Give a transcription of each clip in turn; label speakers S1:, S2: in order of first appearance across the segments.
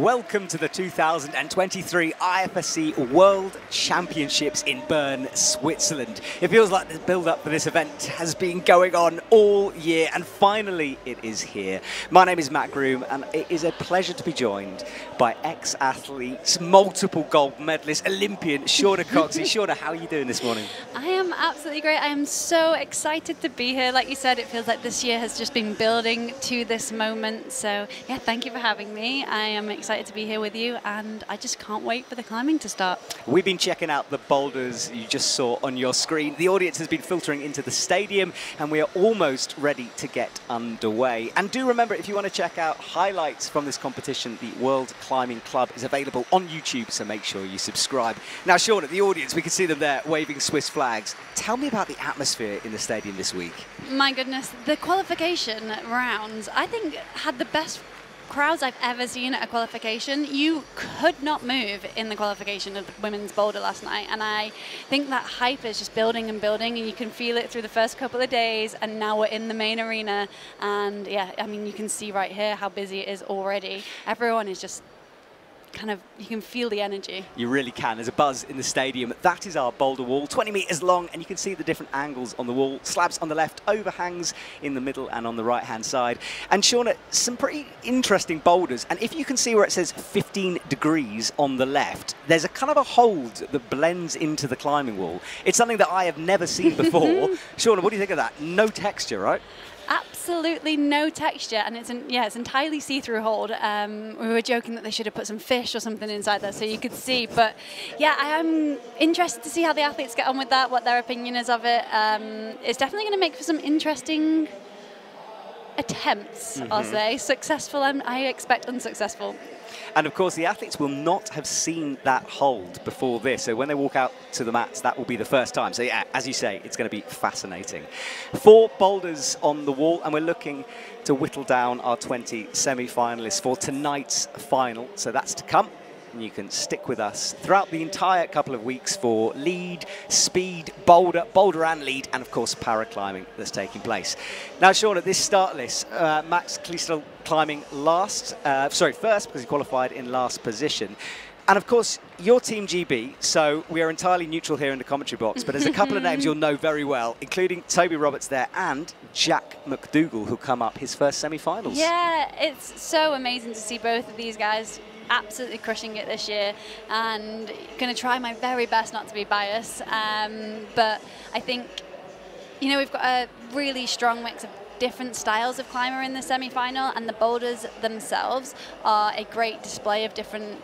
S1: Welcome to the 2023 IFSC World Championships in Bern, Switzerland. It feels like the build up for this event has been going on all year, and finally it is here. My name is Matt Groom, and it is a pleasure to be joined by ex athletes, multiple gold medalists, Olympian Shauna Coxsey. Shauna, how are you doing this morning?
S2: I am absolutely great. I am so excited to be here. Like you said, it feels like this year has just been building to this moment. So, yeah, thank you for having me. I am excited to be here with you, and I just can't wait for the climbing to start.
S1: We've been checking out the boulders you just saw on your screen. The audience has been filtering into the stadium, and we are almost ready to get underway. And do remember, if you want to check out highlights from this competition, the World Climbing Club is available on YouTube, so make sure you subscribe. Now, Shauna, at the audience, we can see them there waving Swiss flags. Tell me about the atmosphere in the stadium this week.
S2: My goodness, the qualification rounds, I think, had the best crowds I've ever seen at a qualification. You could not move in the qualification of the women's boulder last night, and I think that hype is just building and building, and you can feel it through the first couple of days, and now we're in the main arena, and yeah, I mean, you can see right here how busy it is already. Everyone is just kind of, you can feel the energy.
S1: You really can. There's a buzz in the stadium. That is our boulder wall, 20 metres long, and you can see the different angles on the wall. Slabs on the left, overhangs in the middle and on the right-hand side. And Shauna, some pretty interesting boulders. And if you can see where it says 15 degrees on the left, there's a kind of a hold that blends into the climbing wall. It's something that I have never seen before. Shauna, what do you think of that? No texture, right?
S2: Absolutely no texture, and it's an, yeah, it's entirely see-through hold. Um, we were joking that they should have put some fish or something inside there so you could see, but yeah, I am interested to see how the athletes get on with that, what their opinion is of it. Um, it's definitely going to make for some interesting attempts, mm-hmm. I'll say. Successful, I'm, I expect unsuccessful.
S1: And of course, the athletes will not have seen that hold before this. So when they walk out to the mats, that will be the first time. So yeah, as you say, it's going to be fascinating. Four boulders on the wall, and we're looking to whittle down our 20 semi-finalists for tonight's final. So that's to come. And you can stick with us throughout the entire couple of weeks for lead, speed, boulder, boulder and lead, and of course paraclimbing that's taking place. Now, Shauna, at this start list, uh, Max Kliesel climbing last, uh, sorry, first because he qualified in last position. And of course, your team GB, so we are entirely neutral here in the commentary box, but there's a couple of names you'll know very well, including Toby Roberts there and Jack McDougall, who'll come up his first semi-finals.
S2: Yeah, it's so amazing to see both of these guys absolutely crushing it this year and going to try my very best not to be biased. Um, but I think, you know, we've got a really strong mix of different styles of climber in the semi-final and the boulders themselves are a great display of different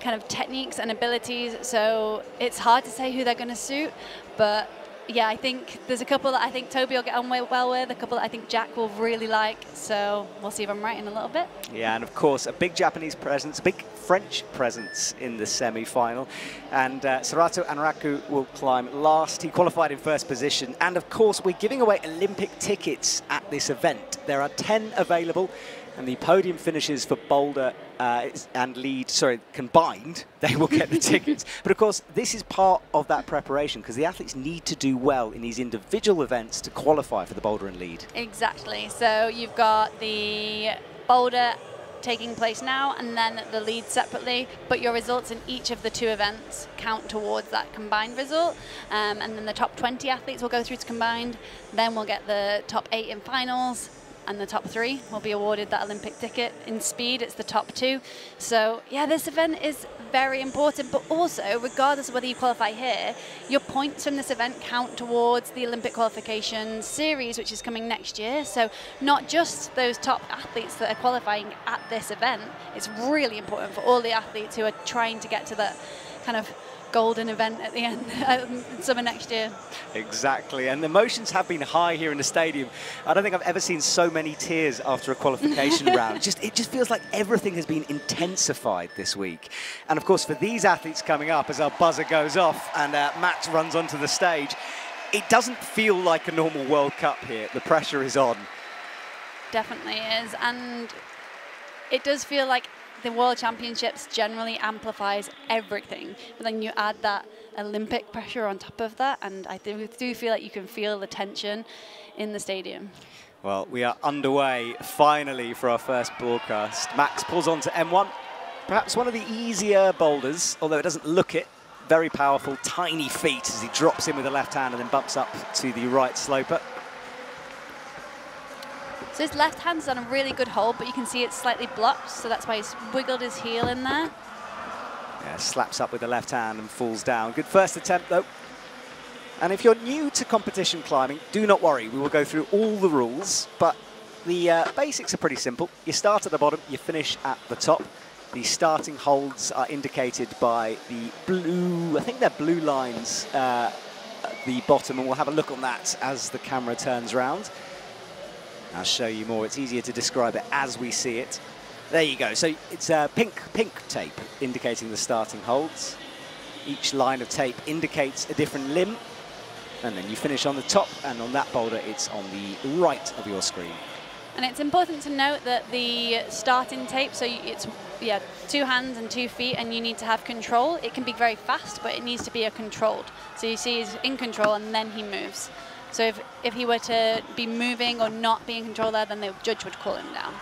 S2: kind of techniques and abilities so it's hard to say who they're going to suit but yeah, I think there's a couple that I think Toby will get on well with, a couple that I think Jack will really like. So we'll see if I'm right in a little bit.
S1: Yeah, and of course, a big Japanese presence, a big French presence in the semi-final. And uh, Sorato Anraku will climb last. He qualified in first position. And of course, we're giving away Olympic tickets at this event. There are 10 available and the podium finishes for Boulder uh, and Lead, sorry, combined, they will get the tickets. But of course, this is part of that preparation because the athletes need to do well in these individual events to qualify for the Boulder and Lead.
S2: Exactly. So you've got the Boulder taking place now and then the lead separately, but your results in each of the two events count towards that combined result. Um, and then the top 20 athletes will go through to combined, then we'll get the top eight in finals, and the top three will be awarded that Olympic ticket. In speed, it's the top two. So, yeah, this event is very important, but also, regardless of whether you qualify here, your points from this event count towards the Olympic qualification series, which is coming next year. So, not just those top athletes that are qualifying at this event, it's really important for all the athletes who are trying to get to the kind of golden event at the end, um, summer next year.
S1: Exactly, and the emotions have been high here in the stadium. I don't think I've ever seen so many tears after a qualification round. Just It just feels like everything has been intensified this week. And of course, for these athletes coming up, as our buzzer goes off and uh, Max runs onto the stage, it doesn't feel like a normal World Cup here. The pressure is on.
S2: Definitely is, and it does feel like the World Championships generally amplifies everything, but then you add that Olympic pressure on top of that, and I do, do feel like you can feel the tension in the stadium.
S1: Well, we are underway finally for our first broadcast. Max pulls on to M1. Perhaps one of the easier boulders, although it doesn't look it. Very powerful, tiny feet as he drops in with the left hand and then bumps up to the right sloper.
S2: So his left hand's done a really good hold, but you can see it's slightly blocked, so that's why he's wiggled his heel in there.
S1: Yeah, slaps up with the left hand and falls down. Good first attempt though. And if you're new to competition climbing, do not worry. We will go through all the rules, but the uh, basics are pretty simple. You start at the bottom, you finish at the top. The starting holds are indicated by the blue, I think they're blue lines uh, at the bottom, and we'll have a look on that as the camera turns round. I'll show you more. It's easier to describe it as we see it. There you go. So it's a pink, pink tape indicating the starting holds. Each line of tape indicates a different limb. And then you finish on the top, and on that boulder, it's on the right of your screen.
S2: And it's important to note that the starting tape, so it's yeah, two hands and two feet, and you need to have control. It can be very fast, but it needs to be a controlled. So you see he's in control, and then he moves. So if, if he were to be moving or not be in control there, then the judge would call him down.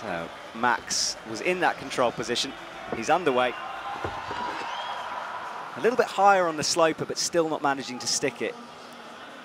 S1: So Max was in that control position. He's underway. A little bit higher on the sloper, but still not managing to stick it.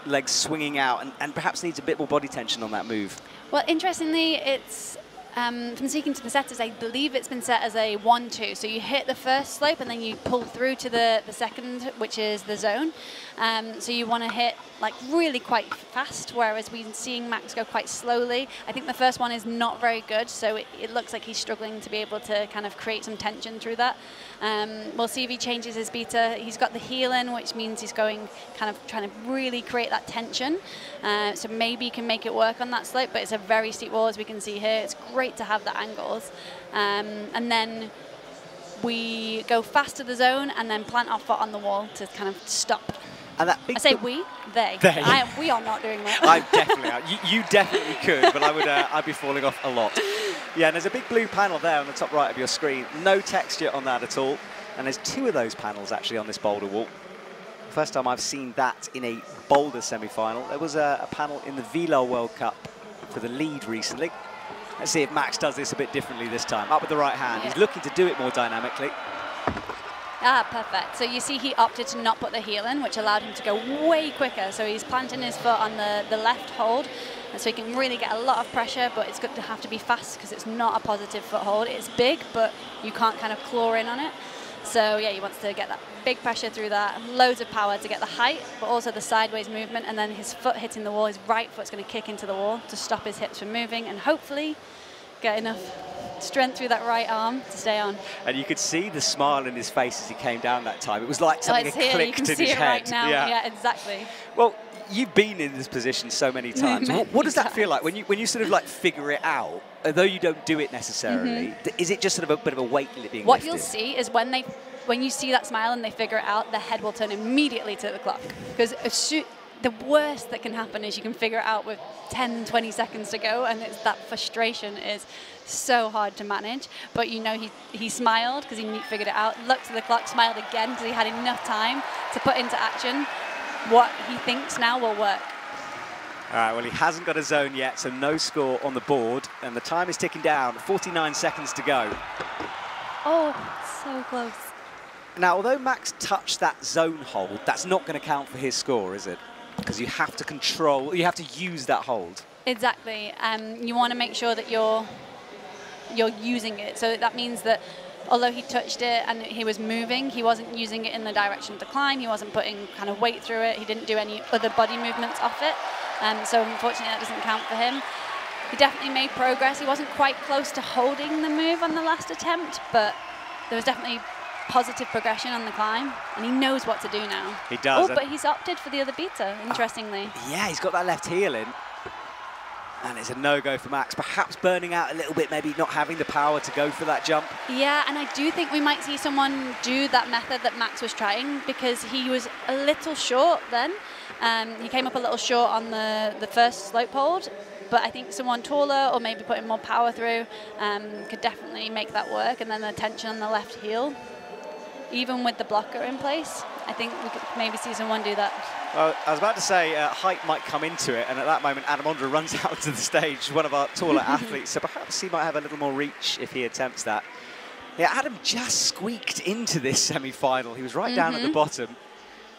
S1: Legs swinging out, and, and perhaps needs a bit more body tension on that move.
S2: Well, interestingly, it's um, from speaking to the setters, I believe it's been set as a 1-2. So you hit the first slope and then you pull through to the, the second, which is the zone. Um, so you want to hit like really quite fast, whereas we're seeing Max go quite slowly. I think the first one is not very good, so it, it looks like he's struggling to be able to kind of create some tension through that. Um, we'll see if he changes his beta. He's got the heel in, which means he's going kind of trying to really create that tension. Uh, so maybe he can make it work on that slope, but it's a very steep wall as we can see here. It's great to have the angles. Um, and then we go fast to the zone and then plant our foot on the wall to kind of stop.
S1: And that big
S2: I say we, they.
S1: They.
S2: I, we are not doing that.
S1: I definitely, you, you definitely could, but I would, uh, I'd be falling off a lot. Yeah, and there's a big blue panel there on the top right of your screen. No texture on that at all. And there's two of those panels actually on this boulder wall. First time I've seen that in a boulder semi-final. There was a, a panel in the Villars World Cup for the lead recently. Let's see if Max does this a bit differently this time. Up with the right hand.
S2: Yeah.
S1: He's looking to do it more dynamically.
S2: Ah, perfect. So you see he opted to not put the heel in, which allowed him to go way quicker. So he's planting his foot on the, the left hold, and so he can really get a lot of pressure, but it's good to have to be fast because it's not a positive foothold. It's big, but you can't kind of claw in on it. So yeah, he wants to get that big pressure through that, loads of power to get the height, but also the sideways movement, and then his foot hitting the wall, his right foot's going to kick into the wall to stop his hips from moving, and hopefully get enough strength through that right arm to stay on.
S1: And you could see the smile in his face as he came down that time. It was like
S2: Oh,
S1: something
S2: it's
S1: had clicked in his head.
S2: right now. Yeah, exactly.
S1: Well, you've been in this position so many times.
S2: Many
S1: what, what does that feel like when you when you sort of like figure it out, although you don't do it necessarily? Mm-hmm. th- Is it just sort of a bit of a weight being.
S2: What
S1: lifted?
S2: you'll see is when they, when you see that smile and they figure it out, the head will turn immediately to the clock. Because the worst that can happen is you can figure it out with 10, 20 seconds to go, and it's, that frustration is so hard to manage. But you know he, he smiled because he figured it out, looked at the clock, smiled again because he had enough time to put into action what he thinks now will work.
S1: All right, well, he hasn't got a zone yet, so no score on the board, and the time is ticking down. 49 seconds to go.
S2: Oh, so close.
S1: Now, although Max touched that zone hold, that's not going to count for his score, is it? Because you have to control, you have to use that hold.
S2: Exactly. Um, you want to make sure that you're you're using it. So that means that although he touched it and he was moving, he wasn't using it in the direction to climb. He wasn't putting kind of weight through it. He didn't do any other body movements off it. Um, so unfortunately, that doesn't count for him. He definitely made progress. He wasn't quite close to holding the move on the last attempt, but there was definitely positive progression on the climb, and he knows what to do now.
S1: He does,
S2: Oh, but he's opted for the other beta, interestingly.
S1: Yeah, he's got that left heel in. And it's a no-go for Max. Perhaps burning out a little bit, maybe not having the power to go for that jump.
S2: Yeah, and I do think we might see someone do that method that Max was trying because he was a little short then. Um, he came up a little short on the, the first slope hold, but I think someone taller or maybe putting more power through um, could definitely make that work. And then the tension on the left heel, even with the blocker in place, I think we could maybe see someone do that.
S1: Well, I was about to say uh, height might come into it, and at that moment, Adam Ondra runs out to the stage, one of our taller athletes, so perhaps he might have a little more reach if he attempts that. Yeah, Adam just squeaked into this semi-final. He was right mm -hmm. down at the
S2: mm-hmm.
S1: bottom.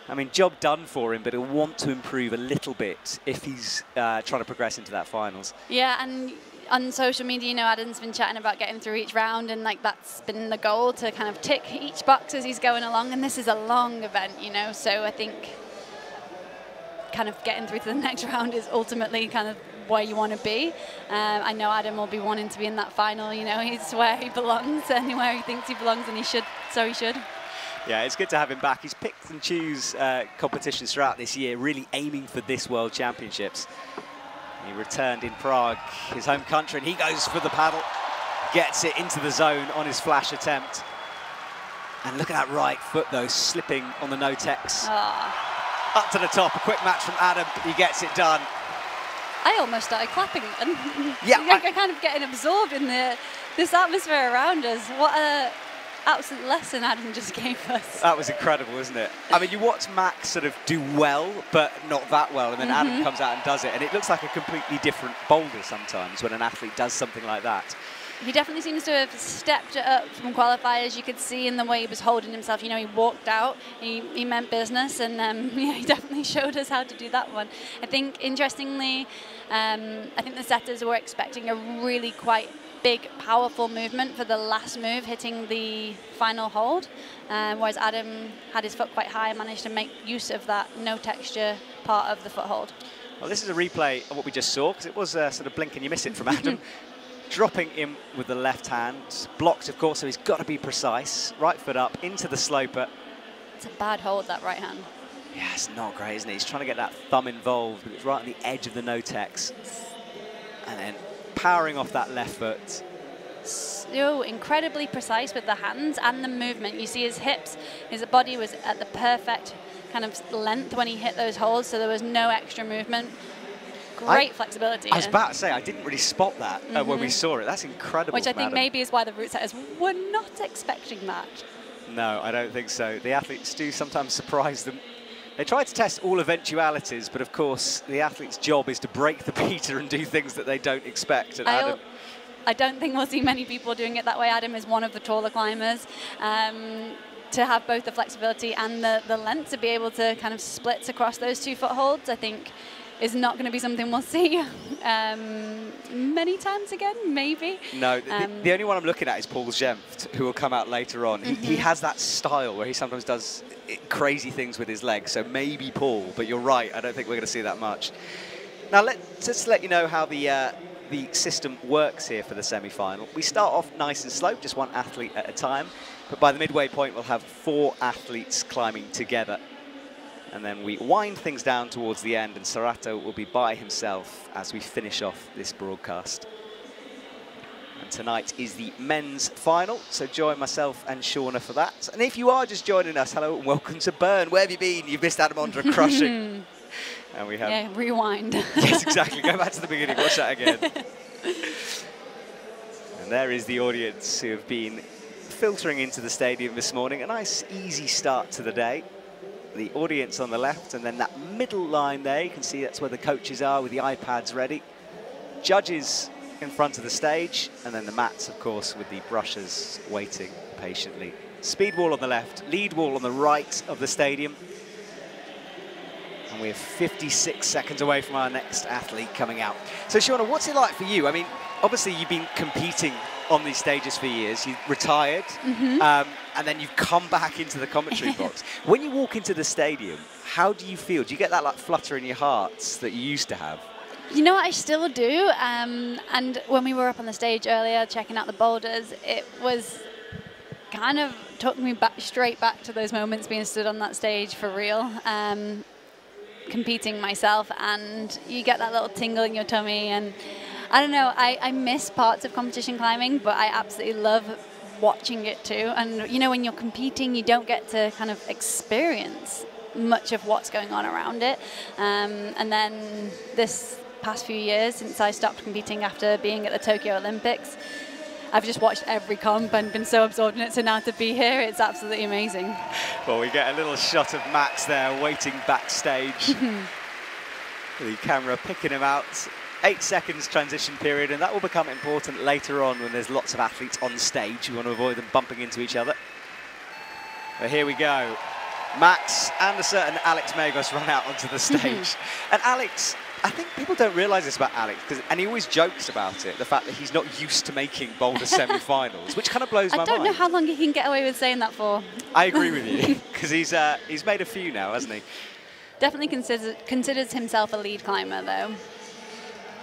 S1: I mean, job done for him, but he'll want to improve a little bit if he's uh, trying to progress into that finals.
S2: Yeah, and on social media, you know, Adam's been chatting about getting through each round, and like that's been the goal to kind of tick each box as he's going along. And this is a long event, you know, so I think kind of getting through to the next round is ultimately kind of where you want to be. Um, I know Adam will be wanting to be in that final. You know, he's where he belongs, anywhere he thinks he belongs, and he should. So he should.
S1: Yeah, it's good to have him back. He's picked and choose uh, competitions throughout this year, really aiming for this World Championships. He returned in Prague, his home country, and he goes for the paddle, gets it into the zone on his flash attempt. And look at that right foot, though, slipping on the no-tex.
S2: Oh.
S1: Up to the top, a quick match from Adam. He gets it done.
S2: I almost started clapping. And yeah, I, I kind of getting absorbed in the this atmosphere around us. What a absolute lesson Adam just gave us.
S1: That was incredible, isn't it? I mean, you watch Max sort of do well, but not that well, and then mm -hmm. Adam mm-hmm. comes out and does it, and it looks like a completely different boulder sometimes when an athlete does something like that.
S2: He definitely seems to have stepped it up from qualifiers. You could see in the way he was holding himself. You know, he walked out, he, he meant business, and um, yeah, he definitely showed us how to do that one. I think, interestingly, um, I think the setters were expecting a really quite big, powerful movement for the last move, hitting the final hold, um, whereas Adam had his foot quite high and managed to make use of that no texture part of the foothold.
S1: Well, this is a replay of what we just saw, because it was a sort of blink and you miss it from Adam. Dropping in with the left hand, blocked, of course, so he's got to be precise. Right foot up, into the sloper.
S2: It's a bad hold, that right hand.
S1: Yeah, it's not great, isn't it? He's trying to get that thumb involved, but it's right on the edge of the no-tex. And then powering off that left foot.
S2: So incredibly precise with the hands and the movement. You see his hips, his body was at the perfect kind of length when he hit those holds, so there was no extra movement. Great I, flexibility.
S1: I was about to say, I didn't really spot that mm -hmm. uh, when we mm-hmm. saw it. That's incredible.
S2: Which I think maybe is why the route setters were not expecting that.
S1: No, I don't think so. The athletes do sometimes surprise them they try to test all eventualities, but of course, the athlete's job is to break the beta and do things that they don't expect. And Adam,
S2: I don't think we'll see many people doing it that way. Adam is one of the taller climbers. Um, to have both the flexibility and the, the length to be able to kind of split across those two footholds, I think is not going to be something we'll see um, many times again, maybe.
S1: No, um, the, the, only one I'm looking at is Paul Jenft, who will come out later on. Mm -hmm. he, he, mm-hmm. has that style where he sometimes does crazy things with his legs, so maybe Paul, but you're right, I don't think we're going to see that much. Now, let's just let you know how the, uh, the system works here for the semi-final. We start off nice and slow, just one athlete at a time, but by the midway point, we'll have four athletes climbing together and then we wind things down towards the end, and Sorato will be by himself as we finish off this broadcast. And tonight is the men's final, so join myself and Shauna for that. And if you are just joining us, hello and welcome to Bern. Where have you been? You've missed Adam Ondra crushing.
S2: and we have... Yeah, rewind.
S1: yes, exactly. Go back to the beginning. Watch that again. and there is the audience who have been filtering into the stadium this morning. A nice, easy start to the day the audience on the left, and then that middle line there, you can see that's where the coaches are with the iPads ready. Judges in front of the stage, and then the mats, of course, with the brushes waiting patiently. Speed wall on the left, lead wall on the right of the stadium. And we're 56 seconds away from our next athlete coming out. So, Shauna, what's it like for you? I mean, obviously you've been competing on these stages for years. You retired, mm -hmm. um, and then you've come back into the commentary box. When you walk into the stadium, how do you feel? Do you get that like flutter in your hearts that you used to have?
S2: You know what, I still do. Um, and when we were up on the stage earlier, checking out the boulders, it was kind of took me back straight back to those moments being stood on that stage for real. Um, competing myself and you get that little tingle in your tummy and I don't know, I, I miss parts of competition climbing, but I absolutely love watching it too. And you know, when you're competing, you don't get to kind of experience much of what's going on around it. Um, and then this past few years, since I stopped competing after being at the Tokyo Olympics, I've just watched every comp and been so absorbed in it. So now to be here, it's absolutely amazing.
S1: Well, we get a little shot of Max there waiting backstage. the camera picking him out Eight seconds transition period, and that will become important later on when there's lots of athletes on stage. You want to avoid them bumping into each other. But here we go. Max and a certain Alex Megos run out onto the stage. and Alex, I think people don't realise this about Alex, cause, and he always jokes about it, the fact that he's not used to making boulder semi-finals, which kind of blows
S2: I
S1: my mind.
S2: I don't know how long he can get away with saying that for.
S1: I agree with you, because he's, uh, he's made a few now, hasn't he?
S2: Definitely considers, considers himself a lead climber, though,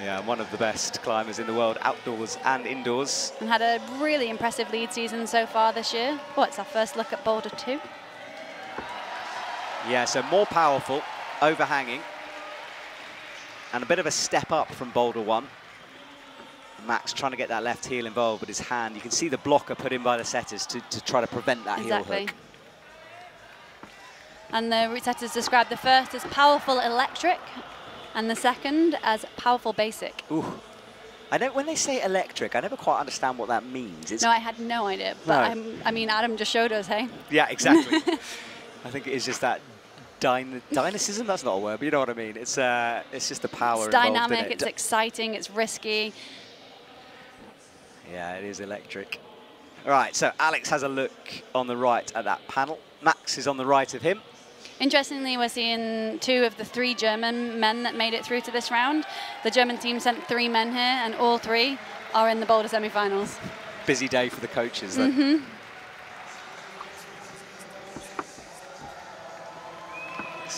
S1: Yeah, one of the best climbers in the world, outdoors and indoors.
S2: and had a really impressive lead season so far this year. Oh, it's our first look at Boulder 2.
S1: Yeah, so more powerful, overhanging, and a bit of a step up from Boulder 1. Max trying to get that left heel involved with his hand. You can see the blocker put in by the setters to, to try to prevent that
S2: Exactly.
S1: heel hook.
S2: And the route setters described the first as powerful electric and the second as powerful basic.
S1: Ooh. I know when they say electric, I never quite understand what that means. It's,
S2: No, I had no idea, but
S1: No.
S2: I'm, I mean, Adam just showed us, hey?
S1: yeah, exactly. I think it is just that dyna dynamism. That's not a word, but you know what I mean. It's uh, it's just the power.
S2: It's dynamic,
S1: it.
S2: it's exciting, it's risky.
S1: Yeah, it is electric. All right, so Alex has a look on the right at that panel. Max is on the right of him.
S2: Interestingly, we're seeing two of the three German men that made it through to this round. The German team sent three men here, and all three are in the Boulder semi-finals.
S1: Busy day for the coaches then.
S2: Mm-hmm.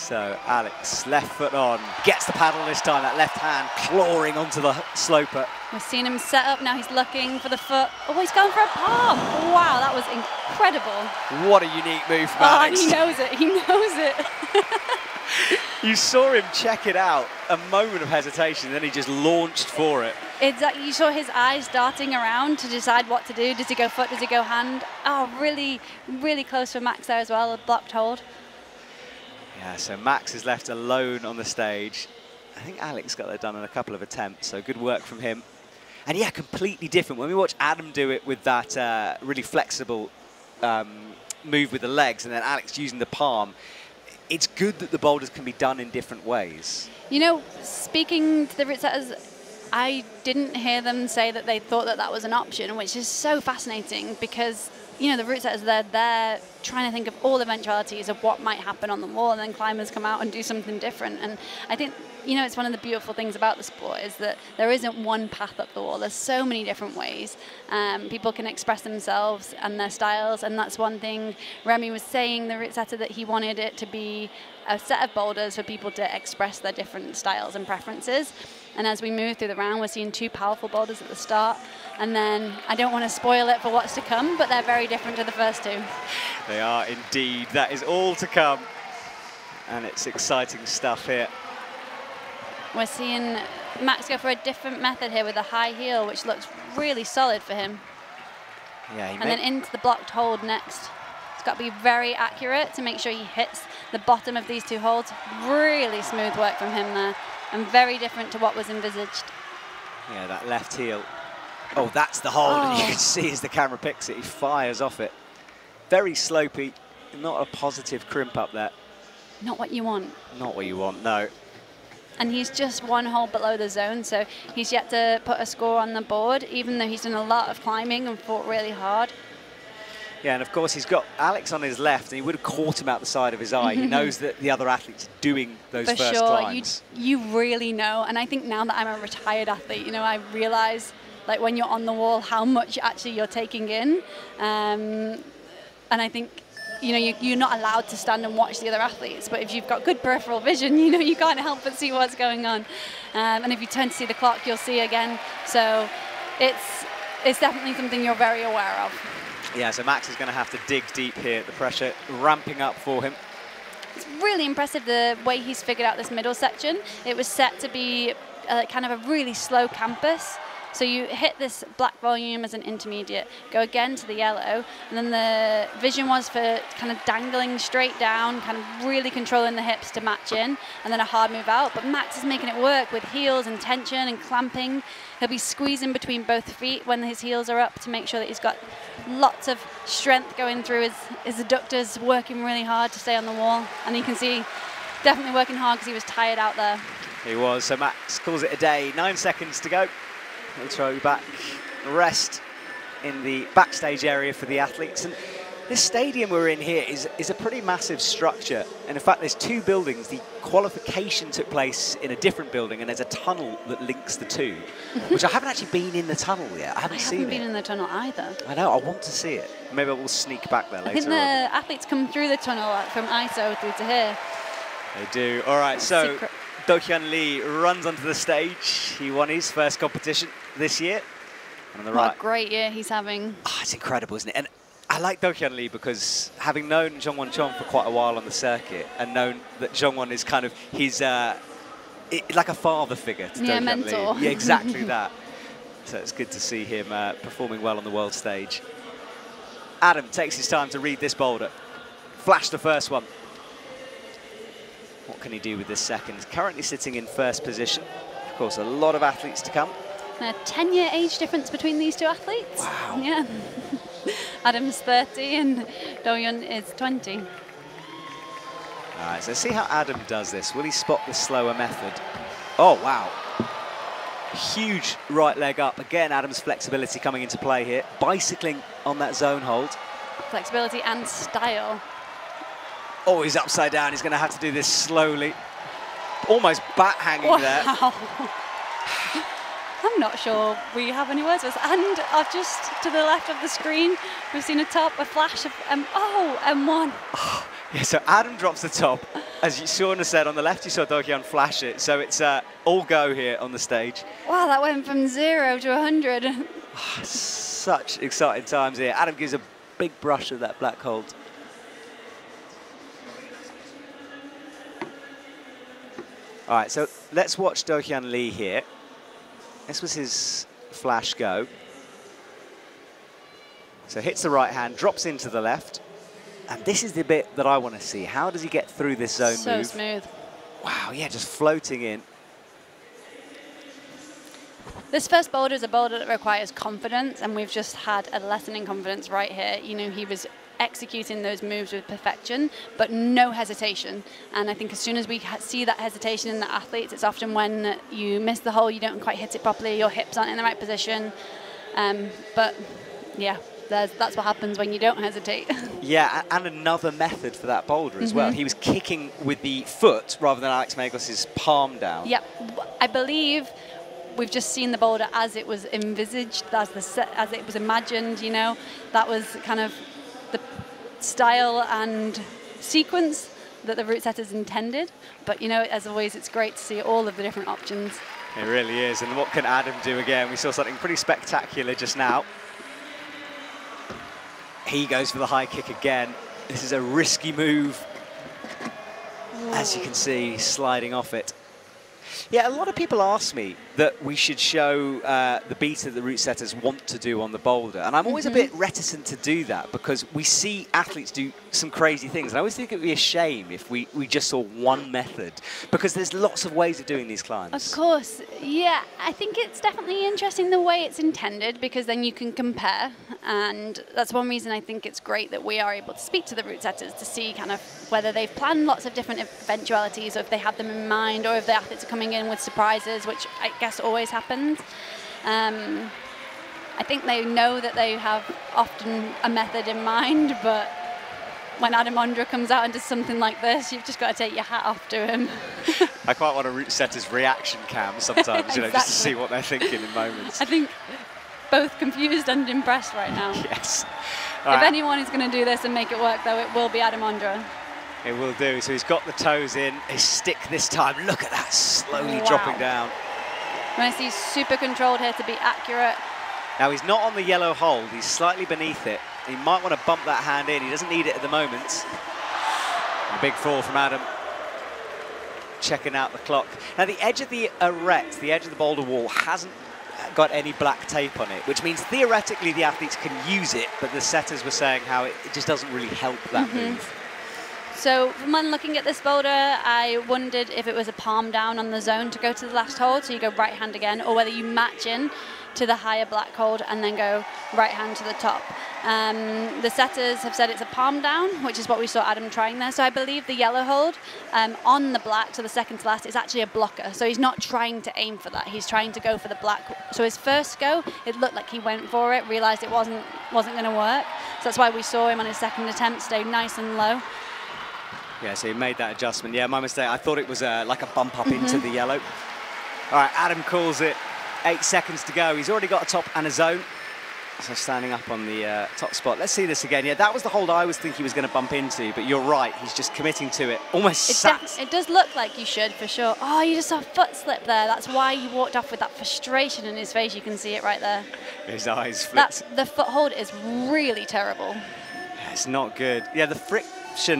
S1: So Alex, left foot on, gets the paddle this time, that left hand clawing onto the sloper.
S2: We're seeing him set up now. He's looking for the foot. Oh, he's going for a palm. Wow, that was incredible.
S1: What a unique move from
S2: Oh,
S1: Alex.
S2: he knows it. He knows it.
S1: You saw him check it out, a moment of hesitation, then he just launched for it.
S2: Exactly. You saw his eyes darting around to decide what to do. Does he go foot? Does he go hand? Oh, really, really close for Max there as well. A blocked hold.
S1: Yeah, so Max is left alone on the stage. I think Alex got that done in a couple of attempts, so good work from him. And yeah, completely different. When we watch Adam do it with that uh, really flexible um, move with the legs and then Alex using the palm, it's good that the boulders can be done in different ways.
S2: You know, speaking to the setters, I didn't hear them say that they thought that that was an option, which is so fascinating because, you know, the route setters, they're there trying to think of all eventualities of what might happen on the wall, and then climbers come out and do something different. And I think, you know, it's one of the beautiful things about the sport is that there isn't one path up the wall. There's so many different ways. Um, people can express themselves and their styles, and that's one thing Remy was saying, the route setter, that he wanted it to be a set of boulders for people to express their different styles and preferences. And as we move through the round, we're seeing two powerful boulders at the start. And then I don't want to spoil it for what's to come, but they're very different to the first two.
S1: They are indeed. That is all to come. And it's exciting stuff here.
S2: We're seeing Max go for a different method here with a high heel, which looks really solid for him.
S1: Yeah, he
S2: And then into the blocked hold next. It's got to be very accurate to make sure he hits the bottom of these two holds. Really smooth work from him there, and very different to what was envisaged.
S1: Yeah, that left heel. Oh, that's the hold, and you
S2: Oh.
S1: can see as the camera picks it, he fires off it. Very slopey, not a positive crimp up there.
S2: Not what you want.
S1: Not what you want, no.
S2: and he's just one hole below the zone, so he's yet to put a score on the board, even though he's done a lot of climbing and fought really hard.
S1: Yeah, and of course he's got Alex on his left, and he would have caught him out the side of his eye. he knows that the other athletes are doing those
S2: For
S1: first
S2: sure,
S1: climbs.
S2: you really know, and I think now that I'm a retired athlete, you know, I realize like when you're on the wall how much actually you're taking in, um, and I think. You know, you, you're not allowed to stand and watch the other athletes, but if you've got good peripheral vision, you know, you can't help but see what's going on. Um, and if you turn to see the clock, you'll see again. So it's, it's definitely something you're very aware of.
S1: Yeah, so Max is going to have to dig deep here. At the pressure ramping up for him.
S2: It's really impressive the way he's figured out this middle section. It was set to be uh, kind of a really slow campus. So you hit this black volume as an intermediate, go again to the yellow, and then the vision was for kind of dangling straight down, kind of really controlling the hips to match in, and then a hard move out. But Max is making it work with heels and tension and clamping. He'll be squeezing between both feet when his heels are up to make sure that he's got lots of strength going through his, his adductors, working really hard to stay on the wall. And you can see definitely working hard because he was tired out there.
S1: He was. So Max calls it a day. Nine seconds to go. He'll throw back. Rest in the backstage area for the athletes. And this stadium we're in here is, is a pretty massive structure. And in fact, there's two buildings. The qualification took place in a different building, and there's a tunnel that links the two, which I haven't actually been in the tunnel yet. I haven't
S2: I
S1: seen
S2: haven't been in the tunnel either.
S1: I know, I want to see it. Maybe I will sneak back there
S2: I
S1: later
S2: think the
S1: on.
S2: athletes come through the tunnel uh, from ISO through to here.
S1: They do. All right, so
S2: Secret.
S1: Dohyun Lee runs onto the stage. He won his first competition this year. And on the
S2: What
S1: right,
S2: a great year he's having.
S1: Ah, it's incredible, isn't it? And I like Dohyun Lee because having known Jongwon Chon for quite a while on the circuit and known that Jongwon is kind of his, uh, i like a father figure to
S2: Yeah, mentor.
S1: Lee. Yeah, exactly that. So it's good to see him uh, performing well on the world stage. Adam takes his time to read this boulder. Flash the first one. What can he do with this second? Currently sitting in first position. Of course, a lot of athletes to come.
S2: A 10 year age difference between these two athletes.
S1: Wow.
S2: Yeah. Adam's 30 and Dohyun is 20.
S1: All right, so see how Adam does this. Will he spot the slower method? Oh, wow. Huge right leg up. Again, Adam's flexibility coming into play here. Bicycling on that zone hold.
S2: Flexibility and style.
S1: Oh, he's upside down. He's going to have to do this slowly. Almost bat hanging there.
S2: I'm not sure we have any words this. And I've just to the left of the screen, we've seen a top, a flash of M. Oh, M1.
S1: Oh, Yeah, so Adam drops the top. As you Shauna said, on the left you saw Dohyun flash it. So it's uh, all go here on the stage.
S2: Wow, that went from zero to a 100.
S1: Such exciting times here. Adam gives a big brush of that black hold. All right, so let's watch Do-hyun Lee here. This was his flash go. So hits the right hand, drops into the left. And this is the bit that I want to see. How does he get through this zone
S2: so
S1: move?
S2: smooth.
S1: Wow, yeah, just floating in.
S2: This first boulder is a boulder that requires confidence, and we've just had a lesson in confidence right here. You know, he was executing those moves with perfection, but no hesitation. And I think as soon as we see that hesitation in the athletes, it's often when you miss the hole, you don't quite hit it properly, your hips aren't in the right position. Um, but yeah, there's, that's what happens when you don't hesitate.
S1: Yeah, and another method for that boulder as well.
S2: Mhm.
S1: He was kicking with the foot rather than Alex Megos's palm down.
S2: Yep, I believe we've just seen the boulder as it was envisaged, as the as it was imagined. You know, that was kind of style and sequence that the route setters intended. But you know, as always, it's great to see all of the different options.
S1: It really is. And what can Adam do again? We saw something pretty spectacular just now. He goes for the high kick again. This is a risky move. As you can see, sliding off it. Yeah, a lot of people ask me that we should show uh, the beat that the route setters want to do on the boulder. And I'm always a bit reticent to do that because we see athletes do some crazy things. And I always think it would be a shame if we, we just saw one method because there's lots of ways of doing these climbs.
S2: Of course, yeah. I think it's definitely interesting the way it's intended because then you can compare, and that's one reason I think it's great that we are able to speak to the route setters to see kind of whether they've planned lots of different eventualities, or if they have them in mind, or if the athletes are coming in with surprises, which I guess always happens. Um, I think they know that they have often a method in mind, but when Adam Ondra comes out and does something like this, you've just got to take your hat off to him.
S1: I quite want a route his reaction cam sometimes, you know, just to see what they're thinking in moments.
S2: I think both confused and impressed right now.
S1: yes.
S2: If
S1: All right,
S2: anyone is going to do this and make it work, though, it will be Adam Ondra.
S1: It will do. So he's got the toes in. His stick this time. Look at that, slowly
S2: Wow.
S1: dropping down.
S2: I see super controlled here to be accurate.
S1: Now he's not on the yellow hold. He's slightly beneath it. He might want to bump that hand in. He doesn't need it at the moment. A big fall from Adam. Checking out the clock. Now the edge of the arete, the edge of the boulder wall, hasn't got any black tape on it, which means theoretically the athletes can use it, but the setters were saying how it, it just doesn't really help that
S2: Mm-hmm.
S1: move.
S2: So when looking at this boulder, I wondered if it was a palm down on the zone to go to the last hold, so you go right hand again, or whether you match in to the higher black hold and then go right hand to the top. Um, the setters have said it's a palm down, which is what we saw Adam trying there. So I believe the yellow hold um, on the black, so the second to last, is actually a blocker. So he's not trying to aim for that. He's trying to go for the black. So his first go, it looked like he went for it, realised it wasn't wasn't going to work. So that's why we saw him on his second attempt stay nice and low.
S1: Yeah, so he made that adjustment. Yeah, my mistake. I thought it was uh, like a bump up mm -hmm. into the yellow. All right, Adam calls it. Eight seconds to go. He's already got a top and a zone. So standing up on the uh, top spot. Let's see this again. Yeah, that was the hold I was thinking he was going to bump into, but you're right. He's just committing to it. Almost
S2: it, it does look like you should, for sure. Oh, you just saw a foot slip there. That's why he walked off with that frustration in his face. You can see it right there.
S1: His eyes flipped.
S2: That, the foot hold is really terrible.
S1: It's not good. Yeah, the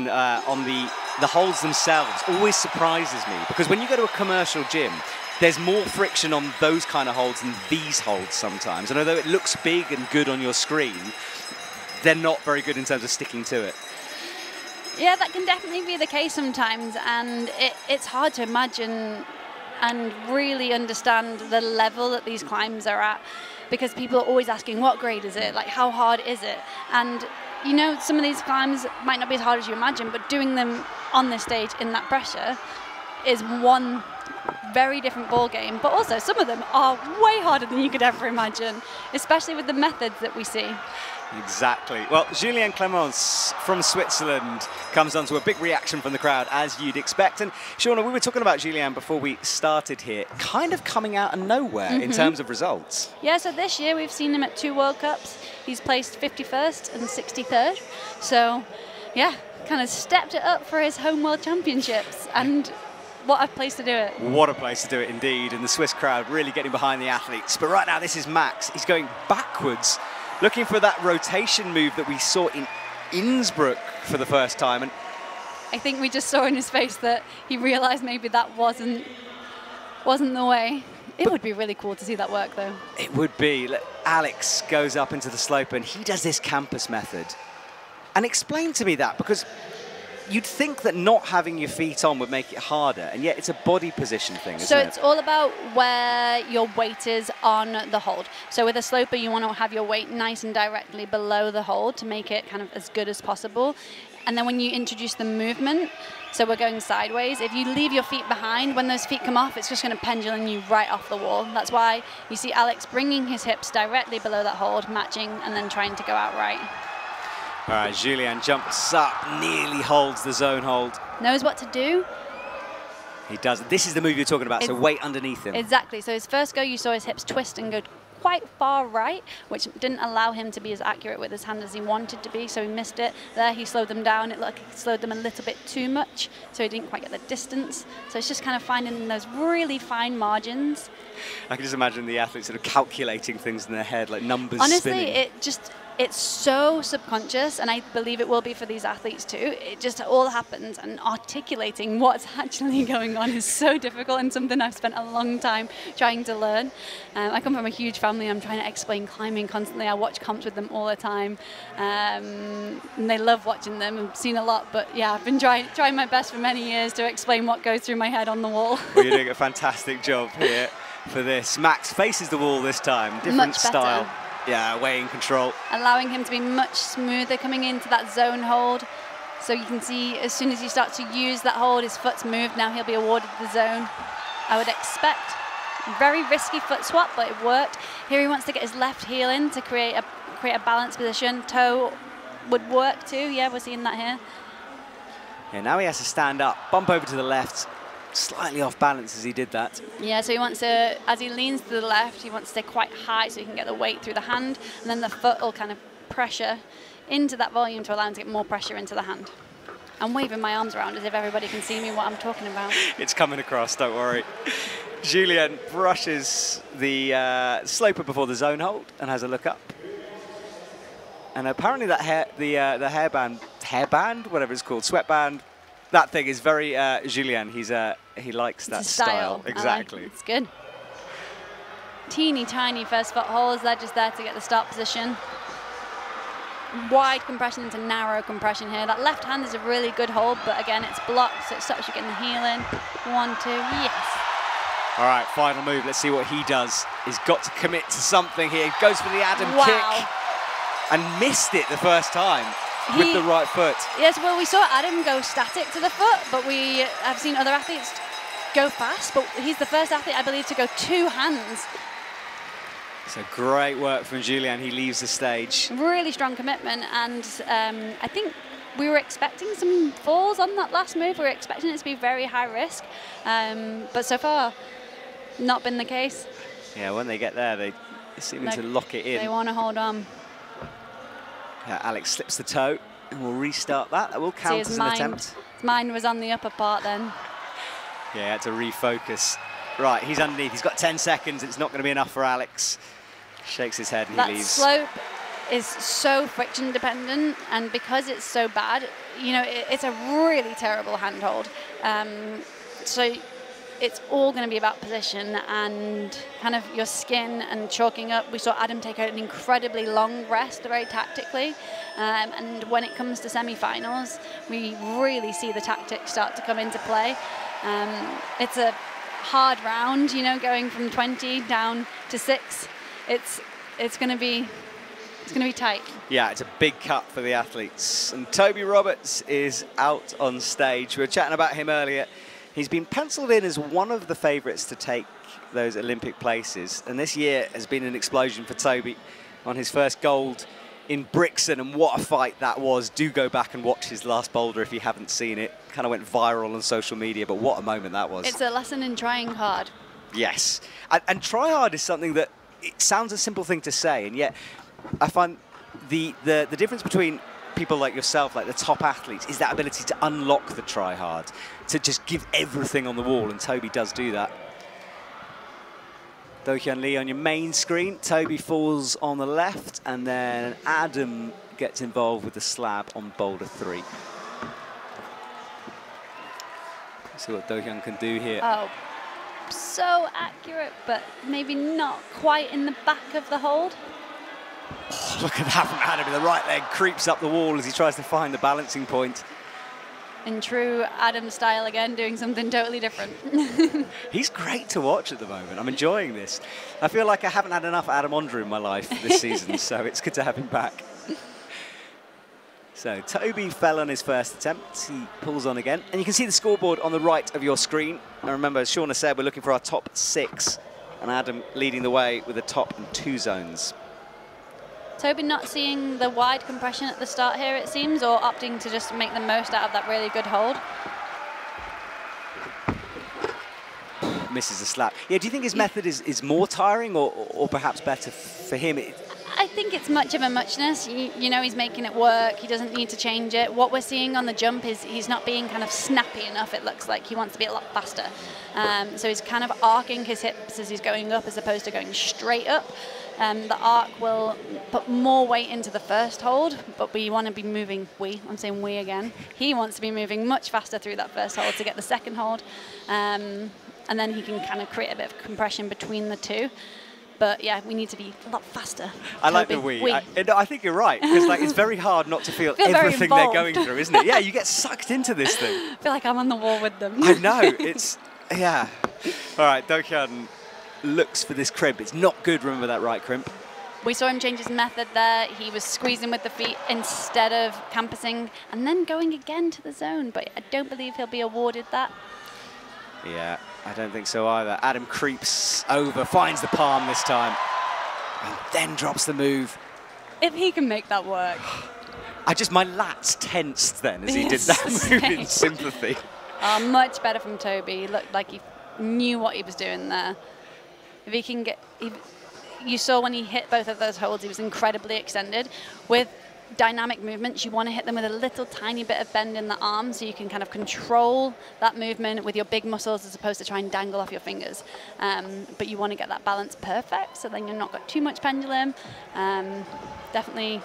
S1: uh, on the, the holds themselves always surprises me because when you go to a commercial gym, there's more friction on those kind of holds than these holds sometimes. And although it looks big and good on your screen, they're not very good in terms of sticking to it.
S2: Yeah, that can definitely be the case sometimes, and it, it's hard to imagine and really understand the level that these climbs are at because people are always asking, what grade is it? Like, how hard is it? And you know, some of these climbs might not be as hard as you imagine, but doing them on this stage in that pressure is one very different ball game. But also, some of them are way harder than you could ever imagine, especially with the methods that we see.
S1: Exactly. Well, Julien Clemence from Switzerland comes on to a big reaction from the crowd, as you'd expect. And Shauna, we were talking about Julien before we started here, kind of coming out of nowhere mm -hmm. in mm-hmm. terms of results.
S2: Yeah, so this year we've seen him at two World Cups. He's placed 51st and 63rd. So, yeah, kind of stepped it up for his home World Championships. And what a place to do it.
S1: What a place to do it indeed. And the Swiss crowd really getting behind the athletes. But right now, this is Max. He's going backwards, looking for that rotation move that we saw in Innsbruck for the first time. And
S2: I think we just saw in his face that he realized maybe that wasn't wasn't the way. It would be really cool to see that work, though.
S1: It would be. Alex goes up into the slope and he does this campus method. And explain to me that, because you'd think that not having your feet on would make it harder, and yet it's a body position thing,
S2: So it's all about where your weight is on the hold. So with a sloper, you want to have your weight nice and directly below the hold to make it kind of as good as possible. And then when you introduce the movement, so we're going sideways, if you leave your feet behind, when those feet come off, it's just going to pendulum you right off the wall. That's why you see Alex bringing his hips directly below that hold, matching, and then trying to go out right.
S1: All right, Julian jumps up, nearly holds the zone hold.
S2: Knows what to do.
S1: He does. This is the move you're talking about, it's so weight underneath him.
S2: Exactly. So his first go, you saw his hips twist and go quite far right, which didn't allow him to be as accurate with his hand as he wanted to be, so he missed it. There he slowed them down. It looked like he slowed them a little bit too much, so he didn't quite get the distance. So it's just kind of finding those really fine margins.
S1: I can just imagine the athletes sort of calculating things in their head, like numbers
S2: Honestly,
S1: spinning.
S2: it just it's so subconscious, and I believe it will be for these athletes too. It just all happens, and articulating what's actually going on is so difficult and something I've spent a long time trying to learn. Um, I come from a huge family. I'm trying to explain climbing constantly. I watch comps with them all the time, um, and they love watching them. I've seen a lot, but yeah, I've been trying trying my best for many years to explain what goes through my head on the wall.
S1: well, you're doing a fantastic job here for this. Max faces the wall this time, different style. Yeah, way in control.
S2: Allowing him to be much smoother coming into that zone hold. So you can see as soon as he starts to use that hold, his foot's moved. Now he'll be awarded the zone. I would expect very risky foot swap, but it worked. Here he wants to get his left heel in to create a create a balanced position. Toe would work too. Yeah, we're seeing that here.
S1: Yeah, now he has to stand up, bump over to the left, slightly off balance as he did that.
S2: Yeah, so he wants to, as he leans to the left, he wants to stay quite high so he can get the weight through the hand, and then the foot will kind of pressure into that volume to allow him to get more pressure into the hand. I'm waving my arms around as if everybody can see me what I'm talking about.
S1: it's coming across, don't worry. Julien brushes the uh, sloper before the zone hold and has a look up. And apparently that hair, the uh, the hairband, hairband, whatever it's called, sweatband, that thing is very uh, Julien. He's uh, he likes that
S2: style.
S1: style. Exactly.
S2: Like it's good. Teeny tiny first foot holes. They're just there to get the start position. Wide compression into narrow compression here. That left hand is a really good hold, but again, it's blocked, so it stops you getting the heel in. One, two, yes.
S1: All right, final move. Let's see what he does. He's got to commit to something here. Goes for the Adam
S2: wow.
S1: kick. and missed it the first time with the right foot.
S2: Yes, well, we saw Adam go static to the foot, but we have seen other athletes go fast, but he's the first athlete, I believe, to go two hands.
S1: So great work from Julian. He leaves the stage.
S2: Really strong commitment, and um, I think we were expecting some falls on that last move. We were expecting it to be very high risk, um, but so far, not been the case.
S1: Yeah, when they get there, they seem to lock it in.
S2: They want to hold on.
S1: Yeah, Alex slips the toe, and we'll restart that. That will count
S2: his
S1: as an
S2: mind,
S1: attempt.
S2: Mine was on the upper part then.
S1: Yeah, to refocus. Right, he's underneath. He's got 10 seconds. It's not going to be enough for Alex. Shakes his head and
S2: that
S1: he leaves.
S2: slope is so friction dependent, and because it's so bad, you know, it, it's a really terrible handhold. Um, so it's all going to be about position and kind of your skin and chalking up. We saw Adam take an incredibly long rest, very tactically. Um, and when it comes to semi-finals, we really see the tactics start to come into play. Um, it's a hard round, you know, going from 20 down to six. It's it's going to be it's going to be tight.
S1: Yeah, it's a big cut for the athletes. And Toby Roberts is out on stage. We were chatting about him earlier. He's been penciled in as one of the favourites to take those Olympic places. And this year has been an explosion for Toby on his first gold in Brixen. And what a fight that was. Do go back and watch his last boulder if you haven't seen it. Kind of went viral on social media, but what a moment that was.
S2: It's a lesson in trying hard.
S1: Yes. And, and try hard is something that it sounds a simple thing to say, and yet I find the, the, the difference between people like yourself, like the top athletes, is that ability to unlock the try hard, to just give everything on the wall, and Toby does do that. Dohyun Lee on your main screen. Toby falls on the left, and then Adam gets involved with the slab on boulder three. See what Dohyun can do here.
S2: Oh, so accurate, but maybe not quite in the back of the hold.
S1: Oh, look at that from Adam. The right leg creeps up the wall as he tries to find the balancing point.
S2: In true Adam style again, doing something totally different.
S1: He's great to watch at the moment. I'm enjoying this. I feel like I haven't had enough Adam Ondra in my life this season, so it's good to have him back. So Toby fell on his first attempt. He pulls on again. And you can see the scoreboard on the right of your screen. And remember, as Shauna said, we're looking for our top six. And Adam leading the way with the top and two zones.
S2: Toby not seeing the wide compression at the start here, it seems, or opting to just make the most out of that really good hold.
S1: Misses a slap. Yeah, do you think his method is, is more tiring or, or perhaps better for him? It,
S2: I think it's much of a muchness. You, you know, he's making it work. He doesn't need to change it. What we're seeing on the jump is he's not being kind of snappy enough. It looks like he wants to be a lot faster. Um, so he's kind of arcing his hips as he's going up, as opposed to going straight up. Um, the arc will put more weight into the first hold, but we want to be moving. We, I'm saying we again. He wants to be moving much faster through that first hold to get the second hold, um, and then he can kind of create a bit of compression between the two. But yeah, we need to be a lot faster.
S1: I like the we. I, I think you're right because like it's very hard not to feel,
S2: Feel
S1: everything they're going through, isn't it? Yeah, you get sucked into this thing.
S2: I feel like I'm on the wall with them.
S1: I know. It's yeah. All right, Dohyun looks for this crimp. It's not good. Remember that right crimp.
S2: We saw him change his method there. He was squeezing with the feet instead of campusing and then going again to the zone. But I don't believe he'll be awarded that.
S1: Yeah, I don't think so either. Adam creeps over, finds the palm this time, and then drops the move.
S2: If he can make that work.
S1: I just my lats tensed then as he did that move in sympathy.
S2: Uh, much better from Toby. He looked like he knew what he was doing there. If he can get, if, you saw when he hit both of those holds, he was incredibly extended. With dynamic movements, you want to hit them with a little tiny bit of bend in the arm so you can kind of control that movement with your big muscles as opposed to try and dangle off your fingers. Um, but you want to get that balance perfect so then you're not got too much pendulum. Um, definitely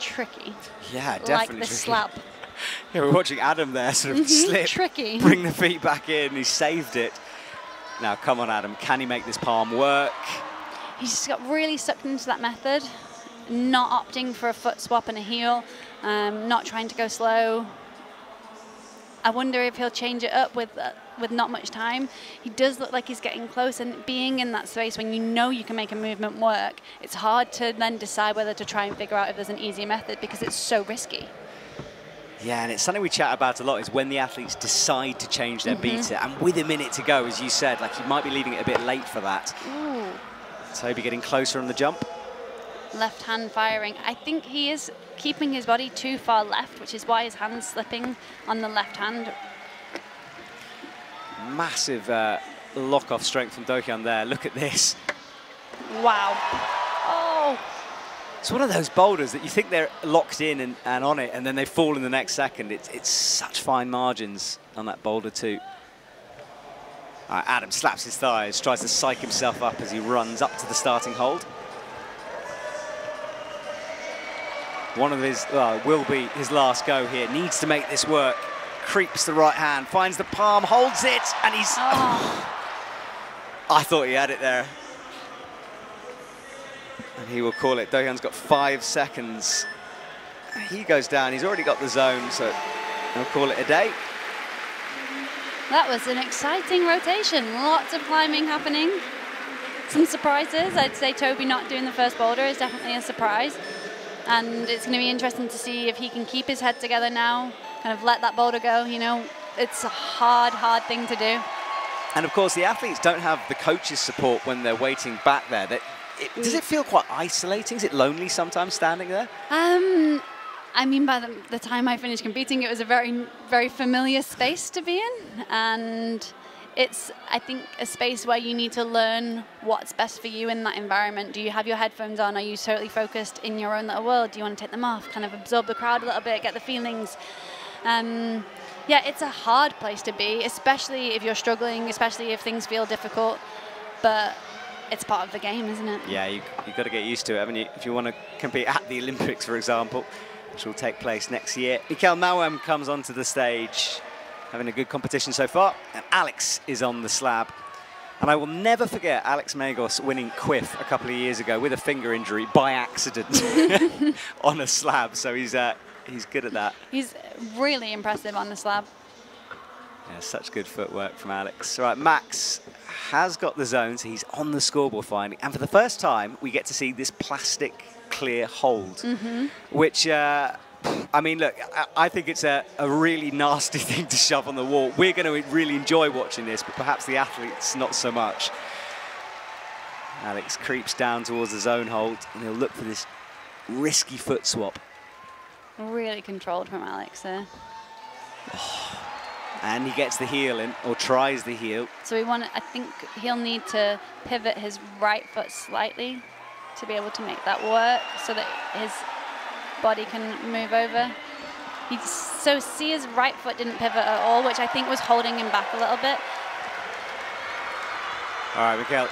S2: tricky.
S1: Yeah,
S2: like
S1: definitely.
S2: the
S1: tricky.
S2: slap.
S1: Yeah, we're watching Adam there sort of
S2: Mhm,
S1: slip,
S2: tricky.
S1: bring the feet back in. He saved it. Now, come on, Adam. Can he make this palm work?
S2: He's just got really sucked into that method, not opting for a foot swap and a heel, um, not trying to go slow. I wonder if he'll change it up with a, with not much time, he does look like he's getting close. And being in that space when you know you can make a movement work, it's hard to then decide whether to try and figure out if there's an easy method because it's so risky.
S1: Yeah, and it's something we chat about a lot is when the athletes decide to change their mm -hmm. beta, and with a minute to go, as you said, like you might be leaving it a bit late for that.
S2: Ooh.
S1: Toby getting closer on the jump.
S2: Left hand firing. I think he is keeping his body too far left, which is why his hand's slipping on the left hand.
S1: Massive uh, lock-off strength from Dohyun there. Look at this.
S2: Wow. Oh,
S1: it's one of those boulders that you think they're locked in and, and on it, and then they fall in the next second. It's, it's such fine margins on that boulder too. Adam slaps his thighs, tries to psych himself up as he runs up to the starting hold. One of his, well, will be his last go here. Needs to make this work. Creeps the right hand, finds the palm, holds it, and he's... Oh. I thought he had it there. And he will call it. Dohyun's got five seconds. He goes down. He's already got the zone, so he'll call it a day.
S2: That was an exciting rotation. Lots of climbing happening. Some surprises. I'd say Toby not doing the first boulder is definitely a surprise. And it's going to be interesting to see if he can keep his head together now, kind of let that boulder go. You know, it's a hard, hard thing to do.
S1: And of course, the athletes don't have the coach's support when they're waiting back there. That it, does it feel quite isolating? Is it lonely sometimes standing there?
S2: Um, I mean, by the, the, time I finished competing, it was a very, very familiar space to be in. And it's, I think, a space where you need to learn what's best for you in that environment. Do you have your headphones on? Are you totally focused in your own little world? Do you want to take them off, kind of absorb the crowd a little bit, get the feelings? Um, yeah, it's a hard place to be, especially if you're struggling, especially if things feel difficult. But it's part of the game, isn't it?
S1: Yeah, you, you've got to get used to it, haven't you? If you want to compete at the Olympics, for example, which will take place next year. Mickael Mawem comes onto the stage, having a good competition so far, and Alex is on the slab. And I will never forget Alex Megos winning Quiff a couple of years ago with a finger injury by accident on a slab. So he's uh, he's good at that.
S2: He's really impressive on the slab.
S1: Yeah, such good footwork from Alex. All right, Max has got the zones. He's on the scoreboard finally. And for the first time, we get to see this plastic clear hold,
S2: mm -hmm.
S1: which, uh, I mean, look, I, think it's a, a, really nasty thing to shove on the wall. We're going to really enjoy watching this, but perhaps the athletes not so much. Alex creeps down towards the zone hold, and he'll look for this risky foot swap.
S2: Really controlled from Alex there.
S1: Oh. And he gets the heel in, or tries the heel.
S2: So we want, I think he'll need to pivot his right foot slightly to be able to make that work so that his body can move over. He, so see his right foot didn't pivot at all, which I think was holding him back a little bit.
S1: All right, Mickael.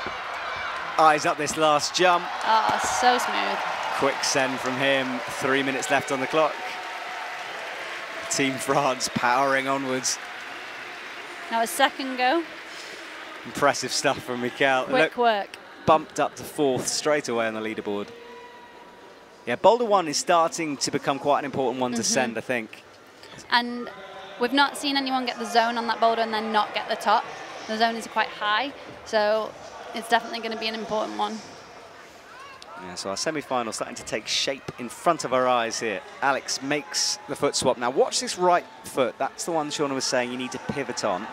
S1: Eyes up this last jump.
S2: Oh, so smooth.
S1: Quick send from him. Three minutes left on the clock. Team France powering onwards.
S2: Now a second go.
S1: Impressive stuff from Mickael.
S2: Quick Look, work.
S1: Bumped up to fourth straight away on the leaderboard. Yeah, Boulder 1 is starting to become quite an important one mm -hmm. to mm-hmm. send, I think.
S2: And we've not seen anyone get the zone on that boulder and then not get the top. The zone is quite high, so it's definitely going to be an important one.
S1: Yeah, so our semi-final starting to take shape in front of our eyes here. Alex makes the foot swap. Now watch this right foot. That's the one Shauna was saying you need to pivot on.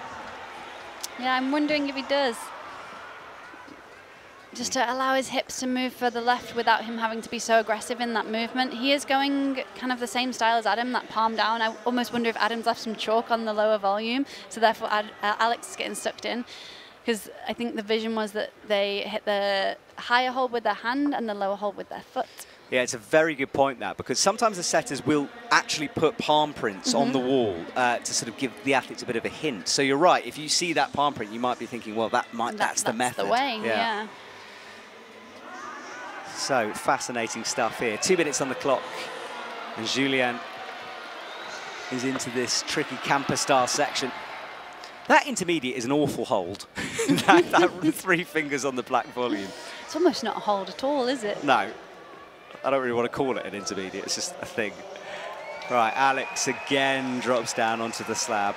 S2: Yeah, I'm wondering if he does. Just to allow his hips to move further left without him having to be so aggressive in that movement. He is going kind of the same style as Adam, that palm down. I almost wonder if Adam's left some chalk on the lower volume, so therefore Ad uh, Alex is getting sucked in because I think the vision was that they hit the higher hold with their hand and the lower hold with their foot.
S1: Yeah, it's a very good point that because sometimes the setters will actually put palm prints mm -hmm. on the mm-hmm. wall uh, to sort of give the athletes a bit of a hint. So you're right. If you see that palm print, you might be thinking, well, that might that's, that's the
S2: that's
S1: method.
S2: the way. yeah. yeah.
S1: So fascinating stuff here. Two minutes on the clock, and Julien is into this tricky campus style section. That intermediate is an awful hold. that, that three fingers on the black volume.
S2: It's almost not a hold at all, is it?
S1: No. I don't really want to call it an intermediate. It's just a thing. Right, Alex again drops down onto the slab.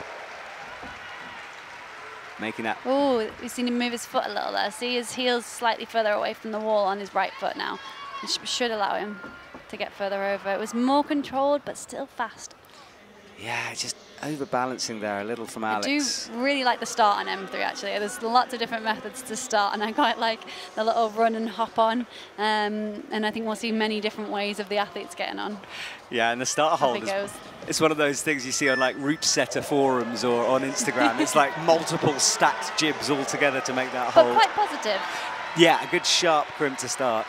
S1: making that.
S2: Oh, we've seen him move his foot a little there. See his heels slightly further away from the wall on his right foot now. Which should allow him to get further over. It was more controlled, but still fast.
S1: Yeah, just overbalancing there a little from Alex.
S2: I do really like the start on M3 actually. There's lots of different methods to start, and I quite like the little run and hop on. Um, and I think we'll see many different ways of the athletes getting on.
S1: Yeah, and the start hold is,
S2: goes.
S1: it's one of those things you see on like route setter forums or on Instagram. it's like multiple stacked jibs all together to make that
S2: But
S1: hold.
S2: quite positive.
S1: Yeah, a good sharp crimp to start.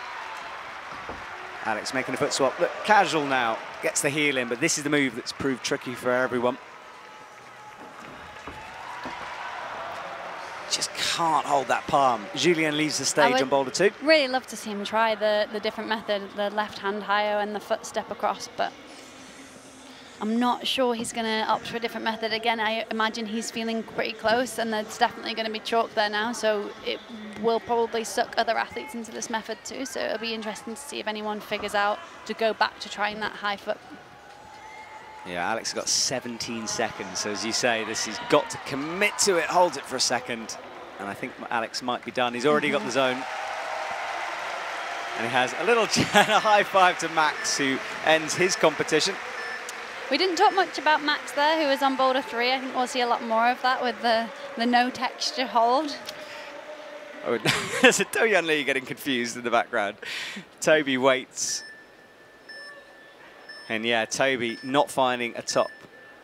S1: Alex making a foot swap. Look, casual now, gets the heel in, but this is the move that's proved tricky for everyone. Just can't hold that palm. Julien leaves the stage on boulder two.
S2: Really love to see him try the, the different method, the left hand higher and the foot step across, but I'm not sure he's going to opt for a different method. Again, I imagine he's feeling pretty close, and there's definitely going to be chalk there now, so it will probably suck other athletes into this method too. So it'll be interesting to see if anyone figures out to go back to trying that high foot.
S1: Yeah, Alex has got 17 seconds. So as you say, this he's got to commit to it, holds it for a second. And I think Alex might be done. He's already got the zone. And he has a little a high five to Max, who ends his competition.
S2: We didn't talk much about Max there, who was on boulder three. I think we'll see a lot more of that with the, the no texture hold.
S1: Oh, there's a Dohyun Lee getting confused in the background. Toby waits. And yeah, Toby not finding a top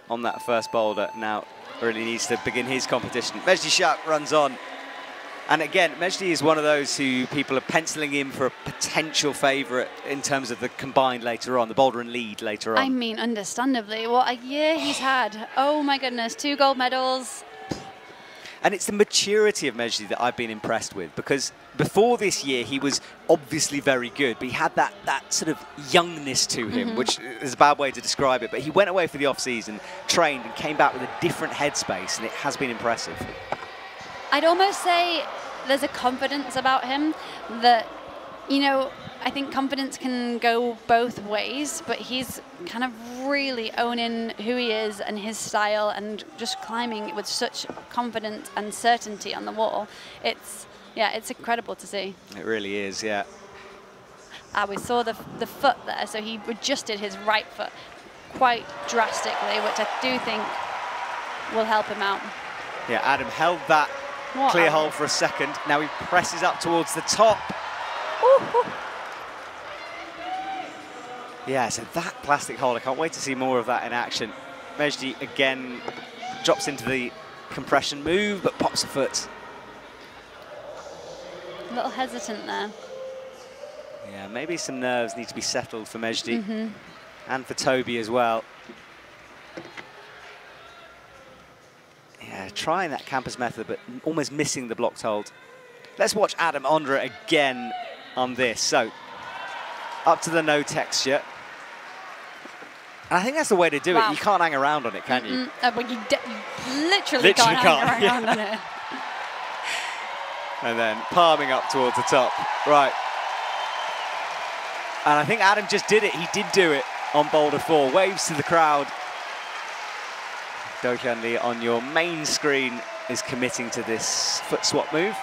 S1: on that first boulder now really needs to begin his competition. Mejdi Schalck runs on. And again, Mejdi is one of those who people are penciling in for a potential favourite in terms of the combined later on, the boulder and lead later on.
S2: I mean, understandably, what a year he's had. Oh my goodness, two gold medals.
S1: And it's the maturity of Mejdi that I've been impressed with because before this year he was obviously very good, but he had that, that sort of youngness to him,
S2: Mm-hmm.
S1: which is a bad way to describe it. But he went away for the off-season, trained, and came back with a different headspace, and it has been impressive.
S2: I'd almost say there's a confidence about him that, you know, I think confidence can go both ways, but he's kind of really owning who he is and his style and just climbing with such confidence and certainty on the wall. It's, yeah, it's incredible to see.
S1: It really is, yeah.
S2: Ah, we saw the, the foot there, so he adjusted his right foot quite drastically, which I do think will help him out.
S1: Yeah, Adam held that
S2: What
S1: clear hold for a second. Now he presses up towards the top. Yeah, so that plastic hold, I can't wait to see more of that in action. Mejdi again drops into the compression move, but pops a foot.
S2: A little hesitant there.
S1: Yeah, maybe some nerves need to be settled for Mejdi mm-hmm. and for Toby as well. Yeah, trying that campus method, but almost missing the blocked hold. Let's watch Adam Ondra again on this. So, up to the no texture. And I think that's the way to do
S2: Wow.
S1: it. You can't hang around on it, can you?
S2: Mm, uh, but you, de- you literally,
S1: Literally
S2: can't,
S1: can't,
S2: hang around on it.
S1: And then palming up towards the top. Right. And I think Adam just did it. He did do it on boulder four. Waves to the crowd. Dohyun Lee on your main screen is committing to this foot swap move.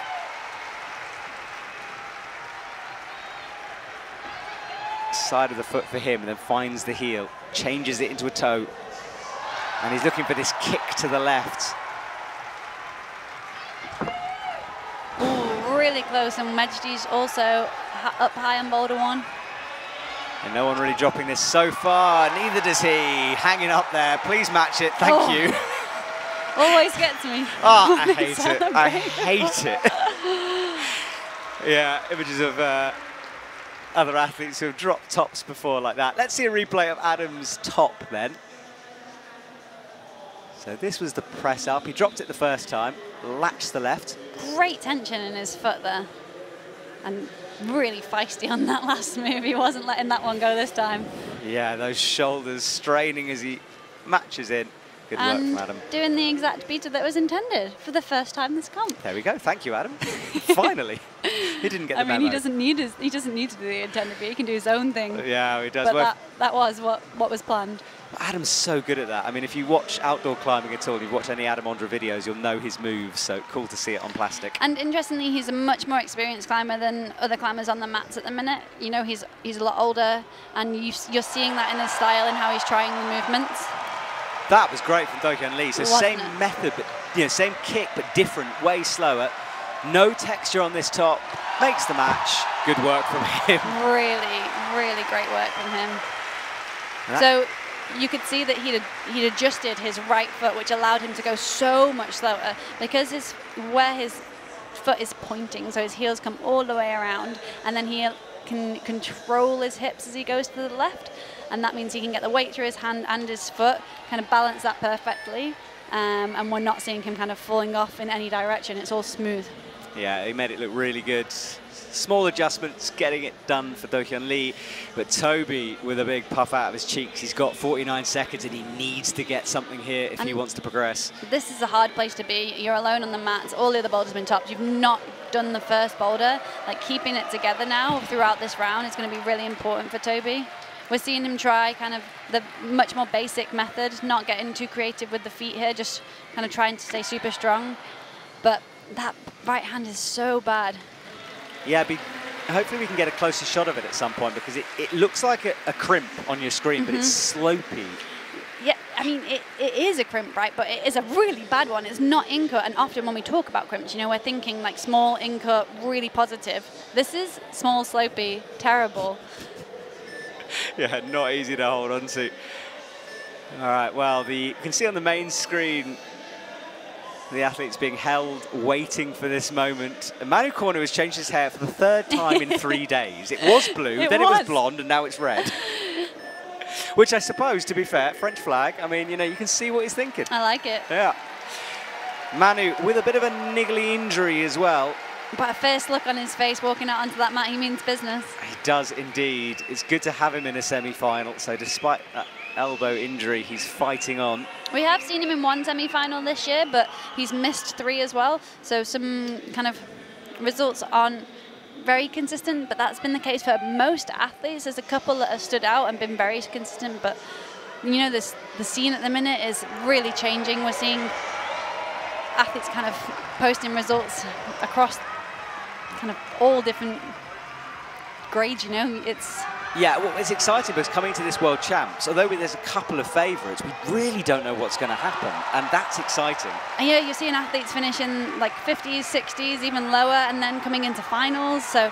S1: Side of the foot for him and then finds the heel, changes it into a toe. And he's looking for this kick to the left.
S2: Ooh, really close, and Mejdi's also up high on boulder one.
S1: And no one really dropping this so far. Neither does he. Hanging up there. Please match it. Thank
S2: Oh.
S1: you.
S2: Always gets me.
S1: Oh, I hate it. I hate it. yeah, images of uh, other athletes who have dropped tops before like that. Let's see a replay of Adam's top then. So this was the press up. He dropped it the first time, latched the left.
S2: Great tension in his foot there. And really feisty on that last move. He wasn't letting that one go this time.
S1: Yeah, those shoulders straining as he matches in. Good
S2: and
S1: Adam.
S2: doing the exact beta that was intended for the first time this comp.
S1: There we go. Thank you, Adam. Finally. he didn't get
S2: I
S1: the
S2: mean,
S1: memo.
S2: he doesn't need his, he doesn't need to do the intended be. He can do his own thing.
S1: Uh, yeah, he does.
S2: But
S1: Well,
S2: that, that was what, what was planned.
S1: Adam's so good at that. I mean, if you watch outdoor climbing at all, if you watch any Adam Ondra videos, you'll know his moves. So cool to see it on plastic.
S2: And interestingly, he's a much more experienced climber than other climbers on the mats at the minute. You know, he's he's a lot older, and you, you're seeing that in his style and how he's trying the movements.
S1: That was great from Dohyun Lee. So
S2: Wasn't
S1: same
S2: it?
S1: method, but you know, same kick, but different, way slower. No texture on this top. Makes the match. Good work from him.
S2: Really, really great work from him. So you could see that he'd, he'd adjusted his right foot, which allowed him to go so much slower because his where his foot is pointing, so his heels come all the way around, and then he can control his hips as he goes to the left, and that means he can get the weight through his hand and his foot, kind of balance that perfectly. Um, and we're not seeing him kind of falling off in any direction. It's all smooth.
S1: Yeah, he made it look really good. Small adjustments, getting it done for Dohyun Lee. But Toby, with a big puff out of his cheeks, he's got 49 seconds and he needs to get something here if he wants to progress.
S2: This is a hard place to be. You're alone on the mats. All the other boulders have been topped. You've not done the first boulder. Like keeping it together now throughout this round is going to be really important for Toby. We're seeing him try kind of the much more basic method, not getting too creative with the feet here, just kind of trying to stay super strong. But that right hand is so bad.
S1: Yeah, be, hopefully we can get a closer shot of it at some point because it, it looks like a, a crimp on your screen, but it's mm-hmm. slopey.
S2: Yeah, I mean, it, it is a crimp, right? But it is a really bad one. It's not in cut. And often when we talk about crimps, you know, we're thinking like small, in cut, really positive. This is small, slopey, terrible.
S1: yeah, not easy to hold on to. All right, well, the you can see on the main screen the athletes being held, waiting for this moment. Manu Cornu has changed his hair for the third time in three days. It was blue,
S2: It
S1: then it was
S2: was.
S1: blonde, and now it's red. Which I suppose, to be fair, French flag, I mean, you know, you can see what he's thinking.
S2: I like it.
S1: Yeah. Manu with a bit of a niggly injury as well.
S2: But a first look on his face walking out onto that mat, he means business.
S1: He does indeed. It's good to have him in a semi-final. So despite that elbow injury, he's fighting on.
S2: We have seen him in one semi-final this year, but he's missed three as well. So some kind of results aren't very consistent, but that's been the case for most athletes. There's a couple that have stood out and been very consistent, but you know, this the scene at the minute is really changing. We're seeing athletes kind of posting results across kind of all different grades. You know, it's
S1: Yeah, well, it's exciting because coming to this World Champs, although there's a couple of favourites, we really don't know what's going to happen, and that's exciting.
S2: And yeah, you're seeing athletes finishing like 50s, 60s, even lower, and then coming into finals. So,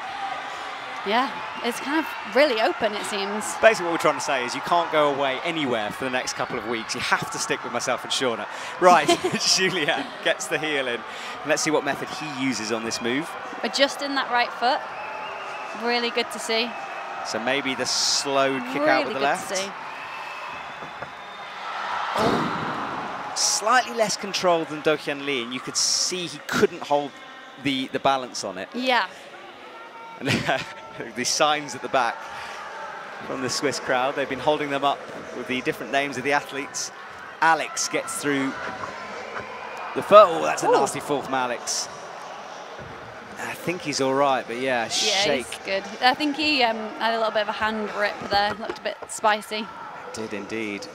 S2: yeah, it's kind of really open, it seems.
S1: Basically, what we're trying to say is you can't go away anywhere for the next couple of weeks. You have to stick with myself and Shauna. Right, Julian gets the heel in. Let's see what method he uses on this move.
S2: Adjusting that right foot, really good to see.
S1: So maybe the slow kick
S2: really
S1: out with the
S2: good
S1: left.
S2: to see.
S1: Slightly less control than Dohyun Lee, and you could see he couldn't hold the, the balance on it.
S2: Yeah,
S1: And the signs at the back from the Swiss crowd, they've been holding them up with the different names of the athletes. Alex gets through the foot. Oh, that's a
S2: Ooh.
S1: nasty fall from Alex. I think he's all right, but yeah,
S2: yeah,
S1: shake.
S2: he's good. I think he um, had a little bit of a hand rip there, looked a bit spicy.
S1: Did indeed.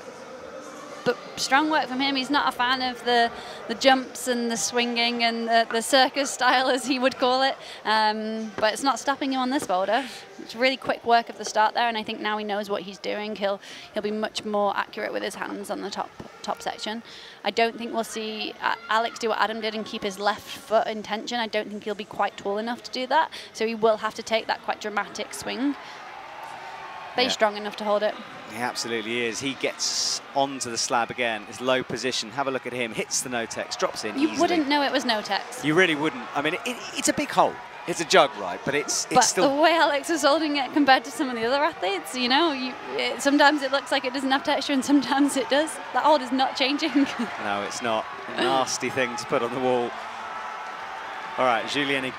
S2: But strong work from him. He's not a fan of the, the jumps and the swinging and the, the circus style, as he would call it. Um, but it's not stopping him on this boulder. It's really quick work at the start there, and I think now he knows what he's doing. He'll he'll be much more accurate with his hands on the top top section. I don't think we'll see uh, Alex do what Adam did and keep his left foot in tension. I don't think he'll be quite tall enough to do that. So he will have to take that quite dramatic swing. But he's
S1: Yeah.
S2: strong enough to hold it.
S1: He absolutely is. He gets onto the slab again. His low position. Have a look at him. Hits the no-tex, drops in
S2: You
S1: easily.
S2: wouldn't know it was no text.
S1: You really wouldn't. I mean, it, it's a big hole. It's a jug, right? But it's it's
S2: but
S1: still
S2: the way Alex is holding it compared to some of the other athletes, you know, you, it, sometimes it looks like it doesn't have texture and sometimes it does. That hold is not changing.
S1: No, it's not. A nasty thing to put on the wall. All right, Julien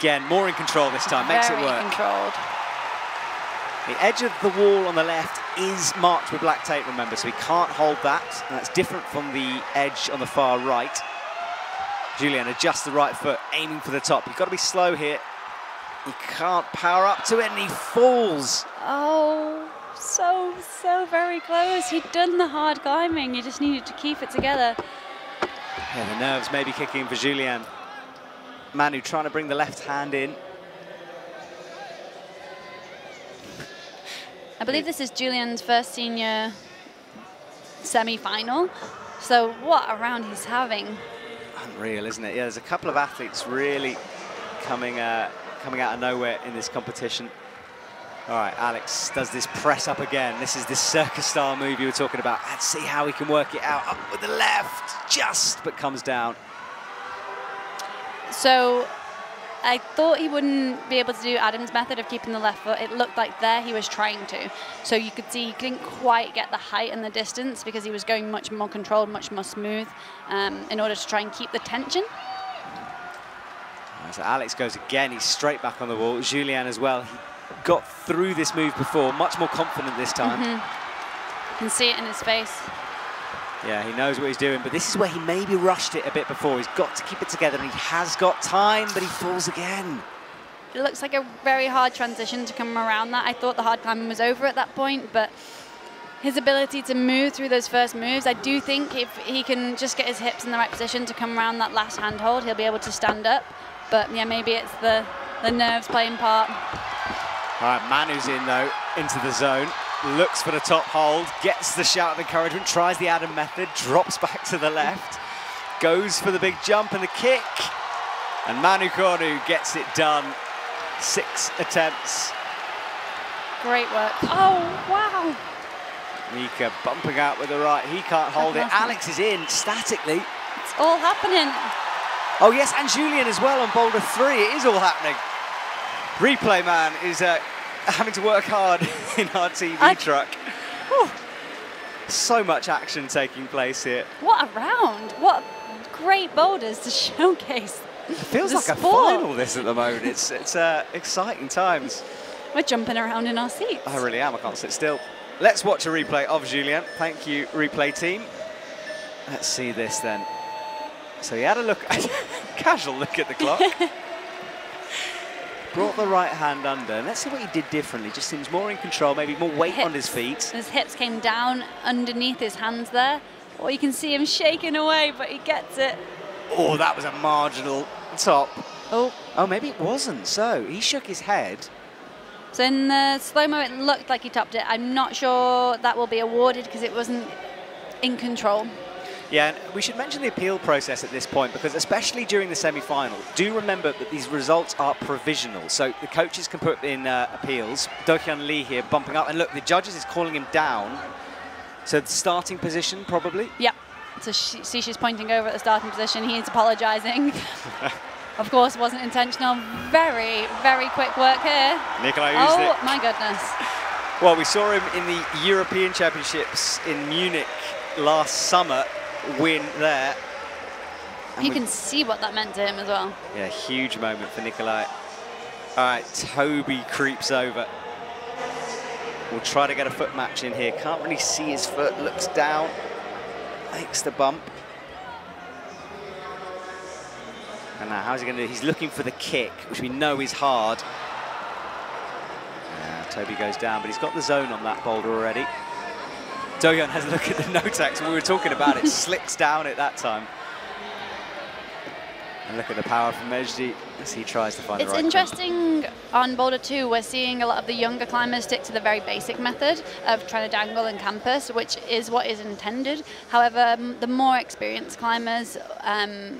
S1: again, more in control this time, makes it work.
S2: controlled.
S1: The edge of the wall on the left is marked with black tape, remember, so he can't hold that. And that's different from the edge on the far right. Julian adjusts the right foot, aiming for the top. You've got to be slow here. He can't power up to it and he falls.
S2: Oh, so, so very close. He'd done the hard climbing. He just needed to keep it together.
S1: Yeah, the nerves maybe kicking for Julien. Manu trying to bring the left hand in.
S2: I believe this is Julian's first senior semi-final. So what a round he's having.
S1: Unreal, isn't it? Yeah, there's a couple of athletes really coming uh, coming out of nowhere in this competition. All right, Alex does this press up again. This is this circus style move you were talking about. Let's see how he can work it out. Up with the left, just, but comes down.
S2: So I thought he wouldn't be able to do Adam's method of keeping the left foot. It looked like there he was trying to. So you could see he couldn't quite get the height and the distance because he was going much more controlled, much more smooth um, in order to try and keep the tension.
S1: So Alex goes again. He's straight back on the wall. Julien as well. He got through this move before, much more confident this time.
S2: Mm -hmm. Can see it in his face.
S1: Yeah, he knows what he's doing, but this is where he maybe rushed it a bit before. He's got to keep it together, and he has got time, but he falls again.
S2: It looks like a very hard transition to come around that. I thought the hard climbing was over at that point, but his ability to move through those first moves, I do think if he can just get his hips in the right position to come around that last handhold, he'll be able to stand up. But yeah, maybe it's the, the nerves playing part.
S1: All right, Manu's in though, into the zone. Looks for the top hold, gets the shout of encouragement, tries the Adam method, drops back to the left, goes for the big jump and the kick. And Manu Cornu gets it done. Six attempts.
S2: Great work. Oh, wow.
S1: Mika bumping out with the right. He can't hold it. Alex is in statically.
S2: It's all happening.
S1: Oh, yes, and Julian as well on boulder three. It is all happening. Replay man is uh, having to work hard in our TV I, truck. Whew. So much action taking place here.
S2: What a round. What great boulders to showcase.
S1: It feels like
S2: sport.
S1: a final this at the moment. It's, it's uh, exciting times.
S2: We're jumping around in our seats.
S1: I really am. I can't sit still. Let's watch a replay of Julien. Thank you, replay team. Let's see this then. So he had a look, casual look at the clock. Brought the right hand under. Let's see what he did differently. Just seems more in control, maybe more weight hips, on his feet.
S2: His hips came down underneath his hands there. Or you can see him shaking away, but he gets it.
S1: Oh, that was a marginal top.
S2: Oh.
S1: Oh, maybe it wasn't. So he shook his head.
S2: So in the slow-mo, it looked like he topped it. I'm not sure that will be awarded because it wasn't in control.
S1: Yeah, we should mention the appeal process at this point because especially during the semi-final, do remember that these results are provisional. So the coaches can put in uh, appeals. Dohyun Lee here bumping up. And look, the judges is calling him down. So the starting position, probably?
S2: Yep. So she, see, she's pointing over at the starting position. He's apologising. of course, wasn't intentional. Very, very quick work here.
S1: Nikolai
S2: Oh, my goodness.
S1: Well, we saw him in the European Championships in Munich last summer win there.
S2: And you can see what that meant to him as well.
S1: Yeah, huge moment for Nikolai. All right, Toby creeps over. We'll try to get a foot match in here. Can't really see his foot, looks down, makes the bump. And now, how's he going to do? He's looking for the kick, which we know is hard. Yeah, Toby goes down, but he's got the zone on that boulder already. Dohyun has a look at the no-tex. We were talking about it. Slips down at that time. And look at the power from Mejdi as he tries to find
S2: it's
S1: the right
S2: interesting on Boulder 2, we're seeing a lot of the younger climbers stick to the very basic method of trying to dangle and campus, which is what is intended. However, the more experienced climbers um,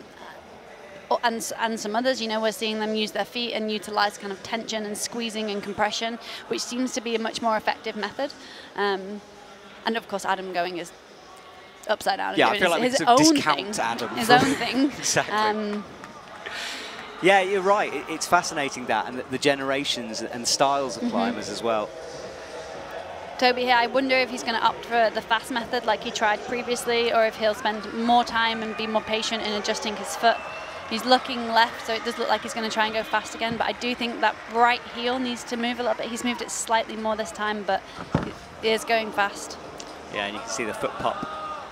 S2: and, and some others, you know, we're seeing them use their feet and utilize kind of tension and squeezing and compression, which seems to be a much more effective method. Um, and of course, Adam going is upside down.
S1: Yeah, I feel like
S2: his,
S1: his
S2: own
S1: discount
S2: thing.
S1: Adam.
S2: His own thing.
S1: exactly.
S2: Um,
S1: yeah, you're right. It, it's fascinating that, and the, the generations and styles of mm -hmm. climbers as well.
S2: Toby here, I wonder if he's going to opt for the fast method like he tried previously, or if he'll spend more time and be more patient in adjusting his foot. He's looking left, so it does look like he's going to try and go fast again, but I do think that right heel needs to move a little bit. He's moved it slightly more this time, but he is going fast.
S1: Yeah, and you can see the foot pop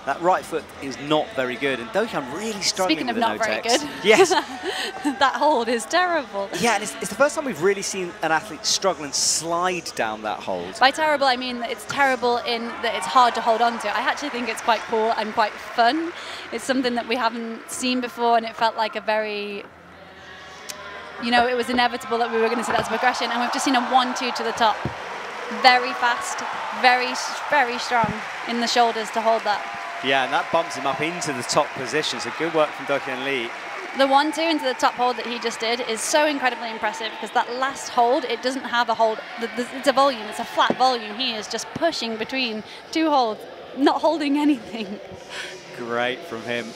S1: That right foot is not very good, and Dohyun really struggling
S2: Speaking of not very
S1: no-tex.
S2: good.
S1: Yes.
S2: that hold is terrible.
S1: yeah, and it's, it's the first time we've really seen an athlete struggle and slide down that hold.
S2: By terrible, I mean that it's terrible in that it's hard to hold on to. I actually think it's quite cool and quite fun. It's something that we haven't seen before, and it felt like a very, you know, it was inevitable that we were going to see that as a progression, and we've just seen a one-two to the top, very fast, very, very strong in the shoulders to hold that.
S1: Yeah, and that bumps him up into the top position. So good work from Dohyun Lee.
S2: The one two into the top hold that he just did is so incredibly impressive because that last hold, it doesn't have a hold. th- th- It's a volume, it's a flat volume. He is just pushing between two holds, not holding anything.
S1: Great from him.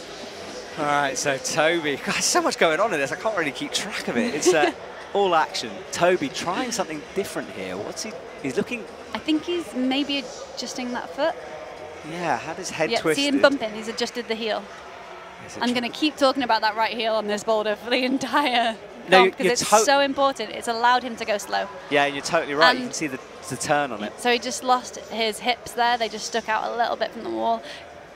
S1: All right, so Toby, God, so much going on in this. I can't really keep track of it. It's uh, all action. Toby trying something different here. What's he? He's looking.
S2: I think he's maybe adjusting that foot.
S1: Yeah, had his head
S2: Yeah,
S1: twisted.
S2: see him bumping. He's adjusted the heel. I'm going to keep talking about that right heel on this boulder for the entire
S1: No,
S2: because it's so important. It's allowed him to go slow.
S1: Yeah, you're totally right. you can see the, the turn on it.
S2: So he just lost his hips there. They just stuck out a little bit from the wall.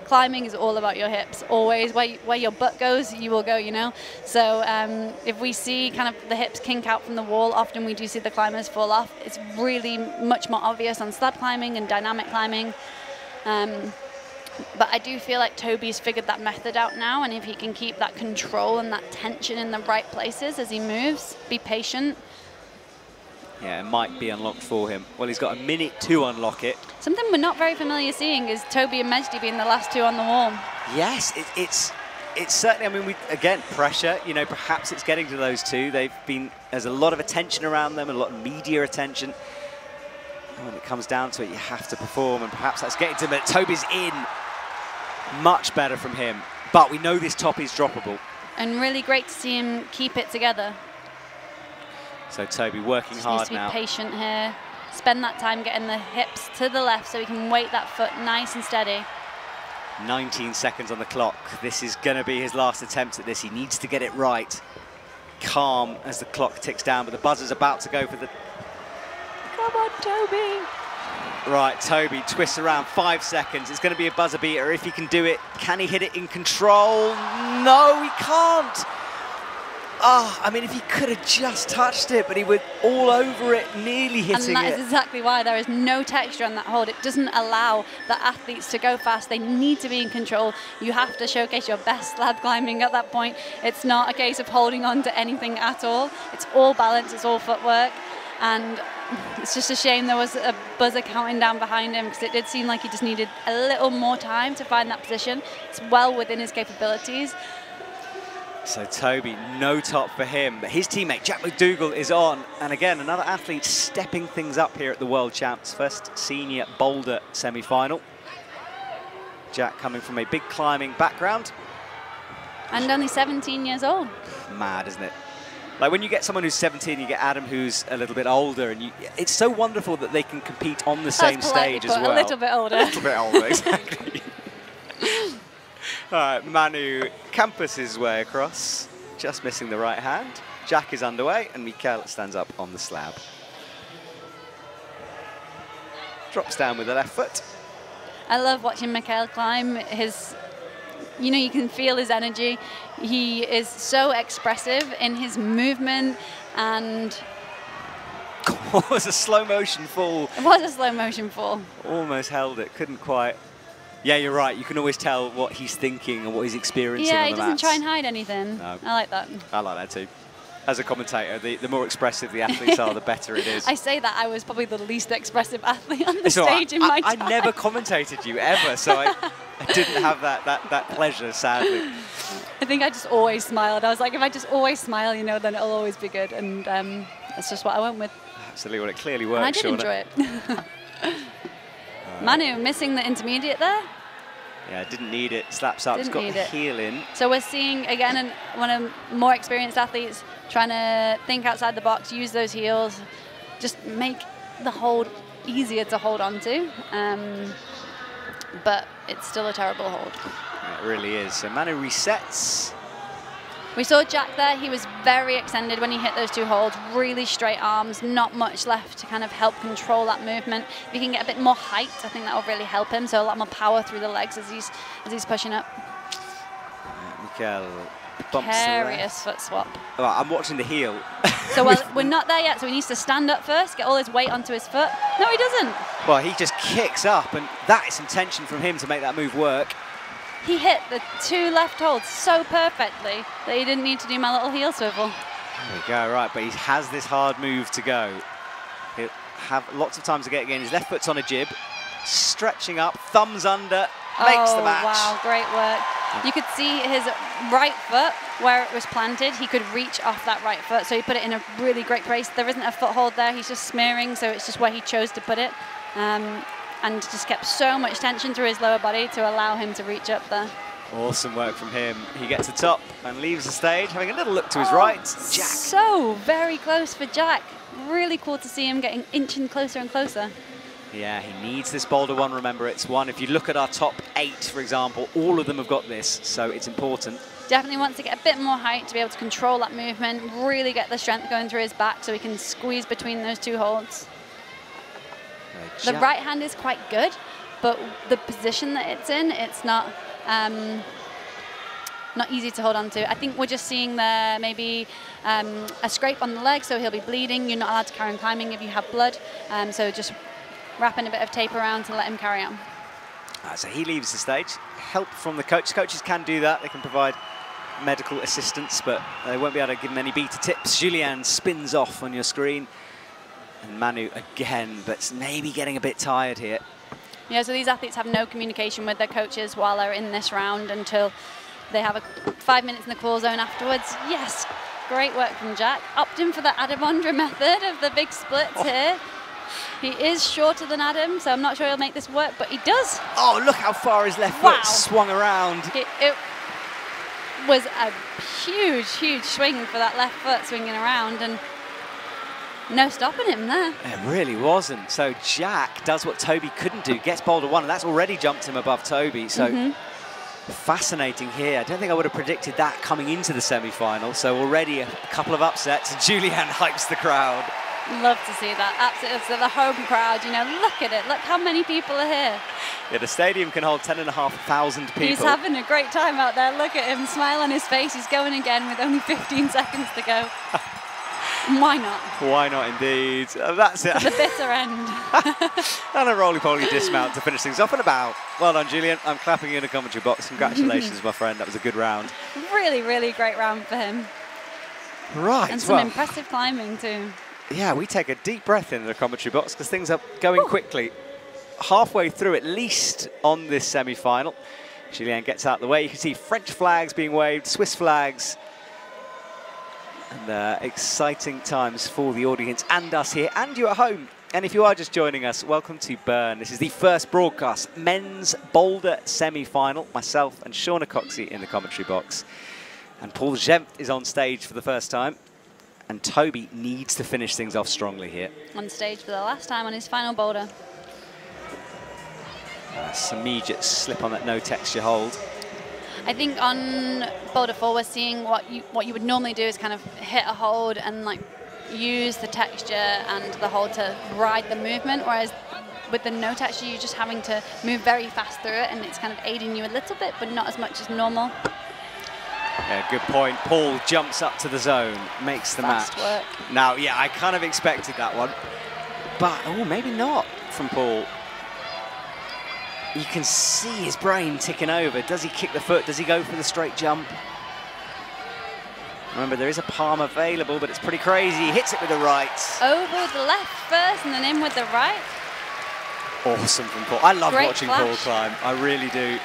S2: Climbing is all about your hips. Always, where, where your butt goes, you will go. You know. So um, if we see kind of the hips kink out from the wall, often we do see the climbers fall off. It's really much more obvious on slab climbing and dynamic climbing. Um, but I do feel like Toby's figured that method out now, and if he can keep that control and that tension in the right places as he moves, be patient.
S1: Yeah, it might be unlocked for him. Well, he's got a minute to unlock it.
S2: Something we're not very familiar seeing is Toby and Mejdi being the last two on the wall.
S1: Yes, it, it's it's certainly. I mean, we again pressure. You know, perhaps it's getting to those two. They've been there's a lot of attention around them, a lot of media attention. And when it comes down to it, you have to perform, and perhaps that's getting to them. But Toby's in. Much better from him, but we know this top is droppable.
S2: And really great to see him keep it together.
S1: So Toby working
S2: Just needs
S1: hard
S2: to be
S1: now.
S2: patient here. Spend that time getting the hips to the left so he can weight that foot nice and steady.
S1: 19 seconds on the clock. This is going to be his last attempt at this. He needs to get it right. Calm as the clock ticks down, but the buzzer's about to go for the
S2: Come on, Toby.
S1: Right, Toby twists around five seconds. It's going to be a buzzer beater if he can do it. Can he hit it in control? No, he can't. Ah, I mean, if he could have just touched it, but he was all over it, nearly
S2: And
S1: hitting
S2: that
S1: it.
S2: is exactly why there is no texture on that hold. It doesn't allow the athletes to go fast. They need to be in control. You have to showcase your best slab climbing at that point. It's not a case of holding on to anything at all. It's all balance, it's all footwork. And it's just a shame there was a buzzer counting down behind him because it did seem like he just needed a little more time to find that position. It's well within his capabilities.
S1: So Toby, no top for him. But his teammate Jack MacDougall is on, and again another athlete stepping things up here at the World Champs first senior boulder semi-final. Jack coming from a big climbing background.
S2: And only 17 years old.
S1: Mad, isn't it? Like when you get someone who's 17, you get Adam who's a little bit older, and you, it's so wonderful that they can compete on the same
S2: That's politely
S1: stage as well.
S2: A little bit older.
S1: A little bit older, exactly. Right, Manu Campus his way across, just missing the right hand. Jack is underway, and Mickael stands up on the slab. Drops down with the left foot.
S2: I love watching Mickael climb. His, you know, you can feel his energy. He is so expressive in his movement, and
S1: it was a slow motion fall.
S2: it was a slow motion fall.
S1: Almost held it, couldn't quite. Yeah, you're right. You can always tell what he's thinking and what he's experiencing
S2: Yeah, he doesn't
S1: mats.
S2: try and hide anything.
S1: No.
S2: I like that.
S1: I like that too. As a commentator, the, the more expressive the athletes are, the better it is.
S2: I say that I was probably the least expressive athlete on the
S1: It's all right.
S2: stage in my
S1: I,
S2: time.
S1: I never commentated you ever, so I, I didn't have that, that, that pleasure, sadly.
S2: I think I just always smiled. I was like, if I just always smile, you know, then it'll always be good. And um, that's just what I went with.
S1: Absolutely, well, it clearly works.
S2: and I did
S1: Shauna.
S2: enjoy it. Manu missing the intermediate there.
S1: Yeah, didn't need it. Slaps up. It's
S2: Didn't
S1: got
S2: need
S1: the
S2: it.
S1: heel in.
S2: So we're seeing again an, one of more experienced athletes trying to think outside the box, use those heels, just make the hold easier to hold on to. Um, but it's still a terrible hold.
S1: It really is. So Manu resets.
S2: We saw Jack there. He was very extended when he hit those two holds. Really straight arms, not much left to kind of help control that movement. If he can get a bit more height, I think that will really help him. So a lot more power through the legs as he's as he's pushing up.
S1: Uh, Mickael bumps
S2: Curious foot swap.
S1: Well, I'm watching the heel.
S2: So well, we're not there yet. So he needs to stand up first, get all his weight onto his foot. No, he doesn't.
S1: well, he just kicks up, and that is intention from him to make that move work.
S2: He hit the two left holds so perfectly that he didn't need to do my little heel swivel.
S1: There we go, right, but he has this hard move to go. He'll have lots of time to get again. His left foot's on a jib, stretching up, thumbs under, makes
S2: oh,
S1: the match.
S2: wow, great work. You could see his right foot where it was planted. He could reach off that right foot, so he put it in a really great place. There isn't a foothold there. He's just smearing, so it's just where he chose to put it. Um, and just kept so much tension through his lower body to allow him to reach up there.
S1: Awesome work from him. He gets the top and leaves the stage, having a little look to his
S2: Oh,
S1: right. Jack.
S2: So very close for Jack. Really cool to see him getting inching closer and closer.
S1: Yeah, he needs this boulder one. Remember, it's one. If you look at our top eight, for example, all of them have got this, so it's important.
S2: Definitely wants to get a bit more height to be able to control that movement, really get the strength going through his back so he can squeeze between those two holds. The
S1: Jack-
S2: right hand is quite good, but the position that it's in, it's not um, not easy to hold on to. I think we're just seeing there maybe um, a scrape on the leg, so he'll be bleeding. You're not allowed to carry on climbing if you have blood, um, so just wrapping a bit of tape around to let him carry on.
S1: Uh, so he leaves the stage. Help from the coach. Coaches can do that. They can provide medical assistance, but they won't be able to give him any beta tips. Julian spins off on your screen. And Manu again, but maybe getting a bit tired here.
S2: Yeah, so these athletes have no communication with their coaches while they're in this round until they have a five minutes in the call zone afterwards. Yes, great work from Jack. Opting for the Adam Ondra method of the big splits
S1: Oh.
S2: here. He is shorter than Adam, so I'm not sure he'll make this work, but he does.
S1: Oh, look how far his left
S2: Wow.
S1: foot swung around.
S2: It, it was a huge, huge swing for that left foot swinging around, and no stopping him there.
S1: It really wasn't. So Jack does what Toby couldn't do, gets boulder one, and that's already jumped him above Toby. So
S2: Mm-hmm.
S1: fascinating here. I don't think I would have predicted that coming into the semi-final. So already a couple of upsets. Julian hypes the crowd.
S2: Love to see that. Absolutely. So the home crowd, you know, look at it. Look how many people are here.
S1: Yeah, the stadium can hold 10,500 people.
S2: He's having a great time out there. Look at him, smile on his face. He's going again with only 15 seconds to go. Why not?
S1: Why not indeed? Uh, that's it.
S2: The bitter end.
S1: and a roly-poly dismount to finish things off and about. Well done, Julian. I'm clapping you in the commentary box. Congratulations, my friend. That was a good round.
S2: really, really great round for him.
S1: Right,
S2: And some
S1: well,
S2: impressive climbing too.
S1: yeah, we take a deep breath in the commentary box because things are going quickly. Halfway through, at least, on this semi-final. Julien gets out of the way. You can see French flags being waved, Swiss flags. And uh, exciting times for the audience and us here and you at home. And if you are just joining us, welcome to Bern. This is the first broadcast, men's boulder semi-final. Myself and Shauna Coxsey in the commentary box. And Paul Jenft is on stage for the first time. And Toby needs to finish things off strongly here.
S2: On stage for the last time on his final boulder.
S1: That's immediate slip on that no texture hold.
S2: I think on Boulder 4 we're seeing what you what you would normally do is kind of hit a hold and like use the texture and the hold to ride the movement, whereas with the no texture you're just having to move very fast through it and it's kind of aiding you a little bit but not as much as normal.
S1: Yeah, good point. Paul jumps up to the zone, makes the
S2: Fast
S1: match.
S2: work.
S1: Now, yeah, I kind of expected that one. But, oh, maybe not from Paul. You can see his brain ticking over. Does he kick the foot? Does he go for the straight jump? Remember, there is a palm available, but it's pretty crazy. He hits it with the right.
S2: Over with the left first and then in with the right.
S1: Awesome from Paul. I love
S2: Great
S1: watching Paul climb. I really do.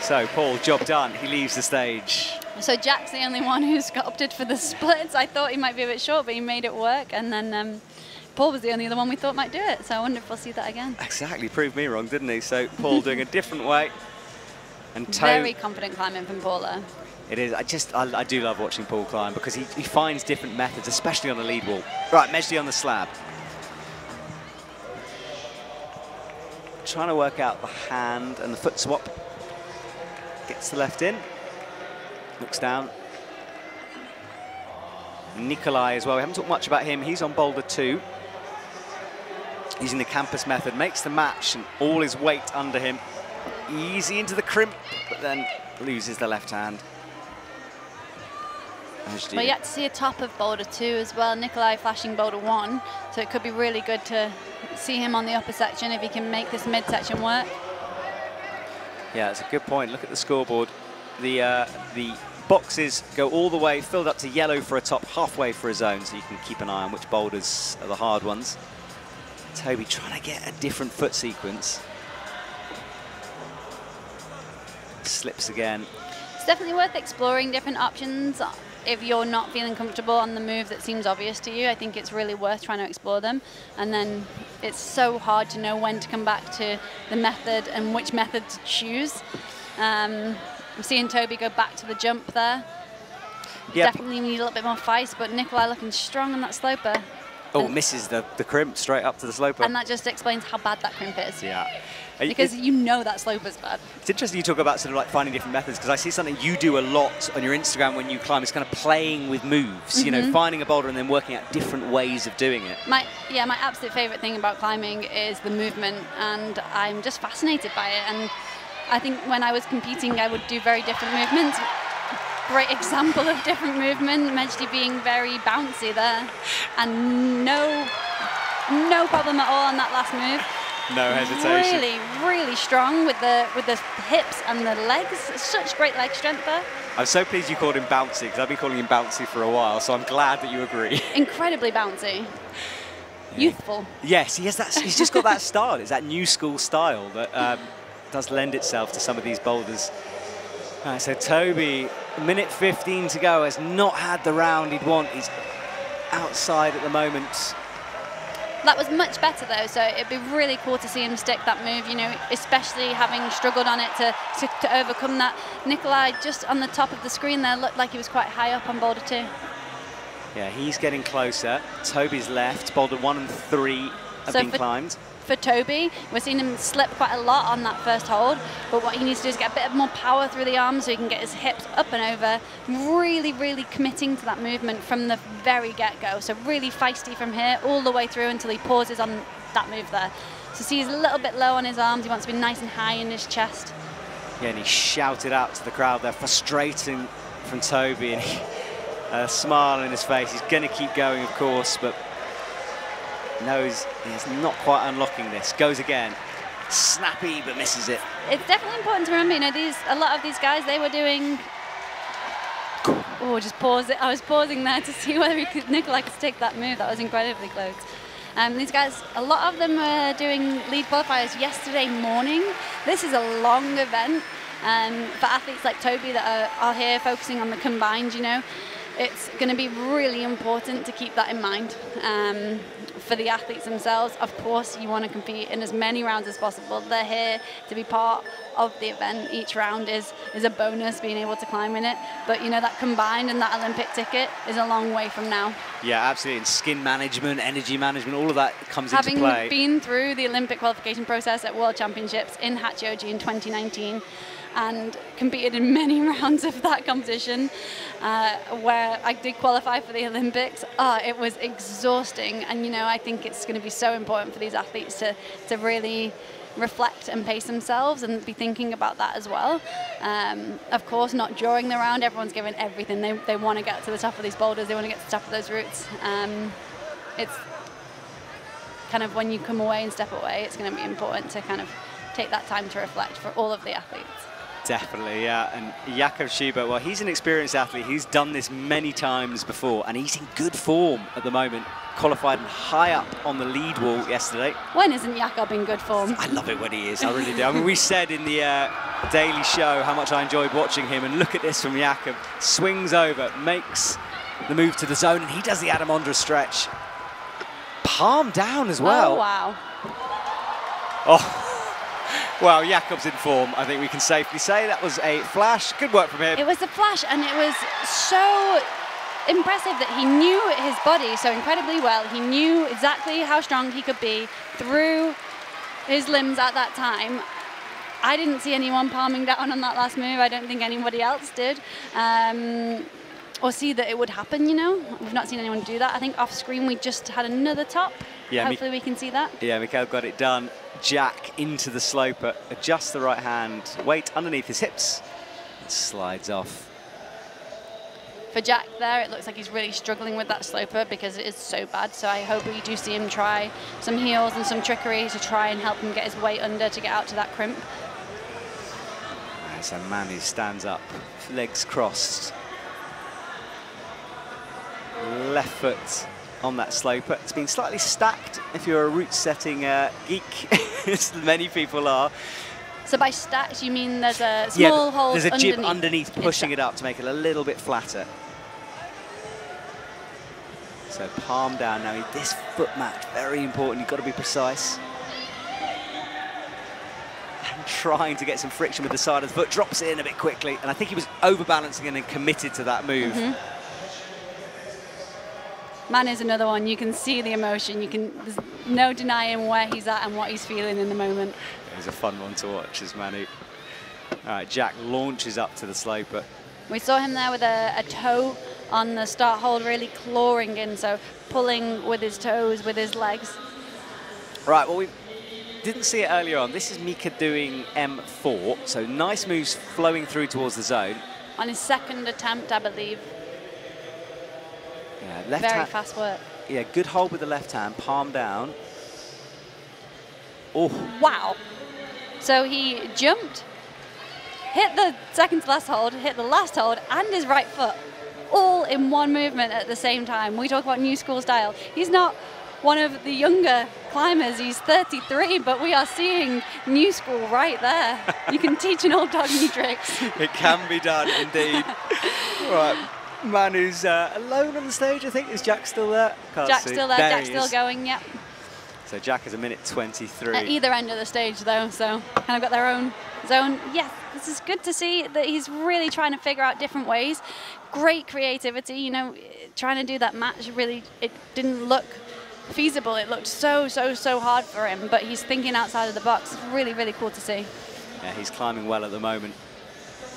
S1: So, Paul, job done. He leaves the stage.
S2: So Jack's the only one who's opted for the splits. I thought he might be a bit short, but he made it work. And then um, Paul was the only other one we thought might do it. So I wonder if we'll see that again.
S1: Exactly, proved me wrong, didn't he? So Paul doing a different way. And toe,
S2: Very confident climbing from Paula.
S1: it is. I just, I, I do love watching Paul climb because he, he finds different methods, especially on the lead wall. Right, Mejdi on the slab. Trying to work out the hand and the foot swap. Gets the left in. Looks down. Nikolai as well. We haven't talked much about him. He's on boulder two. Using the campus method, makes the match and all his weight under him. Easy into the crimp, but then loses the left hand.
S2: But yet to see a top of boulder two as well. Nikolai flashing boulder one, so it could be really good to see him on the upper section if he can make this midsection work.
S1: Yeah, it's a good point. Look at the scoreboard. The uh, the boxes go all the way, filled up to yellow for a top, halfway for a zone, so you can keep an eye on which boulders are the hard ones. Toby trying to get a different foot sequence. Slips again.
S2: It's definitely worth exploring different options if you're not feeling comfortable on the move that seems obvious to you, I think it's really worth trying to explore them. And then it's so hard to know when to come back to the method and which method to choose. Um, I'm seeing Toby go back to the jump there. Yep. Definitely need a little bit more feist, but Nikolai looking strong on that sloper.
S1: Oh, misses the, the crimp straight up to the sloper.
S2: And that just explains how bad that crimp is.
S1: Yeah.
S2: Because you know that slope is bad.
S1: It's interesting you talk about sort of like finding different methods because I see something you do a lot on your Instagram when you climb is kind of playing with moves. Mm -hmm. You know, mm-hmm. finding a boulder and then working out different ways of doing it.
S2: My yeah, my absolute favorite thing about climbing is the movement, and I'm just fascinated by it. And I think when I was competing, I would do very different movements. Great example of different movement. Mejdi being very bouncy there, and no, no problem at all on that last move.
S1: No hesitation.
S2: Really, really strong with the with the hips and the legs. Such great leg strength there.
S1: I'm so pleased you called him bouncy because I've been calling him bouncy for a while. So I'm glad that you agree.
S2: Incredibly bouncy. Youthful.
S1: Yes, he has that. He's just got that style. It's that new school style that um, does lend itself to some of these boulders. Right, so Toby, minute 15 to go, has not had the round he'd want. He's outside at the moment.
S2: That was much better though, so it'd be really cool to see him stick that move, you know, especially having struggled on it to, to, to overcome that. Nikolai just on the top of the screen there looked like he was quite high up on boulder two.
S1: Yeah, he's getting closer. Toby's left, boulder one and three have so been climbed
S2: for Toby. We're seeing him slip quite a lot on that first hold, but what he needs to do is get a bit more power through the arms so he can get his hips up and over, really, really committing to that movement from the very get-go. So really feisty from here all the way through until he pauses on that move there. So see he's a little bit low on his arms. He wants to be nice and high in his chest.
S1: Yeah, and he shouted out to the crowd there, frustrating from Toby, and he, uh, a smile on his face. He's going to keep going, of course, but knows he's not quite unlocking this. Goes again. Snappy, but misses it.
S2: It's definitely important to remember, you know, these a lot of these guys, they were doing... Oh, just pause it. I was pausing there to see whether he could, Nikolai could take that move. That was incredibly close. Um, these guys, a lot of them were doing lead qualifiers yesterday morning. This is a long event. Um, for athletes like Toby that are, are here focusing on the combined, you know, it's going to be really important to keep that in mind. Um, for the athletes themselves, of course, you want to compete in as many rounds as possible. They're here to be part of the event. Each round is is a bonus, being able to climb in it. But you know that combined and that Olympic ticket is a long way from now.
S1: Yeah, absolutely. And skin management, energy management, all of that comes
S2: Having
S1: into play.
S2: Having been through the Olympic qualification process at World Championships in Hachioji in 2019 and competed in many rounds of that competition uh, where I did qualify for the Olympics. Oh, it was exhausting. And, you know, I think it's going to be so important for these athletes to, to really reflect and pace themselves and be thinking about that as well. Um, of course, not during the round. Everyone's giving everything. They, they want to get to the top of these boulders. They want to get to the top of those routes. Um, it's kind of when you come away and step away, it's going to be important to kind of take that time to reflect for all of the athletes.
S1: Definitely, yeah. And Jakob Schubert, well, he's an experienced athlete. He's done this many times before, and he's in good form at the moment. Qualified and high up on the lead wall yesterday.
S2: When isn't Jakob in good form?
S1: I love it when he is. I really do. I mean, we said in the uh, Daily Show how much I enjoyed watching him, and look at this from Jakob. Swings over, makes the move to the zone, and he does the Adam Ondra stretch. Palm down as well.
S2: Oh, wow.
S1: Oh, well, Jakob's in form, I think we can safely say. That was a flash. Good work from him.
S2: It was a flash, and it was so impressive that he knew his body so incredibly well. He knew exactly how strong he could be through his limbs at that time. I didn't see anyone palming down on that last move. I don't think anybody else did. Um, or see that it would happen, you know. We've not seen anyone do that. I think off screen we just had another top.
S1: Yeah,
S2: Hopefully we can see that.
S1: Yeah, Mickael got it done. Jack into the sloper, adjusts the right hand, weight underneath his hips, and slides off.
S2: For Jack there, it looks like he's really struggling with that sloper because it is so bad. So I hope we do see him try some heels and some trickery to try and help him get his weight under to get out to that crimp.
S1: As a man who stands up, legs crossed. Left foot on that sloper. It's been slightly stacked if you're a route setting uh, geek, as many people are.
S2: So by stacked, you mean there's a
S1: Yeah,
S2: small hole
S1: there's a jib
S2: underneath,
S1: underneath pushing it up to make it a little bit flatter. So palm down now. This foot match, very important. You've got to be precise. And trying to get some friction with the side of the foot, drops it in a bit quickly. And I think he was overbalancing and then committed to that move.
S2: Mm-hmm. Man is another one. You can see the emotion. You can. There's no denying where he's at and what he's feeling in the moment.
S1: Was a fun one to watch, is Manu. All right, Jack launches up to the sloper.
S2: We saw him there with a, a toe on the start hold, really clawing in, so pulling with his toes, with his legs.
S1: Right, well, we didn't see it earlier on. This is Mika doing M4, so nice moves flowing through towards the zone.
S2: On his second attempt, I believe.
S1: Yeah, left
S2: Very
S1: hand.
S2: fast work.
S1: Yeah, good hold with the left hand, palm down. Oh,
S2: Wow. So he jumped, hit the second to last hold, hit the last hold, and his right foot, all in one movement at the same time. We talk about new school style. He's not one of the younger climbers. He's 33, but we are seeing new school right there. You can teach an old dog new tricks.
S1: it can be done indeed. right, Manu's uh, alone on the stage, I think. Is Jack still there? Can't
S2: Jack's
S1: see.
S2: still there,
S1: There
S2: Jack's still going, yep.
S1: So Jack is a minute 23.
S2: At either end of the stage, though, so kind of got their own zone. Yes, this is good to see that he's really trying to figure out different ways. Great creativity, you know, trying to do that match. Really, it didn't look feasible. It looked so, so, so hard for him, but he's thinking outside of the box. Really, really cool to see.
S1: Yeah, he's climbing well at the moment.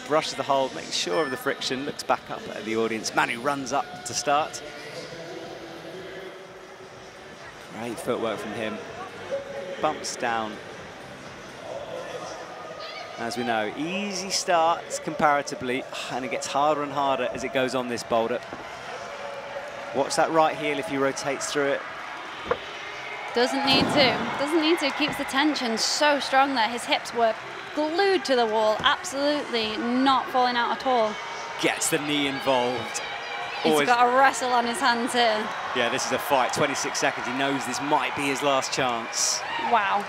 S1: Brushes the hold, makes sure of the friction, looks back up at the audience. Manu runs up to start. Great footwork from him. Bumps down. As we know, easy starts comparatively, and it gets harder and harder as it goes on this boulder. Watch that right heel if he rotates through it.
S2: Doesn't need to. Doesn't need to. Keeps the tension so strong there. His hips were glued to the wall. Absolutely not falling out at all.
S1: Gets the knee involved.
S2: He's
S1: Always-
S2: got a wrestle on his hands here.
S1: Yeah, this is a fight. 26 seconds. He knows this might be his last chance.
S2: Wow.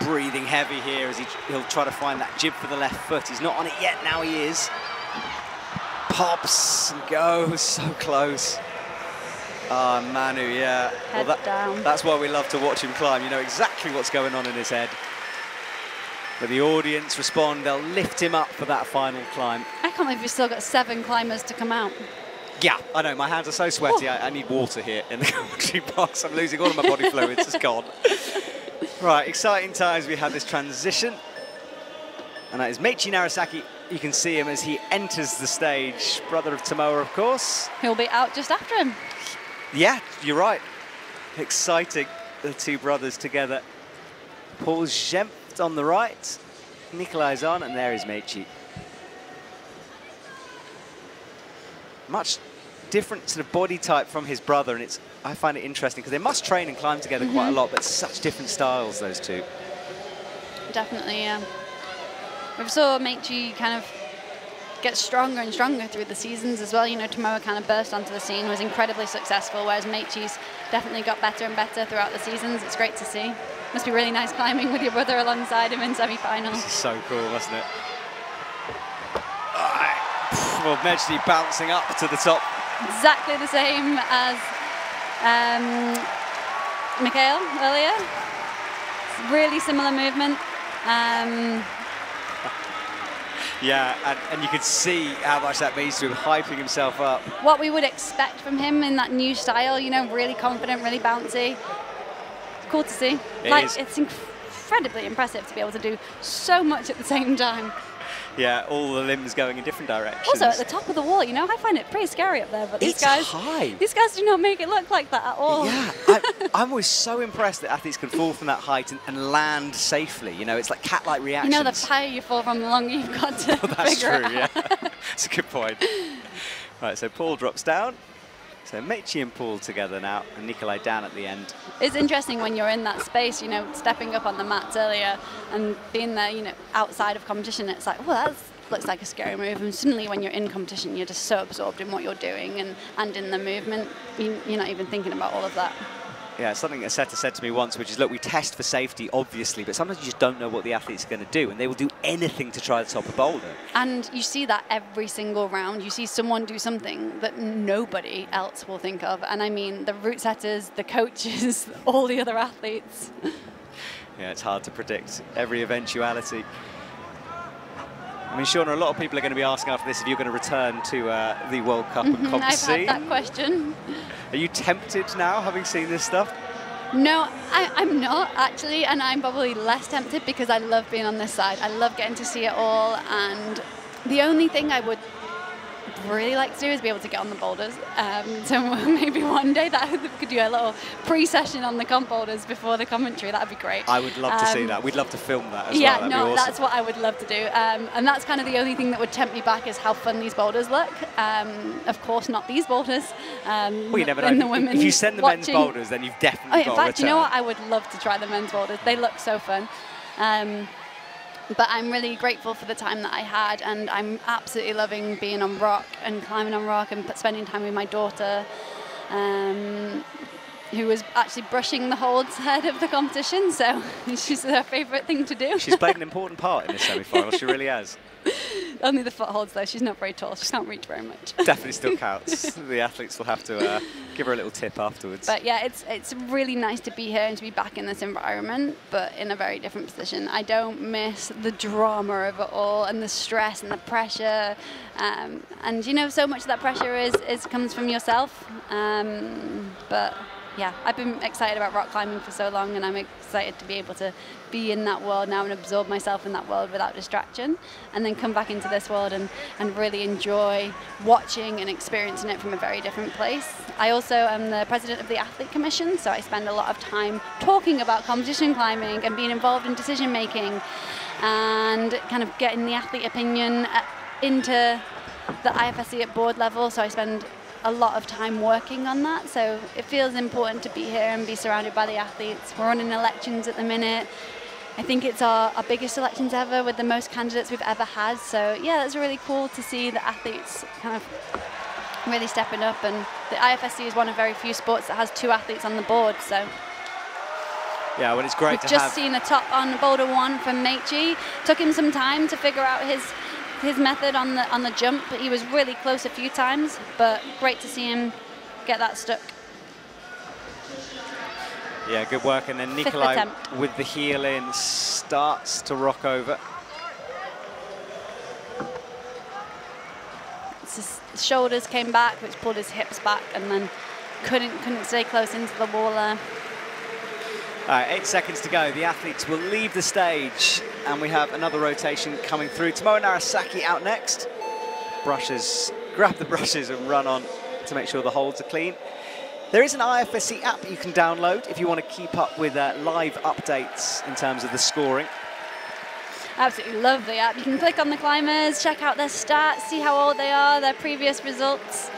S1: Breathing heavy here as he, he'll try to find that jib for the left foot. He's not on it yet. Now he is. Pops and goes. So close. Ah, Manu, yeah.
S2: Head down.
S1: That's why we love to watch him climb. You know exactly what's going on in his head. But the audience respond. They'll lift him up for that final climb.
S2: I can't believe we've still got seven climbers to come out.
S1: Yeah, I know. My hands are so sweaty. I, I need water here in the commentary box. I'm losing all of my body fluids. It's gone. Right, exciting times. We have this transition. And that is Meichi Narasaki. You can see him as he enters the stage. Brother of Tomoa, of course.
S2: He'll be out just after him.
S1: Yeah, you're right. Exciting, the two brothers together. Paul Jenft on the right. Nikolai's on, and there is Meichi. Much different sort of body type from his brother, and it's I find it interesting because they must train and climb together quite a mm-hmm. lot, but such different styles, those two.
S2: Definitely, yeah. We saw Meichi kind of get stronger and stronger through the seasons as well. You know, Tomoa kind of burst onto the scene, was incredibly successful, whereas Meichi's definitely got better and better throughout the seasons. It's great to see. Must be really nice climbing with your brother alongside him in semi-finals.
S1: So cool, wasn't it? Well, Mejdi bouncing up to the top.
S2: Exactly the same as um, Mickael earlier. Really similar movement. Um,
S1: Yeah, and, and you could see how much that means to him, hyping himself up.
S2: what we would expect from him in that new style, you know, really confident, really bouncy. Cool to see.
S1: It
S2: like
S1: is.
S2: it's incredibly impressive to be able to do so much at the same time.
S1: Yeah, all the limbs going in different directions.
S2: Also, at the top of the wall, you know, I find it pretty scary up there. But these
S1: It's
S2: guys,
S1: high.
S2: these guys do not make it look like that at all.
S1: Yeah, I, I'm always so impressed that athletes can fall from that height and, and land safely. You know, it's like cat-like reactions.
S2: You know, the higher you fall from, the longer you've got to
S1: Well, that's true, yeah. That's a good point. Right, so Paul drops down. So Meichi and Paul together now, and Nikolai down at the end.
S2: It's interesting when you're in that space, you know, stepping up on the mats earlier and being there, you know, outside of competition. It's like, well, that looks like a scary move. And suddenly, when you're in competition, you're just so absorbed in what you're doing and, and in the movement, you, you're not even thinking about all of that.
S1: Yeah, it's something Aseta said to me once, which is, look, we test for safety, obviously, but sometimes you just don't know what the athlete's going to do, and they will do anything to try to top a boulder.
S2: And you see that every single round. You see someone do something that nobody else will think of. And I mean, the route setters, the coaches, all the other athletes.
S1: Yeah, it's hard to predict every eventuality. I mean, Shauna, a lot of people are going to be asking after this if you're going to return to uh, the World Cup and comp
S2: I've
S1: scene.
S2: had that question.
S1: Are you tempted now, having seen this stuff?
S2: No, I, I'm not actually, and I'm probably less tempted because I love being on this side. I love getting to see it all, and the only thing I would really like to do is be able to get on the boulders. Um, so maybe one day that we could do a little pre-session on the comp boulders before the commentary. That'd be great.
S1: I would love to see
S2: Um,
S1: that. We'd love to film that as
S2: yeah,
S1: well. That'd
S2: no,
S1: awesome.
S2: that's what I would love to do. Um, and that's kind of the only thing that would tempt me back is how fun these boulders look. Um, of course, not these boulders. Um,
S1: Well, you never know. If-
S2: the women
S1: if you send the men's boulders, then you've definitely
S2: Oh, in
S1: got
S2: fact,
S1: to
S2: you know what? I would love to try the men's boulders. They look so fun. But I'm really grateful for the time that I had, and I'm absolutely loving being on rock and climbing on rock and spending time with my daughter, um, who was actually brushing the holds ahead of the competition. So she's her favourite thing to do.
S1: She's played an important part in this semi-final. She really has.
S2: Only the footholds, though. She's not very tall. She can't reach very much.
S1: Definitely still counts. the athletes will have to uh, give her a little tip afterwards.
S2: But yeah, it's it's really nice to be here and to be back in this environment, but in a very different position. I don't miss the drama of it all and the stress and the pressure, um, and you know, so much of that pressure is, is comes from yourself. Um, but yeah, I've been excited about rock climbing for so long, and I'm excited to be able to be in that world now and absorb myself in that world without distraction, and then come back into this world and, and really enjoy watching and experiencing it from a very different place. I also am the president of the Athlete Commission, so I spend a lot of time talking about competition climbing and being involved in decision making and kind of getting the athlete opinion uh, into the IFSC at board level. So I spend a lot of time working on that. So it feels important to be here and be surrounded by the athletes. We're running elections at the minute. I think it's our, our biggest elections ever with the most candidates we've ever had. So yeah, it's really cool to see the athletes kind of really stepping up. And the IFSC is one of very few sports that has two athletes on the board. So
S1: yeah, well, it's great
S2: we've just
S1: have.
S2: seen a top on Boulder One from Meichi. Took him some time to figure out his his method on the on the jump. But he was really close a few times. But great to see him get that stuck.
S1: Yeah, good work. And then Nikolai with the heel in starts to rock over.
S2: His shoulders came back, which pulled his hips back, and then couldn't couldn't stay close into the wall there.
S1: All right, eight seconds to go. The athletes will leave the stage, and we have another rotation coming through. Tomoa Narasaki out next. Brushes, grab the brushes and run on to make sure the holds are clean. There is an IFSC app you can download if you want to keep up with uh, live updates in terms of the scoring.
S2: Absolutely love the app. You can click on the climbers, check out their stats, see how old they are, their previous results.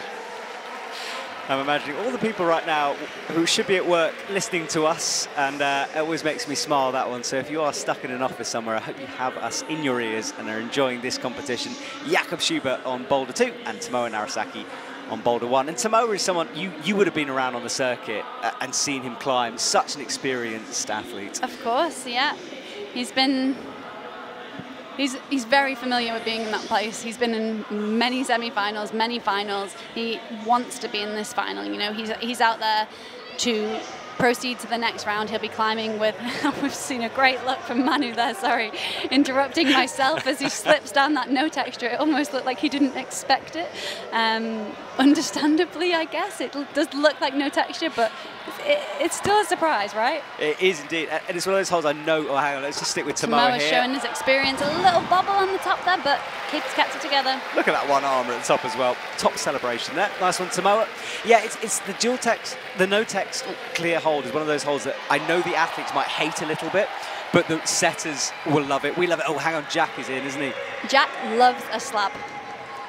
S1: I'm imagining all the people right now who should be at work listening to us, and uh, it always makes me smile that one. So if you are stuck in an office somewhere, I hope you have us in your ears and are enjoying this competition. Jakob Schubert on Boulder 2 and Tomoa Narasaki on Boulder 1. And Tomoa is someone you, you would have been around on the circuit uh, and seen him climb. Such an experienced athlete.
S2: Of course, yeah. He's been He's, he's very familiar with being in that place. He's been in many semi-finals, many finals. He wants to be in this final. You know, he's he's out there to proceed to the next round. He'll be climbing with. we've seen a great look from Manu there. Sorry, interrupting myself as he slips down that no texture. It almost looked like he didn't expect it. Um, understandably, I guess it does look like no texture, but It, it's still a surprise, right?
S1: It is indeed. And it's one of those holes I know. Oh, hang on, let's just stick with Tomoa
S2: Tomoa
S1: here.
S2: showing his experience. A little bubble on the top there, but keeps kept it together.
S1: Look at that one armour at the top as well. Top celebration there. Nice one, Tomoa. Yeah, it's, it's the dual text, the no text oh, clear hold is one of those holes that I know the athletes might hate a little bit, but the setters will love it. We love it. Oh, hang on, Jack is in, isn't he?
S2: Jack loves a slab,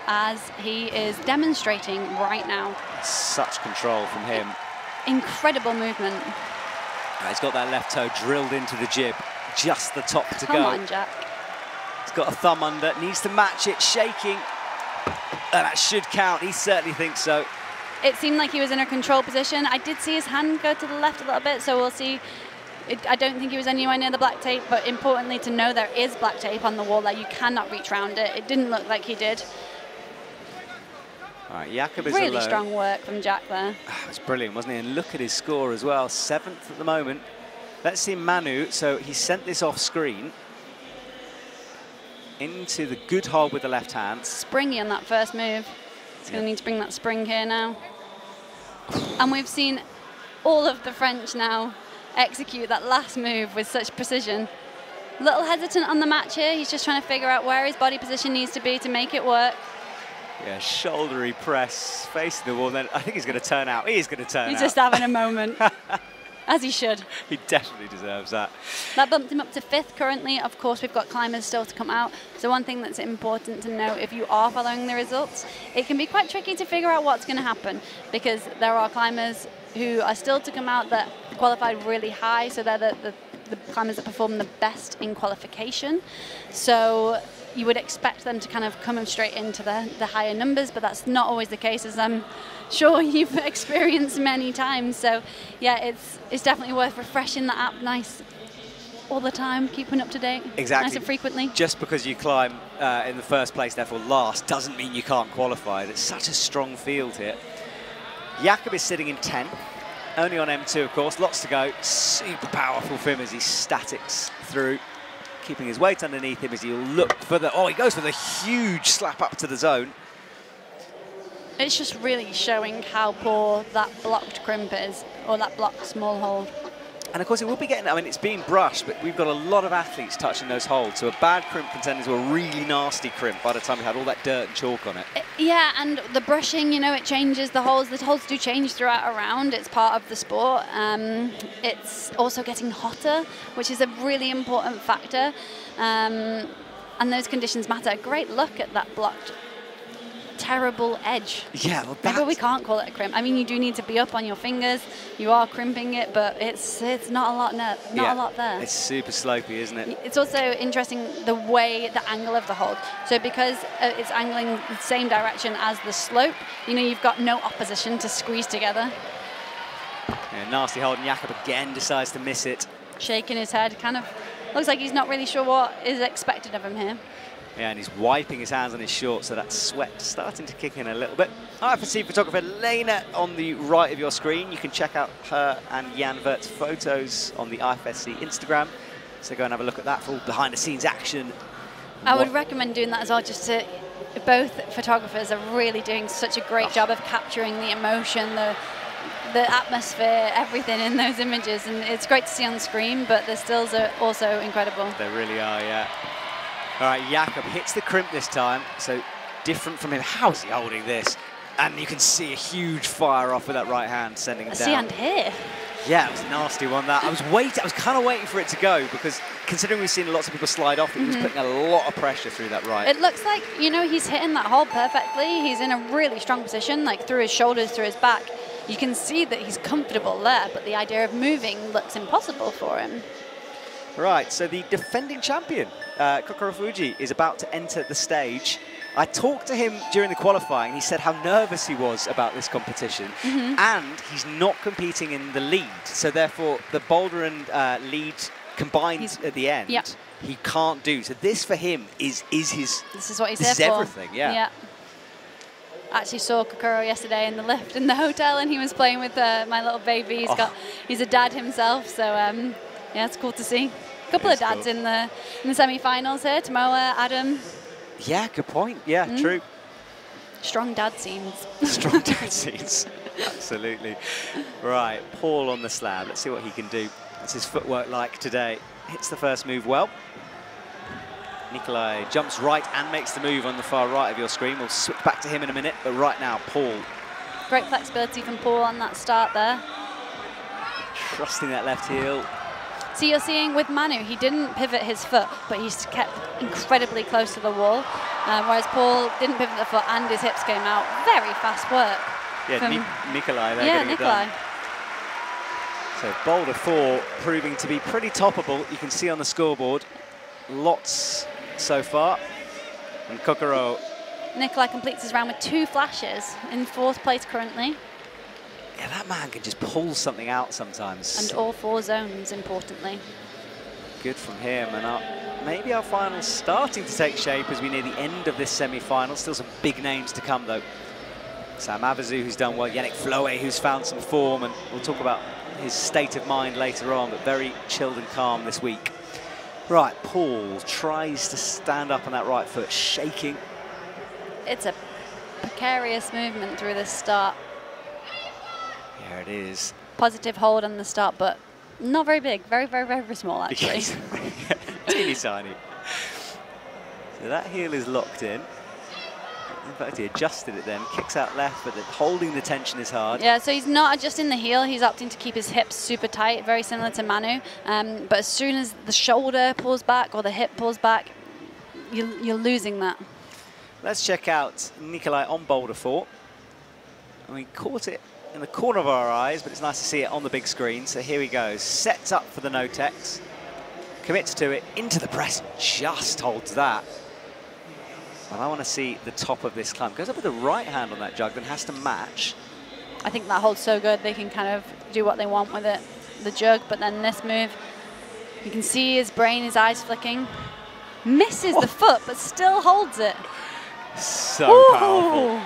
S2: as he is demonstrating right now.
S1: Such control from him.
S2: Incredible movement.
S1: Uh, He's got that left toe drilled into the jib. Just the top to
S2: Come
S1: go.
S2: on, Jack.
S1: He's got a thumb under, needs to match it, shaking. And that should count. He certainly thinks so.
S2: It seemed like he was in a control position. I did see his hand go to the left a little bit, so we'll see. I don't think he was anywhere near the black tape, but importantly to know there is black tape on the wall that you cannot reach around it. It didn't look like he did.
S1: Right, Jakob is
S2: Really
S1: alone.
S2: strong work from Jack there.
S1: Ah, it was brilliant, wasn't he? And look at his score as well, seventh at the moment. Let's see Manu. So he sent this off screen into the good hole with the left hand.
S2: Springy on that first move. He's going to need to bring that spring here now. And we've seen all of the French now execute that last move with such precision. Little hesitant on the match here. He's just trying to figure out where his body position needs to be to make it work.
S1: Yeah, shouldery press, facing the wall. Then I think he's going to turn out. He is going to turn
S2: He's
S1: out.
S2: just having a moment, as he should.
S1: he definitely deserves that.
S2: That bumped him up to fifth currently. Of course, we've got climbers still to come out. So one thing that's important to know if you are following the results, it can be quite tricky to figure out what's going to happen because there are climbers who are still to come out that qualified really high. So they're the, the, the climbers that perform the best in qualification. So you would expect them to kind of come straight into the, the higher numbers, but that's not always the case, as I'm sure you've experienced many times. So yeah, it's it's definitely worth refreshing the app nice all the time, keeping up to date,
S1: Exactly.
S2: nice and frequently.
S1: Just because you climb uh, in the first place, therefore last, doesn't mean you can't qualify. It's such a strong field here. Jakob is sitting in 10th, only on M2, of course. Lots to go. Super powerful as he statics through, keeping his weight underneath him as he'll look for the. Oh, he goes for the huge slap up to the zone.
S2: It's just really showing how poor that blocked crimp is, or that blocked small hold.
S1: And of course, it will be getting. I mean, it's being brushed, but we've got a lot of athletes touching those holds. So a bad crimp can turn into a really nasty crimp by the time we had all that dirt and chalk on it.
S2: Uh, Yeah, and the brushing, you know, it changes the holes. The holes do change throughout a round. It's part of the sport. Um, it's also getting hotter, which is a really important factor. Um, and those conditions matter. Great look at that blocked, terrible edge.
S1: Yeah, well,
S2: Maybe we can't call it a crimp. I mean, you do need to be up on your fingers. You are crimping it, but it's it's not a lot. Not
S1: Yeah,
S2: a lot there.
S1: It's super slopey, isn't it?
S2: It's also interesting the way, the angle of the hold. So because uh, it's angling the same direction as the slope, you know, you've got no opposition to squeeze together.
S1: Yeah, nasty hold, and Jakob again decides to miss it.
S2: Shaking his head, kind of looks like he's not really sure what is expected of him here.
S1: Yeah, and he's wiping his hands on his shorts, so that sweat starting to kick in a little bit. IFSC photographer Lena on the right of your screen. You can check out her and Jan Virt's photos on the IFSC Instagram. So go and have a look at that for all behind-the-scenes action.
S2: I would recommend doing that as well, just to. Both photographers are really doing such a great oh. job of capturing the emotion, the the atmosphere, everything in those images, and it's great to see on screen. But the stills are also incredible.
S1: They really are, yeah. All right, Jakob hits the crimp this time, so different from him. How is he holding this? And you can see a huge fire off with that right hand, sending him
S2: I
S1: down.
S2: see and here.
S1: Yeah, it was a nasty one. That I was waiting. I was kind of waiting for it to go because considering we've seen lots of people slide off, it was mm-hmm. putting a lot of pressure through that right.
S2: It looks like, you know, he's hitting that hole perfectly. He's in a really strong position, like through his shoulders, through his back. You can see that he's comfortable there, but the idea of moving looks impossible for him.
S1: Right, so the defending champion, uh, Kokoro Fujii, is about to enter the stage. I talked to him during the qualifying. And he said how nervous he was about this competition,
S2: Mm-hmm.
S1: and he's not competing in the lead. So therefore, the boulder and uh, lead combined
S2: He's-
S1: at the end,
S2: yeah.
S1: he can't do. So this for him is is his.
S2: This is what he's
S1: This
S2: here
S1: is
S2: for.
S1: everything, yeah.
S2: Yeah. Actually saw Kokoro yesterday in the lift in the hotel, and he was playing with uh, my little baby. He's
S1: Oh.
S2: got, he's a dad himself, so um, yeah, it's cool to see. A couple of dads
S1: cool.
S2: in the in the semi-finals here. Tomoa, Adam,
S1: Yeah, good point. Yeah,
S2: Mm.
S1: true.
S2: strong dad scenes.
S1: Strong dad scenes. Absolutely. Right, Paul on the slab. Let's see what he can do. What's his footwork like today? Hits the first move well. Nikolai jumps right and makes the move on the far right of your screen. We'll switch back to him in a minute, but right now, Paul.
S2: Great flexibility from Paul on that start there.
S1: Trusting that left heel.
S2: So you're seeing with Manu, he didn't pivot his foot, but he's kept incredibly close to the wall. Um, whereas Paul didn't pivot the foot and his hips came out. Very fast work.
S1: Yeah, Ni Nikolai there
S2: Yeah, Nikolai.
S1: So Boulder 4 proving to be pretty toppable. You can see on the scoreboard, lots so far. And Kokoro.
S2: Nikolai completes his round with two flashes in fourth place currently.
S1: Yeah, that man can just pull something out sometimes.
S2: And all four zones, importantly.
S1: Good from him. And our, maybe our final's starting to take shape as we near the end of this semi-final. Still some big names to come, though. Sam Avezou, who's done well. Yannick Flohé, who's found some form. And we'll talk about his state of mind later on, but very chilled and calm this week. Right, Paul tries to stand up on that right foot, shaking.
S2: It's a precarious movement through this start.
S1: There it is.
S2: Positive hold on the start, but not very big. Very, very, very small, actually.
S1: Teeny tiny. So that heel is locked in. In fact, he adjusted it then, kicks out left, but the, holding the tension is hard.
S2: Yeah, so he's not adjusting the heel. He's opting to keep his hips super tight, very similar to Manu. Um, but as soon as the shoulder pulls back or the hip pulls back, you're, you're losing that.
S1: Let's check out Nikolai on boulder four. And we caught it in the corner of our eyes, but it's nice to see it on the big screen. So here he goes, sets up for the no-tex, commits to it, into the press, just holds that. And I want to see the top of this climb. Goes up with the right hand on that jug, then has to match.
S2: I think that holds so good. They can kind of do what they want with it, the jug. But then this move, you can see his brain, his eyes flicking. Misses oh. the foot, but still holds it.
S1: So Ooh. powerful.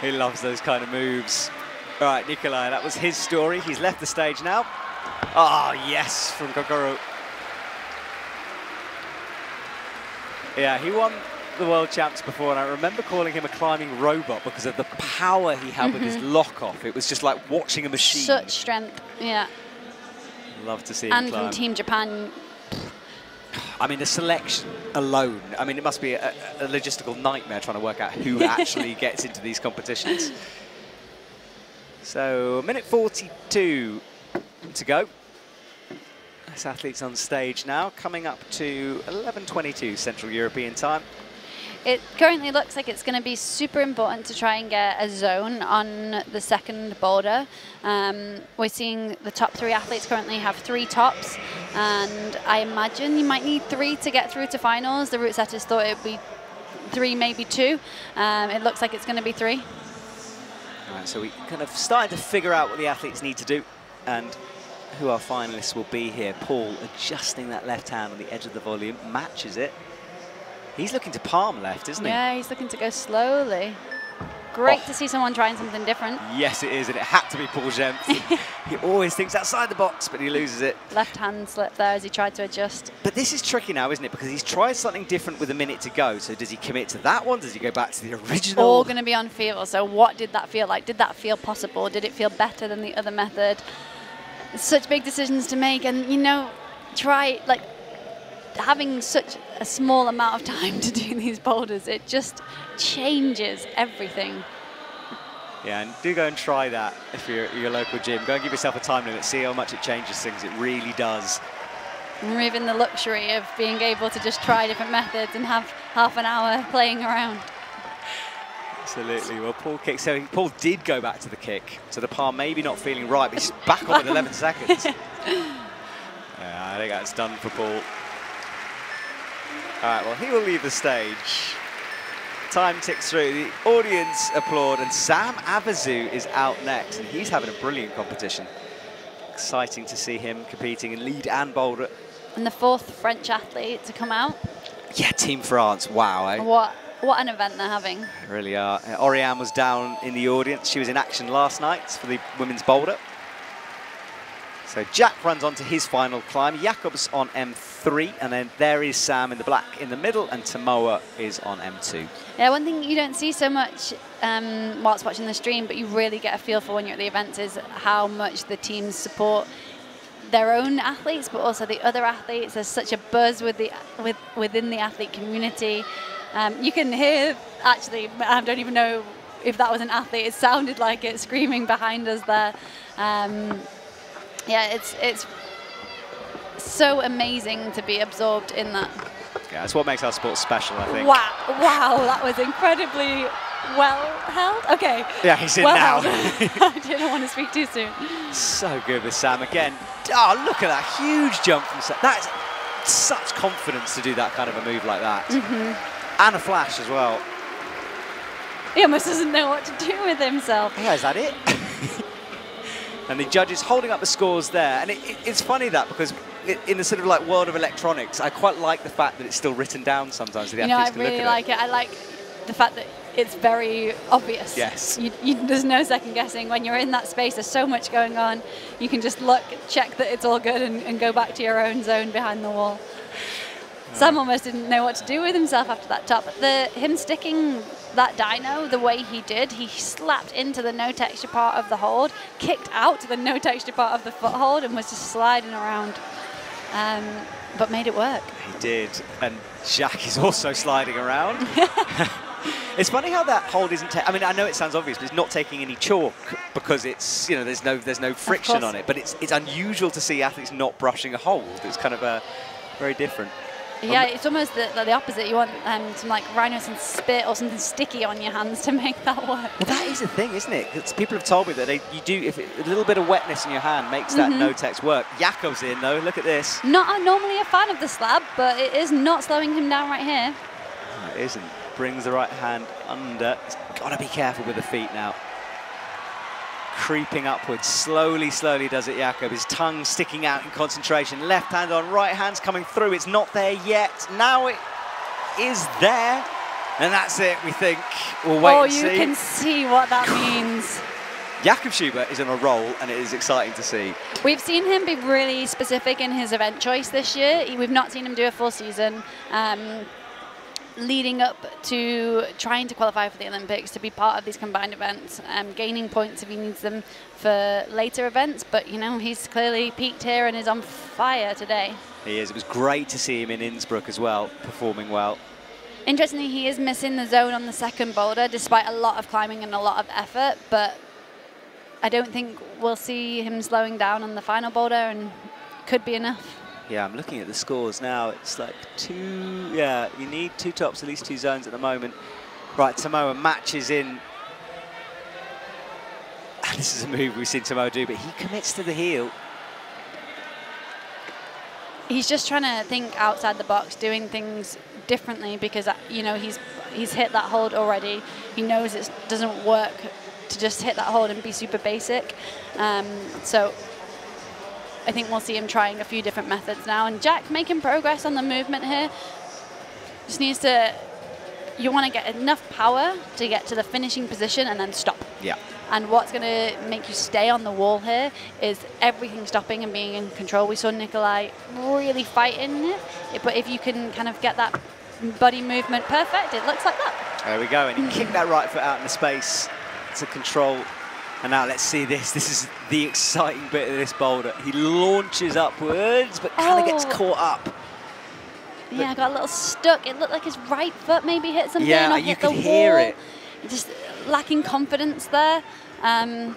S1: He loves those kind of moves. All right, Nikolai, that was his story. He's left the stage now. Ah, oh, yes, from Kokoro. Yeah, he won the world champs before, and I remember calling him a climbing robot because of the power he had mm -hmm. with his mm-hmm. lock off. It was just like watching a machine.
S2: Such strength, yeah.
S1: Love to see
S2: and
S1: him And
S2: from Team Japan.
S1: I mean, the selection alone, I mean, it must be a, a logistical nightmare trying to work out who actually gets into these competitions. So, minute 42 to go. This athlete's on stage now, coming up to 11.22 Central European time.
S2: It currently looks like it's going to be super important to try and get a zone on the second boulder. Um, we're seeing the top three athletes currently have three tops, and I imagine you might need three to get through to finals. The route setters thought it would be three, maybe two. Um, it looks like it's going to be three.
S1: Right, so we kind of started to figure out what the athletes need to do and who our finalists will be here. Paul adjusting that left hand on the edge of the volume, matches it, He's looking to palm left, isn't he?
S2: Yeah, he's looking to go slowly. Great oh. to see someone trying something different.
S1: Yes, it is, and it had to be Paul Jenft. he always thinks outside the box, but he loses it.
S2: Left hand slip there as he tried to adjust.
S1: But this is tricky now, isn't it? Because he's tried something different with a minute to go. So does he commit to that one? Does he go back to the original?
S2: All going to be on feel. So what did that feel like? Did that feel possible? Did it feel better than the other method? such big decisions to make, and you know, try like having such a small amount of time to do these boulders, it just changes everything.
S1: Yeah, and do go and try that if you're at your local gym. Go and give yourself a time limit, see how much it changes things. It really does.
S2: Removing the luxury of being able to just try different methods and have half an hour playing around.
S1: Absolutely. Well, Paul kicked. So Paul did go back to the kick. So the palm maybe not feeling right, but he's back on with 11 seconds. Yeah, I think that's done for Paul. All right, well, he will leave the stage. Time ticks through. The audience applaud, and Sam Avezou is out next, and he's having a brilliant competition. Exciting to see him competing in lead and boulder.
S2: And the fourth French athlete to come out.
S1: Yeah, Team France. Wow. Eh?
S2: What what an event they're having.
S1: They really are. Oriane was down in the audience. She was in action last night for the women's boulder. So Jack runs on to his final climb. Jakob's on M3, and then there is Sam in the black in the middle, and Tomoa is on M2.
S2: Yeah, one thing you don't see so much um, whilst watching the stream, but you really get a feel for when you're at the events is how much the teams support their own athletes, but also the other athletes. There's such a buzz with the with within the athlete community. Um, you can hear actually, I don't even know if that was an athlete. It sounded like it screaming behind us there. Um, yeah, it's it's so amazing to be absorbed in that.
S1: Yeah, that's what makes our sport special, I think.
S2: Wow, wow, that was incredibly well held. Okay.
S1: Yeah, he's in
S2: well
S1: now.
S2: I didn't want to speak too soon.
S1: so good with Sam again. Oh, look at that huge jump from Sam. That's such confidence to do that kind of a move like that.
S2: Mm-hmm.
S1: And a flash as well.
S2: He almost doesn't know what to do with himself.
S1: Yeah, is that it? and the judges holding up the scores there. And it, it, it's funny that because it, in the sort of like world of electronics, I quite like the fact that it's still written down sometimes. So the
S2: You know, I really like it. I like the fact that it's very obvious.
S1: Yes.
S2: You, you, there's no second guessing. When you're in that space, there's so much going on. You can just look, check that it's all good, and, and go back to your own zone behind the wall. Sam almost didn't know what to do with himself after that top. The him sticking that dyno the way he did, he slapped into the no texture part of the hold, kicked out the no texture part of the foothold, and was just sliding around. Um, but made it work.
S1: He did. And Jack is also sliding around. it's funny how that hold isn't. I mean, I know it sounds obvious, but it's not taking any chalk because it's you know there's no there's no friction on it. But it's it's unusual to see athletes not brushing a hold. It's kind of a very different.
S2: Yeah, it's almost the, the, the opposite. You want um, some like rhinos and spit or something sticky on your hands to make that work.
S1: Well, that is the thing, isn't it? It's, people have told me that they, you do if it, a little bit of wetness in your hand makes that
S2: Mhm.
S1: no-tex work. Jakob's in though. Look at this.
S2: Not a- normally a fan of the slab, but it is not slowing him down right here.
S1: No, it isn't. Brings the right hand under. He's got to be careful with the feet now. Creeping upwards, slowly, slowly does it, Jakob. His tongue sticking out in concentration. Left hand on, right hand's coming through. It's not there yet. Now it is there. And that's it, we think. We'll wait
S2: oh,
S1: and
S2: you can see what that means.
S1: Jakob Schubert is on a roll, and it is exciting to see.
S2: We've seen him be really specific in his event choice this year. We've not seen him do a full season. Um, leading up to trying to qualify for the Olympics to be part of these combined events, um, gaining points if he needs them for later events. But you know, he's clearly peaked here and is on fire today.
S1: He is. It was great to see him in Innsbruck as well, performing well.
S2: Interestingly, he is missing the zone on the second boulder, despite a lot of climbing and a lot of effort. But I don't think we'll see him slowing down on the final boulder, and could be enough.
S1: Yeah, I'm looking at the scores now. It's like two, yeah, you need two tops, at least two zones at the moment. Right, Tomoa matches in. This is a move we've seen Tomoa do, but he commits to the heel.
S2: He's just trying to think outside the box, doing things differently because uh, you know he's he's hit that hold already. He knows it doesn't work to just hit that hold and be super basic. Um, so I think we'll see him trying a few different methods now. And Jack making progress on the movement here. Just needs to. You want to get enough power to get to the finishing position and then stop.
S1: Yeah.
S2: And what's going to make you stay on the wall here is everything stopping and being in control. We saw Nikolai really fighting it, but if you can kind of get that body movement perfect, it looks like that.
S1: There we go, and he kicked that right foot out in the space to control. And now let's see this. This is the exciting bit of this boulder. He launches upwards, but kind of gets
S2: Oh.
S1: caught up.
S2: Yeah, I got a little stuck. It looked like his right foot maybe hit something
S1: Yeah,
S2: or
S1: you could
S2: the
S1: hear
S2: wall.
S1: it.
S2: Just lacking confidence there. Um,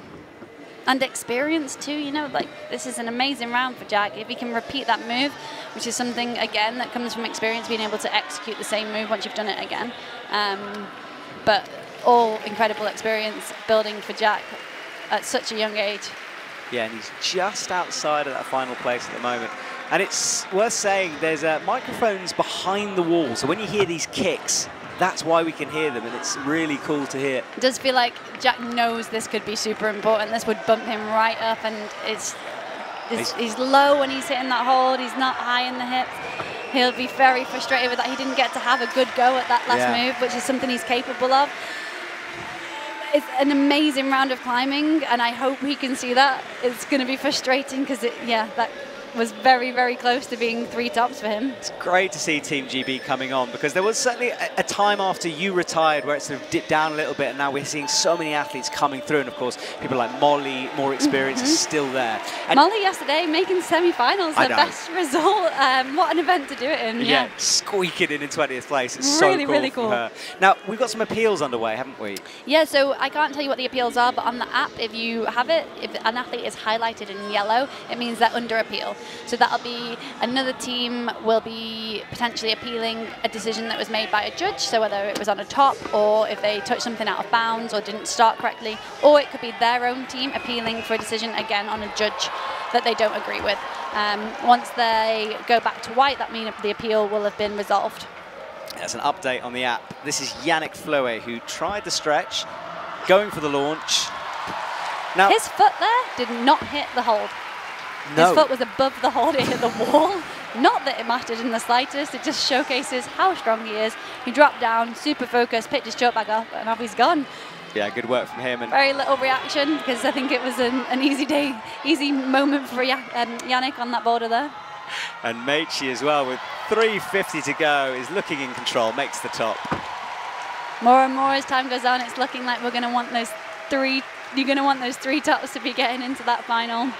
S2: and experience too, you know, like this is an amazing round for Jack. If he can repeat that move, which is something again that comes from experience, being able to execute the same move once you've done it again. Um, but all incredible experience building for Jack at such a young age.
S1: Yeah, and he's just outside of that final place at the moment. And it's worth saying there's uh, microphones behind the wall, so when you hear these kicks, that's why we can hear them, and it's really cool to hear.
S2: It does feel like Jack knows this could be super important. This would bump him right up, and it's, it's
S1: He's-
S2: he's low when he's hitting that hold. He's not high in the hips. He'll be very frustrated with that. He didn't get to have a good go at that last
S1: Yeah.
S2: move, which is something he's capable of. It's an amazing round of climbing, and I hope he can see that. It's going to be frustrating because, yeah, that was very, very close to being three tops for him.
S1: It's great to see Team GB coming on because there was certainly a, a, time after you retired where it sort of dipped down a little bit, and now we're seeing so many athletes coming through, and of course, people like Molly, more experience, mm -hmm. is mm-hmm. still there.
S2: And Molly yesterday making semi-finals, her best result. Um, what an event to do it in.
S1: Yeah, yeah squeaking in in 20th place. It's really, so cool really cool. Now, we've got some appeals underway, haven't we?
S2: Yeah, so I can't tell you what the appeals are, but on the app, if you have it, if an athlete is highlighted in yellow, it means they're under appeal. So that'll be another team will be potentially appealing a decision that was made by a judge. So whether it was on a top or if they touched something out of bounds or didn't start correctly, or it could be their own team appealing for a decision again on a judge that they don't agree with. Um, once they go back to white, that means the appeal will have been resolved.
S1: That's an update on the app. This is Yannick Flohé who tried the stretch, going for the launch.
S2: Now, His foot there did not hit the hold. No. His foot was above the hold, it hit the wall. Not that it mattered in the slightest, it just showcases how strong he is. He dropped down, super focused, picked his choke back up, and off he's gone.
S1: Yeah, good work from him.
S2: And Very little reaction because I think it was an, an easy day, easy moment for um, Yannick on that boulder there.
S1: And Meichi as well with 3.50 to go is looking in control, makes the top.
S2: More and more as time goes on, it's looking like we're going to want those three, you're going to want those three tops to be getting into that final.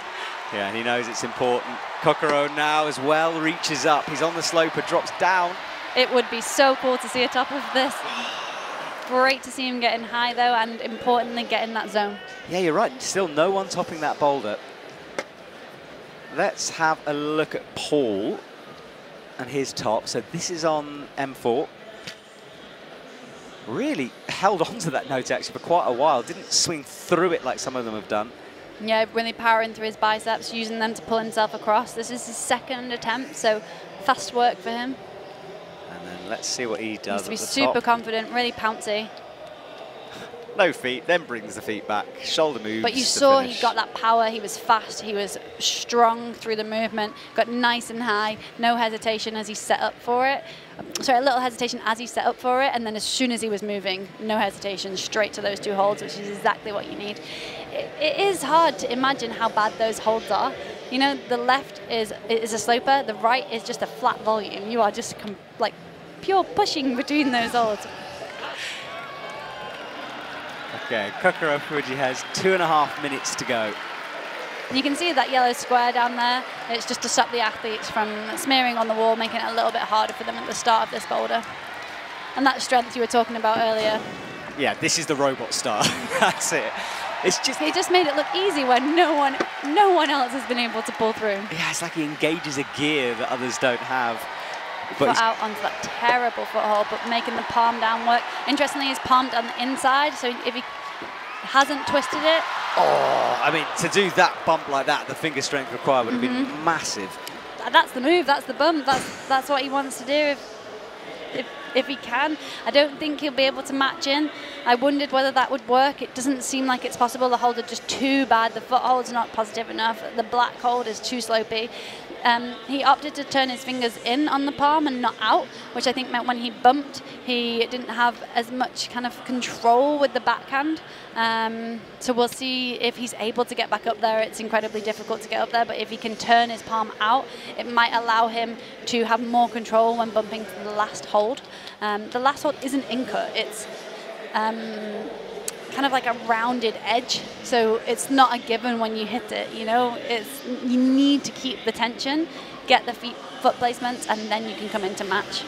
S1: Yeah, and he knows it's important. Kokoro now as well reaches up. He's on the slope, it drops down.
S2: It would be so cool to see a top of this. Great to see him getting high though, and importantly getting that zone.
S1: Yeah, you're right. Still no one topping that boulder. Let's have a look at Paul and his top. So this is on M4. Really held on to that note actually for quite a while. Didn't swing through it like some of them have done.
S2: Yeah, really powering through his biceps, using them to pull himself across. This is his second attempt, so fast work for him.
S1: And then let's see what he does.
S2: He Needs to be super top. confident, really pouncy.
S1: No feet, then brings the feet back, shoulder moves.
S2: But you saw finish. he got that power, he was fast, he was strong through the movement, got nice and high, no hesitation as he set up for it. Sorry, a little hesitation as he set up for it, and then as soon as he was moving, no hesitation, straight to those two holds, which is exactly what you need. It, it is hard to imagine how bad those holds are. You know, the left is is a sloper, the right is just a flat volume. You are just like pure pushing between those holds.
S1: Okay, Kokoro Fujii has two and a half minutes to go.
S2: You can see that yellow square down there. It's just to stop the athletes from smearing on the wall, making it a little bit harder for them at the start of this boulder. And that strength you were talking about earlier.
S1: Yeah, this is the robot star. That's it. It's just
S2: he just made it look easy when no one no one else has been able to pull through.
S1: Yeah, it's like he engages a gear that others don't have.
S2: But Put out onto that terrible foothold, but making the palm down work. Interestingly, he's palm on the inside, so if he hasn't twisted it.
S1: Oh, I mean, to do that bump like that, the finger strength required would have mm -hmm. been mm-hmm. massive.
S2: That's the move, that's the bump, that's, that's what he wants to do if, if, he can. I don't think he'll be able to match in. I wondered whether that would work. It doesn't seem like it's possible. The hold is just too bad. The foothold's not positive enough. The black hold is too slopey. Um, he opted to turn his fingers in on the palm and not out, which I think meant when he bumped, he didn't have as much kind of control with the backhand. Um, so we'll see if he's able to get back up there. It's incredibly difficult to get up there, but if he can turn his palm out, it might allow him to have more control when bumping to the last hold. Um, the last hold isn't incut, it's um, kind of like a rounded edge. So it's not a given when you hit it, you know, it's, you need to keep the tension, get the feet, foot placements, and then you can come into match.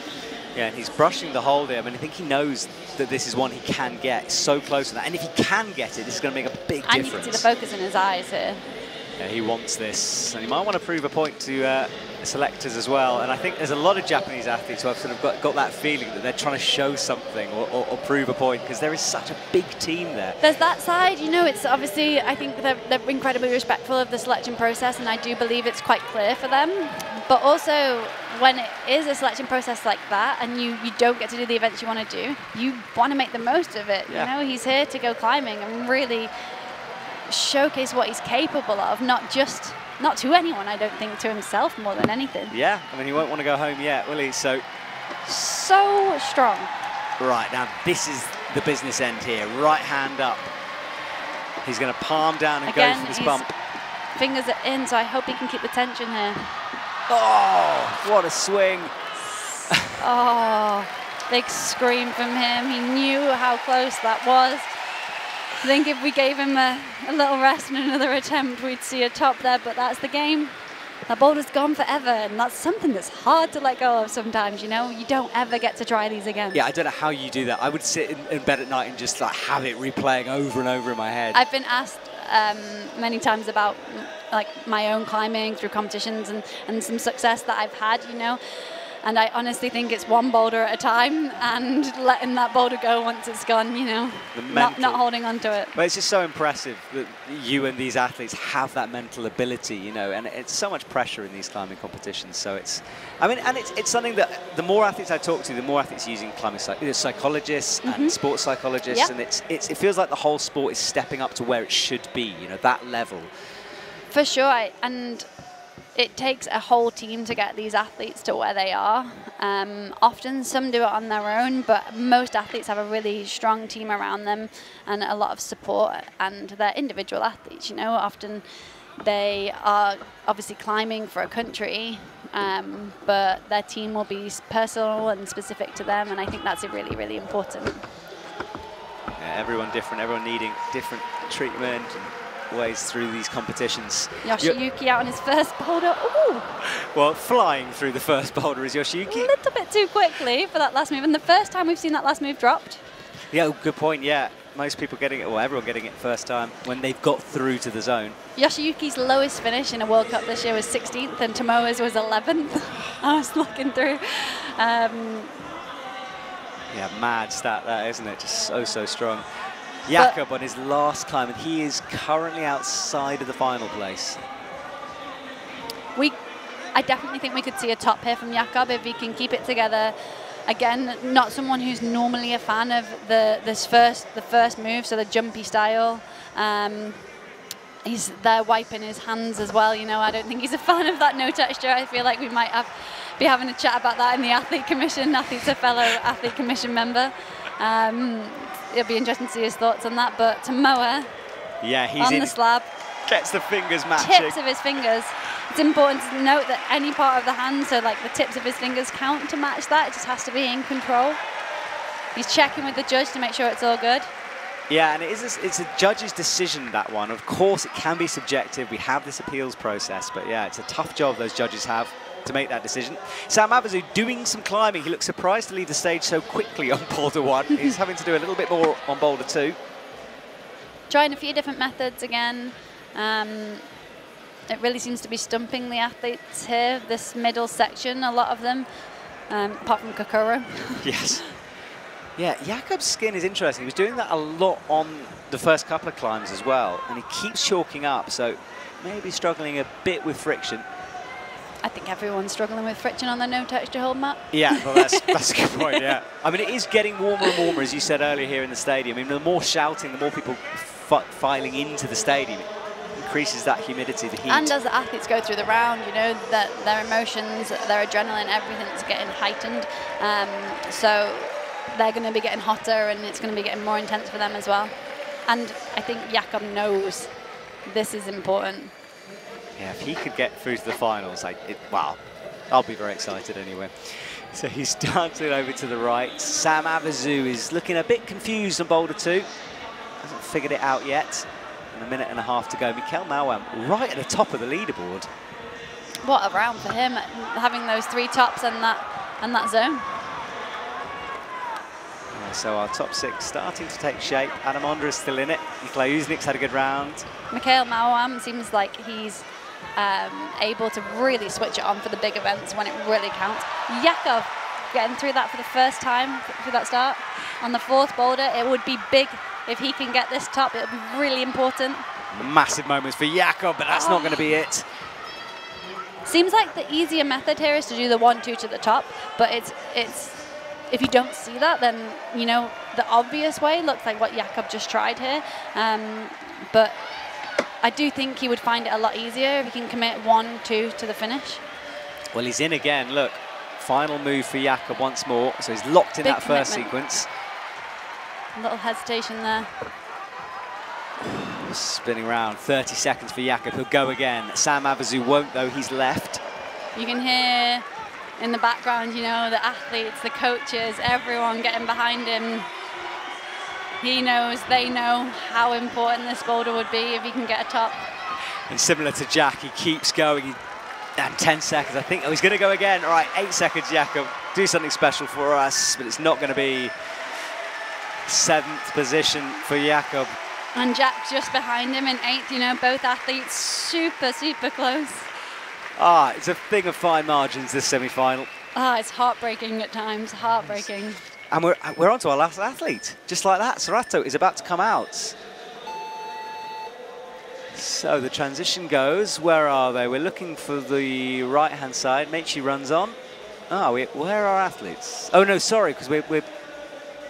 S1: Yeah, and he's brushing the hold here. I mean, I think he knows that this is one he can get. So close to that. And if he can get it, this is going to make a big
S2: and
S1: difference. And you
S2: can see the focus in his eyes here.
S1: Yeah, he wants this. And he might want to prove a point to uh, selectors as well. And I think there's a lot of Japanese athletes who have sort of got, got that feeling that they're trying to show something or, or, or prove a point because there is such a big team there.
S2: There's that side, you know, it's obviously, I think they're, they're incredibly respectful of the selection process and I do believe it's quite clear for them. But also, when it is a selection process like that and you, you don't get to do the events you want to do, you want to make the most of it. Yeah. You know, he's here to go climbing and really showcase what he's capable of, not just not to anyone, I don't think, to himself more than anything.
S1: Yeah, I mean, he won't want to go home yet, will he? So,
S2: so strong.
S1: Right, now this is the business end here. Right hand up. He's going to palm down and
S2: Again,
S1: go for this bump.
S2: Fingers are in, so I hope he can keep the tension here.
S1: Oh, what a swing.
S2: Oh, big scream from him. He knew how close that was. I think if we gave him a, a little rest and another attempt, we'd see a top there, but that's the game. That boulder's gone forever, and that's something that's hard to let go of sometimes, you know? You don't ever get to try these again.
S1: Yeah, I don't know how you do that. I would sit in, in bed at night and just like have it replaying over and over in my head.
S2: I've been asked um, many times about like my own climbing through competitions and, and some success that I've had, you know. And I honestly think it's one boulder at a time and letting that boulder go once it's gone, you know. Not, not holding on to it.
S1: But it's just so impressive that you and these athletes have that mental ability, you know, and it's so much pressure in these climbing competitions. So it's, I mean, and it's, it's something that the more athletes I talk to, the more athletes using climbing psych- you know, psychologists and mm-hmm. sports psychologists,
S2: Yep.
S1: and it's, it's, it feels like the whole sport is stepping up to where it should be, you know, that level.
S2: For sure, I, and it takes a whole team to get these athletes to where they are. Um, often some do it on their own, but most athletes have a really strong team around them and a lot of support, and they're individual athletes. You know, often they are obviously climbing for a country, um, but their team will be personal and specific to them, and I think that's really, really important.
S1: Yeah, everyone different, everyone needing different treatment ways through these competitions.
S2: Yoshiyuki out on his first boulder. Ooh!
S1: well, flying through the first boulder is Yoshiyuki.
S2: a little bit too quickly for that last move. And the first time we've seen that last move dropped.
S1: Yeah, good point. Yeah, most people getting it, well, everyone getting it first time when they've got through to the zone.
S2: Yoshiyuki's lowest finish in a World Cup this year was 16th, and Tomoa's was 11th. I was looking through. Um,
S1: Yeah, mad stat that, isn't it? Just so, so strong. Jakob on his last climb, and he is currently outside of the final place.
S2: we, I definitely think we could see a top here from Jakob if he can keep it together. Again, not someone who's normally a fan of the this first the first move, so the jumpy style. Um, he's there wiping his hands as well. You know, I don't think he's a fan of that no texture. I feel like we might have be having a chat about that in the athlete commission. Athlete's a fellow athlete commission member. Um, it'll be interesting to see his thoughts on that. But Tomoa
S1: Yeah, he's
S2: on
S1: in,
S2: the slab,
S1: gets the fingers matching.
S2: tips of his fingers. It's important to note that any part of the hand, so like the tips of his fingers, count to match that. It just has to be in control. He's checking with the judge to make sure it's all good.
S1: Yeah, and it is a, it's a judge's decision, that one. Of course, it can be subjective. We have this appeals process, but yeah, it's a tough job those judges have to make that decision. Sam Avezou doing some climbing. He looks surprised to leave the stage so quickly on boulder one. He's having to do a little bit more on boulder two.
S2: Trying a few different methods again. Um, it really seems to be stumping the athletes here, this middle section, a lot of them, um, apart from Kokoro.
S1: Yes. Yeah, Jakob's skin is interesting. He was doing that a lot on the first couple of climbs as well, and he keeps chalking up, so maybe struggling a bit with friction.
S2: I think everyone's struggling with friction on the no texture hold map.
S1: Yeah, well, that's, that's a good point, yeah. I mean, it is getting warmer and warmer, as you said earlier here in the stadium. I mean, the more shouting, the more people fi- filing into the stadium, it increases that humidity, the heat.
S2: And as the athletes go through the round, you know, that their emotions, their adrenaline, everything's getting heightened. Um, so they're going to be getting hotter and it's going to be getting more intense for them as well. And I think Jakob knows this is important.
S1: Yeah, if he could get through to the finals, I, it, wow, I'll be very excited anyway. So he's dancing over to the right. Sam Avezou is looking a bit confused on boulder two. Hasn't figured it out yet. And a minute and a half to go. Mickael Mawem right at the top of the leaderboard.
S2: What a round for him, having those three tops and that and that zone.
S1: So our top six starting to take shape. Adam Ondra is still in it. Nikolai Uznik's had a good round.
S2: Mickael Mawem seems like he's um, able to really switch it on for the big events when it really counts. Jakob getting through that for the first time through that start. On the fourth boulder, it would be big if he can get this top. It would be really important.
S1: Massive moments for Jakob, but that's not going to be it.
S2: Seems like the easier method here is to do the one-two to the top, but it's it's if you don't see that, then you know the obvious way looks like what Jakob just tried here. Um, but I do think he would find it a lot easier if he can commit one, two to the finish.
S1: Well, he's in again. Look, final move for Jakob once more. So he's locked in
S2: Big
S1: that first sequence.
S2: A little hesitation there.
S1: Spinning around, 30 seconds for Jakob. He'll go again. Sam Avezou won't, though. He's left.
S2: You can hear in the background, you know, the athletes, the coaches, everyone getting behind him. He knows, they know how important this boulder would be if he can get a top.
S1: And similar to Jack, he keeps going. And 10 seconds, I think. Oh, he's going to go again. All right, eight seconds, Jakob. Do something special for us, but it's not going to be seventh position for Jakob.
S2: And Jack just behind him in eighth, you know, both athletes super, super close.
S1: Ah, it's a thing of fine margins, this semi-final.
S2: Ah, it's heartbreaking at times, heartbreaking.
S1: And we're, we're on to our last athlete. Just like that, Sorato is about to come out. So the transition goes. Where are they? We're looking for the right-hand side. Meichi runs on. Ah, we, where are our athletes? Oh, no, sorry, because we're, we're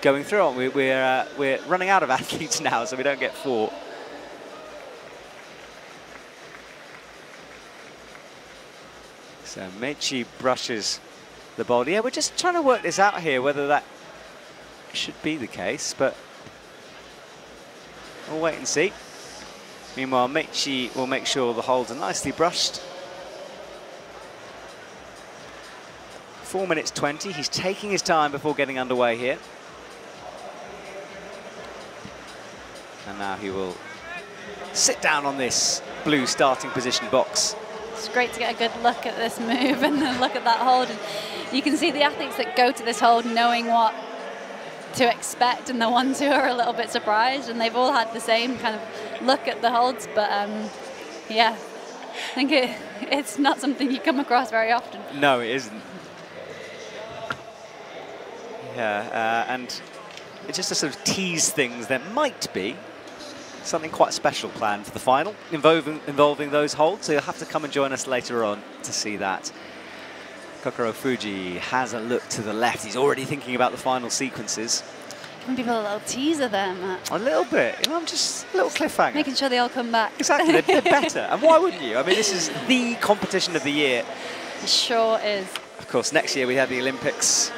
S1: going through, aren't we? We're, uh, we're running out of athletes now, so we don't get four. So Meichi brushes the ball. Yeah, we're just trying to work this out here, whether that should be the case, but we'll wait and see. Meanwhile, Meichi will make sure the holds are nicely brushed. Four minutes 20. He's taking his time before getting underway here. And now he will sit down on this blue starting position box.
S2: It's great to get a good look at this move and then look at that hold. And you can see the athletes that go to this hold knowing what to expect and the ones who are a little bit surprised and they've all had the same kind of look at the holds but um, yeah I think it, it's not something you come across very often.
S1: No it isn't. Yeah uh, and it's just to sort of tease things there might be something quite special planned for the final involving, involving those holds so you'll have to come and join us later on to see that. Kokoro Fujii has a look to the left. He's already thinking about the final sequences.
S2: Giving people a little teaser there, Matt.
S1: A little bit. You know, I'm just a little cliffhanger.
S2: Making sure they all come back.
S1: Exactly. They're, they're better. and why wouldn't you? I mean, this is the competition of the year.
S2: It sure is.
S1: Of course, next year we have the Olympics.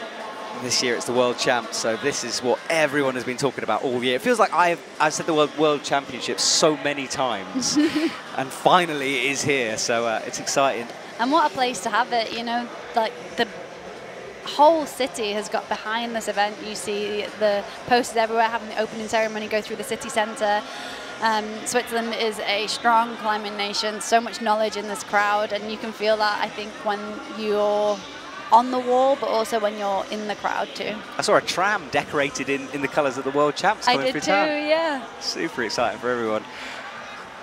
S1: This year it's the World Champ, so this is what everyone has been talking about all year. It feels like I've, I've said the World, World Championship so many times, and finally it is here, so uh, it's exciting.
S2: And what a place to have it, you know, like the whole city has got behind this event. You see the posters everywhere having the opening ceremony go through the city centre. Um, Switzerland is a strong climbing nation, so much knowledge in this crowd, and you can feel that, I think, when you're on the wall, but also when you're in the crowd too.
S1: I saw a tram decorated in, in the colours of the World Champs coming
S2: I did too,
S1: town.
S2: yeah.
S1: Super exciting for everyone.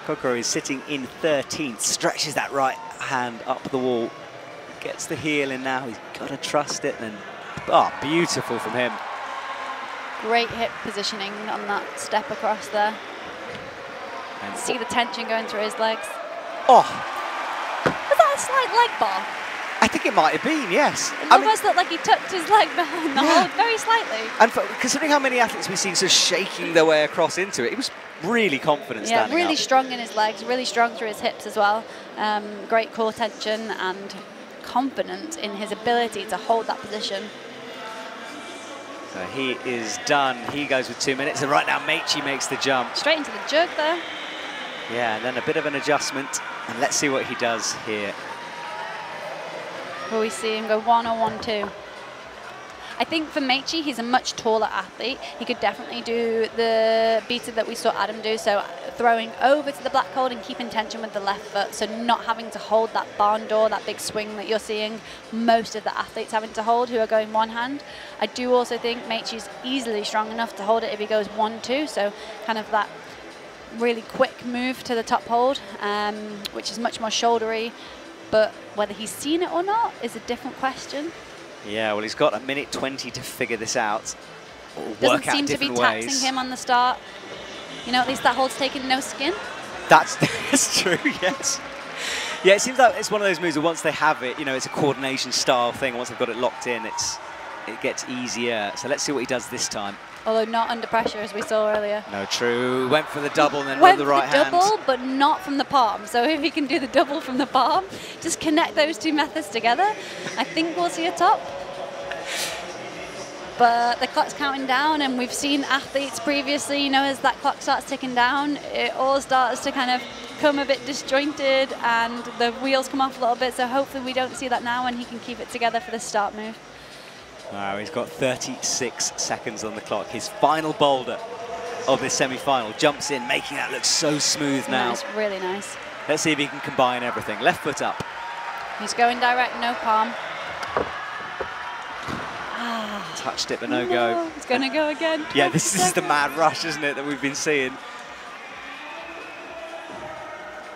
S1: Kokoro is sitting in 13th, stretches that right hand up the wall, gets the heel in now. He's got to trust it, and oh, beautiful from him.
S2: Great hip positioning on that step across there.
S1: And
S2: See the tension going through his legs.
S1: oh,
S2: Was that a slight leg bar?
S1: I think it might have been, yes.
S2: It
S1: I mean,
S2: almost looked like he tucked his leg behind the
S1: Yeah.
S2: hold very slightly.
S1: and for, considering how many athletes we've seen sort of shaking their way across into it, he was really confident
S2: Yeah, really
S1: up.
S2: strong in his legs, really strong through his hips as well. Um, great core tension and confident in his ability to hold that position.
S1: So he is done. He goes with two minutes, and right now Meichi makes the jump.
S2: Straight into the jug there.
S1: Yeah, and then a bit of an adjustment, and let's see what he does here.
S2: Will we see him go one or one two? I think for Meichi, he's a much taller athlete. He could definitely do the beta that we saw Adam do, so throwing over to the black hold and keeping tension with the left foot, so not having to hold that barn door, that big swing that you're seeing most of the athletes having to hold who are going one hand. I do also think Meichi's easily strong enough to hold it if he goes one two, so kind of that really quick move to the top hold, um, which is much more shouldery. But whether he's seen it or not is a different question.
S1: Yeah, well, he's got a minute 20 to figure this out. Or
S2: Doesn't
S1: work out
S2: seem to be
S1: different
S2: taxing him on the start. You know, at least that hold's taken no skin.
S1: That's, that's true, yes. Yeah, it seems like it's one of those moves that once they have it, you know, it's a coordination style thing. Once they've got it locked in, it's it gets easier. So let's see what he does this time.
S2: Although not under pressure, as we saw earlier.
S1: No, true. Went for the double and then
S2: Went
S1: the right
S2: the
S1: hand.
S2: double, but not from the palm. So if he can do the double from the palm, just connect those two methods together, I think we'll see a top. but the clock's counting down, and we've seen athletes previously, you know, as that clock starts ticking down, it all starts to kind of come a bit disjointed and the wheels come off a little bit. So hopefully we don't see that now and he can keep it together for the start move.
S1: Wow, he's got 36 seconds on the clock. His final boulder of this semi-final jumps in, making that look so smooth now.
S2: Nice, really nice.
S1: Let's see if he can combine everything. Left foot up.
S2: He's going direct, no palm.
S1: Touched it, but no, no go.
S2: It's going to go again.
S1: Yeah, this is the mad rush, isn't it, that we've been seeing.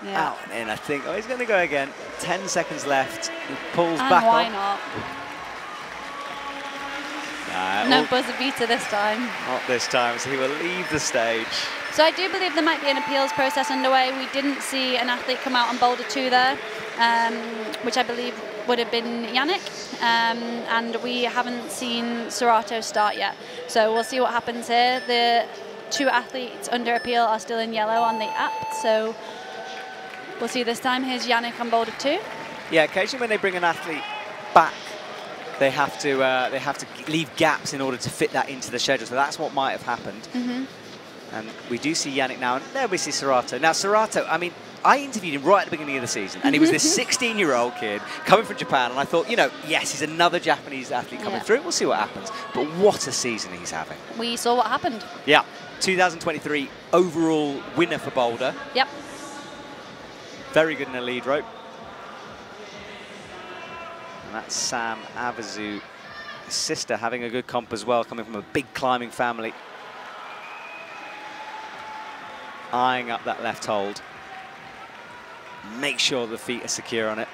S1: Yeah. Out and in, I think. Oh, he's going to go again. 10 seconds left. He pulls
S2: and
S1: back
S2: why
S1: on.
S2: not? No buzzer beater this time.
S1: Not this time, so he will leave the stage.
S2: So I do believe there might be an appeals process underway. We didn't see an athlete come out on boulder two there, um, which I believe would have been Yannick, um, and we haven't seen Sorato start yet. So we'll see what happens here. The two athletes under appeal are still in yellow on the app, so we'll see this time. Here's Yannick on boulder two.
S1: Yeah, occasionally when they bring an athlete back, they have to uh, they have to leave gaps in order to fit that into the schedule. So that's what might have happened.
S2: Mm -hmm.
S1: And we do see Yannick now, and there we see Sorato. Now, Sorato, I mean, I interviewed him right at the beginning of the season, and he was this 16-year-old kid coming from Japan, and I thought, you know, yes, he's another Japanese athlete coming yeah. through. We'll see what happens. But what a season he's having.
S2: We saw what happened.
S1: Yeah. 2023 overall winner for Boulder.
S2: Yep.
S1: Very good in the lead rope. And that's Sam Avezou, his sister, having a good comp as well, coming from a big climbing family. Eyeing up that left hold. Make sure the feet are secure on it.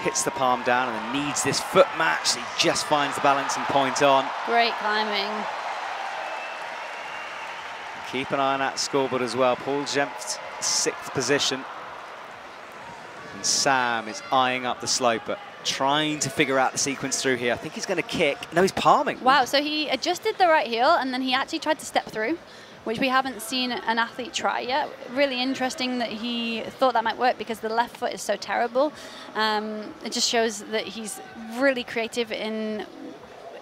S1: Hits the palm down and needs this foot match. He just finds the balancing point on.
S2: Great climbing.
S1: Keep an eye on that scoreboard as well. Paul Jenft, sixth position. And Sam is eyeing up the sloper, trying to figure out the sequence through here. I think he's going to kick. No, he's palming.
S2: Wow, so he adjusted the right heel and then he actually tried to step through which we haven't seen an athlete try yet. Really interesting that he thought that might work because the left foot is so terrible. Um, it just shows that he's really creative in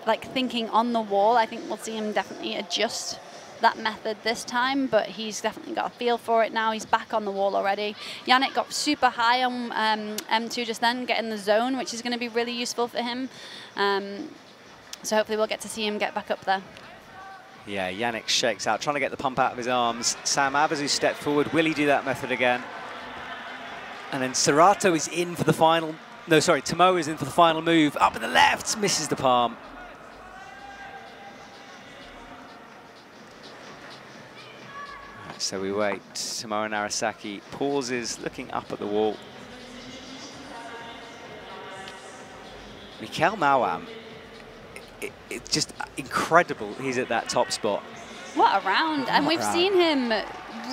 S2: like thinking on the wall. I think we'll see him definitely adjust that method this time, but he's definitely got a feel for it now. He's back on the wall already. Yannick got super high on um, M2 just then, getting the zone, which is going to be really useful for him. Um, so hopefully we'll get to see him get back up there.
S1: Yeah, Yannick shakes out, trying to get the pump out of his arms. Sam Avezou step forward. Will he do that method again? And then Sorato is in for the final. No, sorry, Tomoa is in for the final move. Up in the left, misses the palm. So we wait. Tomoa Narasaki pauses, looking up at the wall. Mickael Mawem it, it's just incredible he's at that top spot.
S2: What a round. and we've round. seen him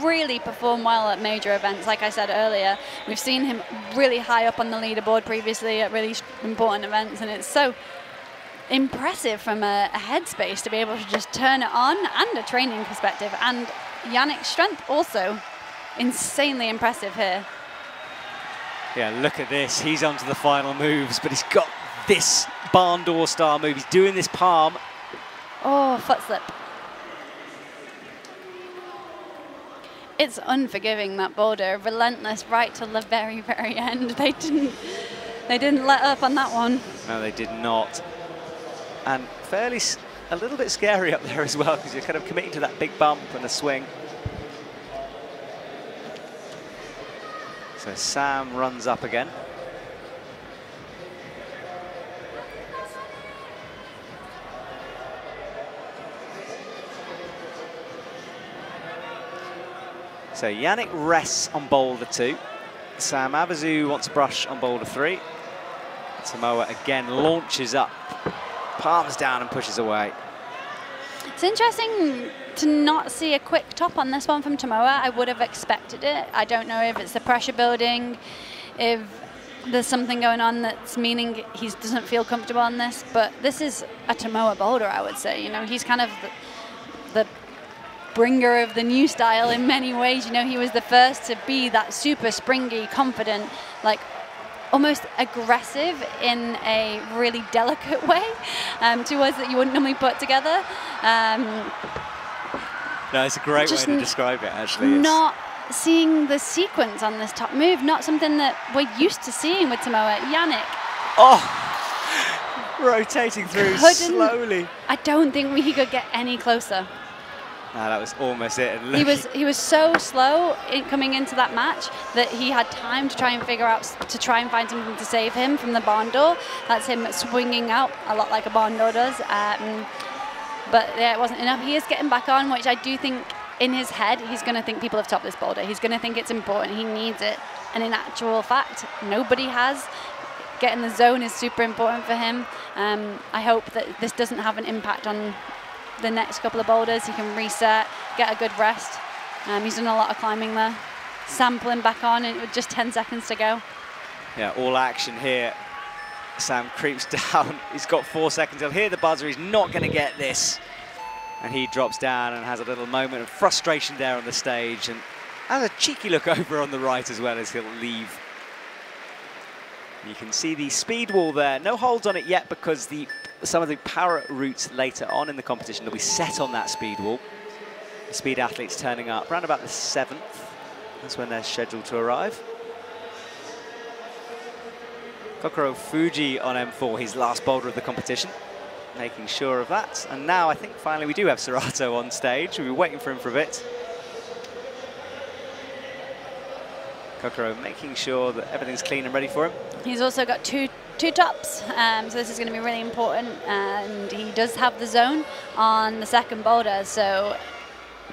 S2: really perform well at major events, like I said earlier. We've seen him really high up on the leaderboard previously at really important events, and it's so impressive from a, a headspace to be able to just turn it on and a training perspective. And Yannick's strength also insanely impressive here.
S1: Yeah, look at this. He's onto the final moves, but he's got this barn door star move. He's doing this palm.
S2: Oh, foot slip. It's unforgiving, that boulder. Relentless right till the very, very end. They didn't, they didn't let up on that one.
S1: No, they did not. And fairly, a little bit scary up there as well because you're kind of committing to that big bump and the swing. So Sam runs up again. So Yannick rests on boulder two. Sam Avezou wants to brush on boulder three. Tomoa again launches up, palms down and pushes away.
S2: It's interesting to not see a quick top on this one from Tomoa. I would have expected it. I don't know if it's the pressure building, if there's something going on that's meaning he doesn't feel comfortable on this, but this is a Tomoa boulder, I would say. You know, he's kind of the, the bringer of the new style in many ways. You know, he was the first to be that super springy, confident, like almost aggressive in a really delicate way, um, two words that you wouldn't normally put together. Um,
S1: no, it's a great way to describe it, actually. It's
S2: not seeing the sequence on this top move, not something that we're used to seeing with Tomoa. Yannick.
S1: Oh! Rotating through slowly.
S2: I don't think we could get any closer.
S1: That was almost it.
S2: He was he was so slow in coming into that match that he had time to try and figure out to try and find something to save him from the barn door. That's him swinging out a lot like a barn door does. Um, but yeah, it wasn't enough. He is getting back on, which I do think in his head he's going to think people have topped this boulder. He's going to think it's important. He needs it, and in actual fact, nobody has. Getting the zone is super important for him. Um, I hope that this doesn't have an impact on the next couple of boulders. He can reset, get a good rest. Um, he's done a lot of climbing there. Sampling back on and with just 10 seconds to go.
S1: Yeah, all action here. Sam creeps down. He's got four seconds. He'll hear the buzzer. He's not going to get this. And he drops down and has a little moment of frustration there on the stage and has a cheeky look over on the right as well as he'll leave. You can see the speed wall there. No holds on it yet because the some of the para routes later on in the competition will be set on that speed wall. The speed athletes turning up around about the 7th. That's when they're scheduled to arrive. Kokoro Fujii on M4, his last boulder of the competition, making sure of that. And now I think finally we do have Sorato on stage. We've been waiting for him for a bit. Kokoro making sure that everything's clean and ready for him.
S2: He's also got two two tops, um, so this is going to be really important. And he does have the zone on the second boulder, so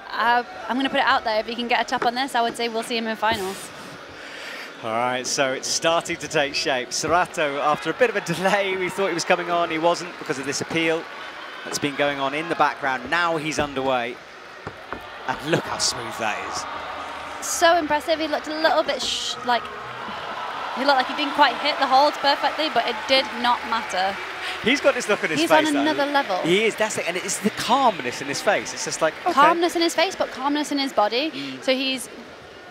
S2: I, I'm going to put it out there. If he can get a top on this, I would say we'll see him in finals.
S1: All right, so it's starting to take shape. Sorato, after a bit of a delay, we thought he was coming on. He wasn't because of this appeal that's been going on in the background. Now he's underway. And look how smooth that is.
S2: So impressive. He looked a little bit like he looked like he didn't quite hit the holds perfectly, but it did not matter.
S1: He's got this look on his
S2: He's
S1: face.
S2: He's on another
S1: though.
S2: level.
S1: He is. That's it. And it's the calmness in his face. It's just like okay.
S2: calmness in his face, but calmness in his body. Mm. So he's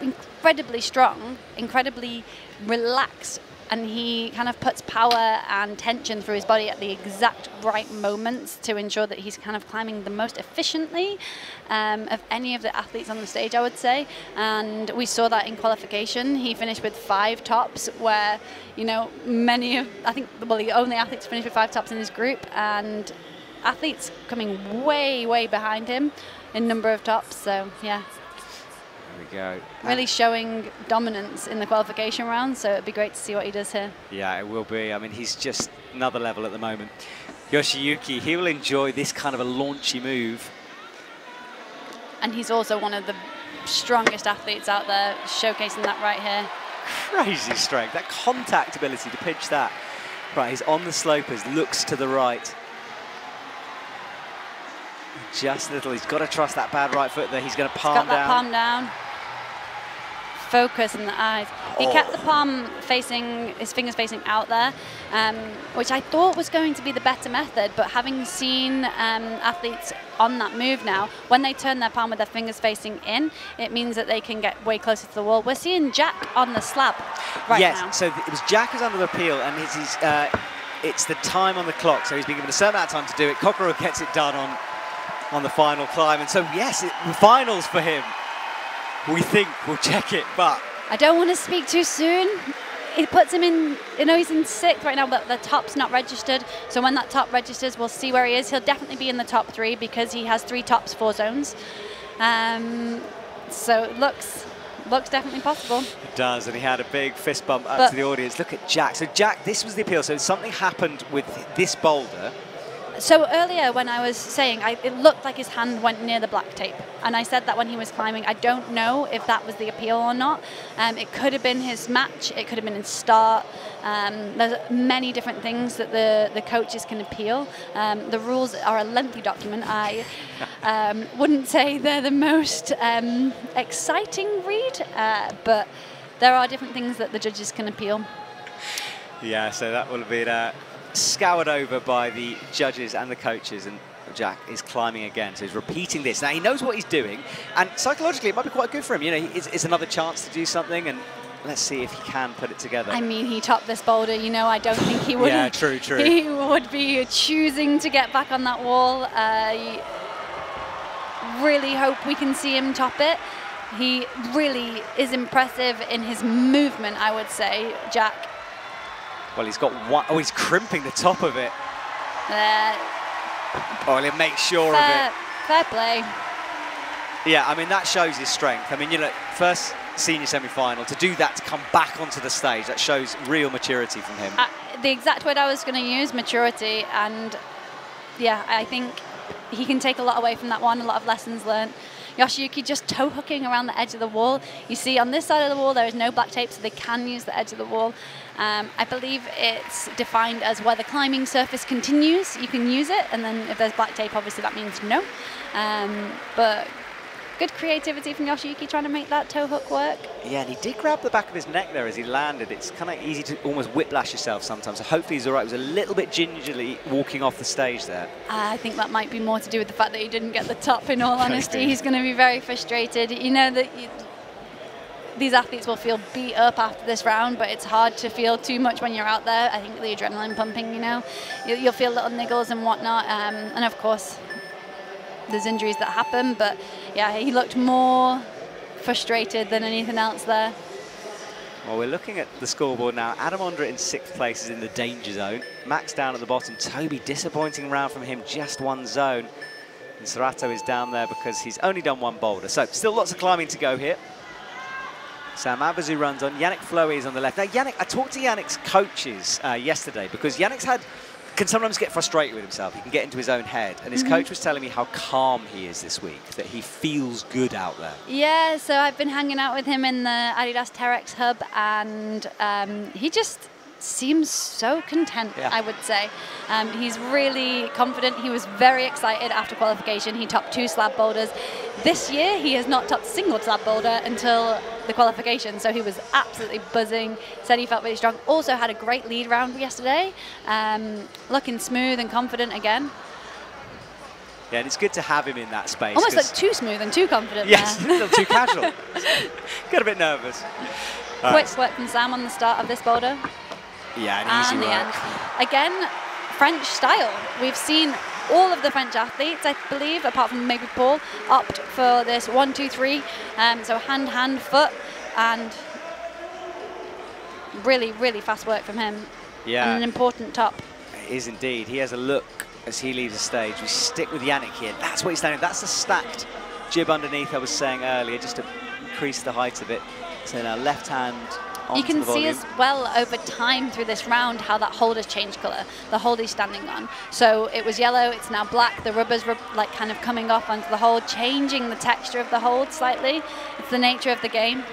S2: incredibly strong, incredibly relaxed and he kind of puts power and tension through his body at the exact right moments to ensure that he's kind of climbing the most efficiently um, of any of the athletes on the stage, I would say. And we saw that in qualification. He finished with five tops, where you know many of I think well the only athletes finished with five tops in his group, and athletes coming way way behind him in number of tops. So yeah,
S1: we go.
S2: Really showing dominance in the qualification round, so it'd be great to see what he does here.
S1: Yeah, it will be. I mean, he's just another level at the moment. Yoshiyuki, he will enjoy this kind of a launchy move.
S2: And he's also one of the strongest athletes out there, showcasing that right here.
S1: Crazy strength, that contact ability to pitch that. Right, he's on the slopers, looks to the right. Just little, he's got to trust that bad right foot there. He's going to palm
S2: down. palm down focus in the eyes. He oh. kept the palm facing, his fingers facing out there, um, which I thought was going to be the better method, but having seen um, athletes on that move now, when they turn their palm with their fingers facing in, it means that they can get way closer to the wall. We're seeing Jack on the slab right
S1: yes,
S2: now.
S1: Yes, so it was Jack who's under the peel, and it's, he's, uh, it's the time on the clock, so he's been given a certain amount of time to do it. Kokoro gets it done on on the final climb, and so yes, it, finals for him we think we'll check it, but
S2: I don't want to speak too soon. It puts him in, you know, he's in sixth right now, but the top's not registered. So when that top registers, we'll see where he is. He'll definitely be in the top three because he has three tops, four zones. Um, so it looks looks definitely possible.
S1: It does, and he had a big fist bump up but to the audience. Look at Jack. So Jack, this was the appeal. So something happened with this boulder
S2: so earlier when I was saying, I, it looked like his hand went near the black tape. And I said that when he was climbing. I don't know if that was the appeal or not. Um, it could have been his match. It could have been his start. Um, there's many different things that the, the coaches can appeal. Um, the rules are a lengthy document. I um, wouldn't say they're the most um, exciting read, uh, but there are different things that the judges can appeal.
S1: Yeah, so that will be that scoured over by the judges and the coaches and Jack is climbing again, so he's repeating this. Now, he knows what he's doing, and psychologically, it might be quite good for him. You know, it's, it's another chance to do something, and let's see if he can put it together.
S2: I mean, he topped this boulder. You know, I don't think he would.
S1: yeah, true, true.
S2: He would be choosing to get back on that wall. Uh, really hope we can see him top it. He really is impressive in his movement, I would say, Jack.
S1: Well, he's got one. Oh, he's crimping the top of it.
S2: Uh,
S1: oh, he makes sure
S2: fair,
S1: of it.
S2: Fair play.
S1: Yeah, I mean, that shows his strength. I mean, you know, first senior semi-final, to do that, to come back onto the stage, that shows real maturity from him.
S2: Uh, the exact word I was going to use, maturity, and yeah, I think he can take a lot away from that one, a lot of lessons learned. Yoshiyuki just toe hooking around the edge of the wall. You see on this side of the wall there is no black tape, so they can use the edge of the wall. Um, I believe it's defined as where the climbing surface continues, you can use it, and then if there's black tape, obviously that means no. Um, but good creativity from Yoshiyuki trying to make that toe hook work.
S1: Yeah, and he did grab the back of his neck there as he landed. It's kind of easy to almost whiplash yourself sometimes. So hopefully he's all right. He was a little bit gingerly walking off the stage there.
S2: I think that might be more to do with the fact that he didn't get the top, in all honesty. He's going to be very frustrated. You know that you, these athletes will feel beat up after this round, but it's hard to feel too much when you're out there. I think the adrenaline pumping, you know, you, will feel little niggles and whatnot. Um, and of course, there's injuries that happen, but yeah, he looked more frustrated than anything else there.
S1: Well, we're looking at the scoreboard now. Adam Ondra in sixth place is in the danger zone. Max down at the bottom. Toby, disappointing round from him, just one zone. And Sorato is down there because he's only done one boulder. So still lots of climbing to go here. Sam Avezou runs on. Yannick Flohé is on the left. Now, Yannick, I talked to Yannick's coaches uh, yesterday because Yannick's had can sometimes get frustrated with himself. He can get into his own head. And his mm -hmm. coach was telling me how calm he is this week, that he feels good out there.
S2: Yeah, so I've been hanging out with him in the Adidas Terrex hub, and um, he just seems so content, yeah. I would say. Um, he's really confident. He was very excited after qualification. He topped two slab boulders. This year, he has not topped a single slab boulder until the qualification, so he was absolutely buzzing. Said he felt really strong. Also had a great lead round yesterday, um, looking smooth and confident again.
S1: Yeah, and it's good to have him in that space.
S2: Almost like too smooth and too confident.
S1: Yes,
S2: a
S1: little too casual. Got a bit nervous.
S2: Quick right. work from Sam on the start of this boulder.
S1: Yeah, an easy
S2: work. Again, French style. We've seen all of the French athletes, I believe, apart from maybe Paul, opt for this one, two, three. Um, so hand, hand, foot, and really, really fast work from him.
S1: Yeah.
S2: And an important top.
S1: It is indeed. He has a look as he leaves the stage. We stick with Yannick here. That's what he's doing. That's the stacked jib underneath I was saying earlier, just to increase the height of it. So now left hand
S2: you can see as well over time through this round how that hold has changed colour. The hold he's standing on. So it was yellow, it's now black. The rubber's rub like kind of coming off onto the hold, changing the texture of the hold slightly. It's the nature of the game.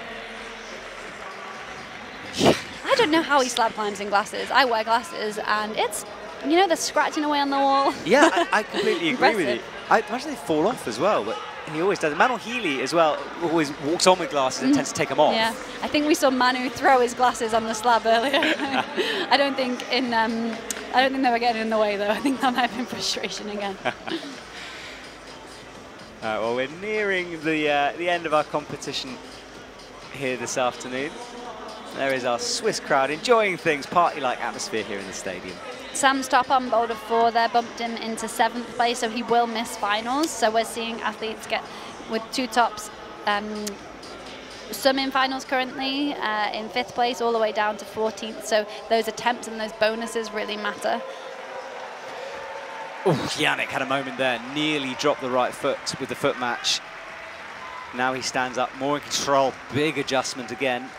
S2: I don't know how he slab climbs in glasses. I wear glasses and it's, you know, they're scratching away on the wall.
S1: Yeah, I, I completely agree with you. I imagine they fall off as well, but he always does. Manuel Healy as well always walks on with glasses and mm. tends to take them off.
S2: Yeah, I think we saw Manu throw his glasses on the slab earlier. I don't think in um, I don't think they were getting in the way though. I think that might have been frustration again.
S1: well, we're nearing the uh, the end of our competition here this afternoon. There is our Swiss crowd enjoying things, party-like atmosphere here in the stadium.
S2: Sam's top on boulder four there bumped him into seventh place, so he will miss finals. So we're seeing athletes get with two tops. Um, some in finals currently uh, in fifth place, all the way down to 14th. So those attempts and those bonuses really matter.
S1: Oh, Yannick had a moment there, nearly dropped the right foot with the foot match. Now he stands up, more in control, big adjustment again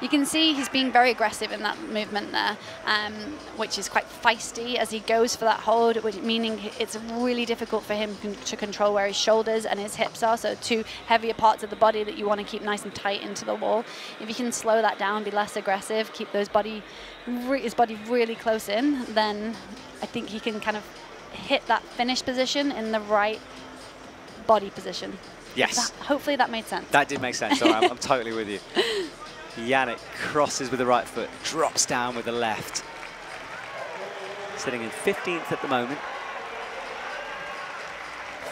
S2: you can see he's being very aggressive in that movement there, um, which is quite feisty as he goes for that hold, which meaning it's really difficult for him to control where his shoulders and his hips are, so two heavier parts of the body that you want to keep nice and tight into the wall. If you can slow that down, be less aggressive, keep those body, his body really close in, then I think he can kind of hit that finish position in the right body position.
S1: Yes.
S2: That, hopefully that made sense.
S1: That did make sense. I'm, I'm totally with you. Yannick crosses with the right foot, drops down with the left. Sitting in 15th at the moment.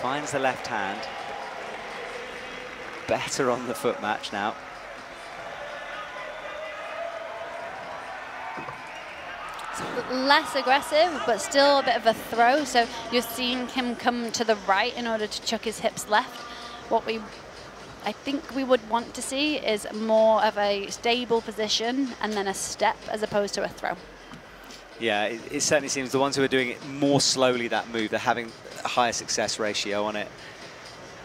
S1: Finds the left hand. Better on the foot match now.
S2: less aggressive, but still a bit of a throw. So you're seeing him come to the right in order to chuck his hips left. What we I think we would want to see is more of a stable position and then a step as opposed to a throw.
S1: Yeah, it, it, certainly seems the ones who are doing it more slowly, that move, they're having a higher success ratio on it.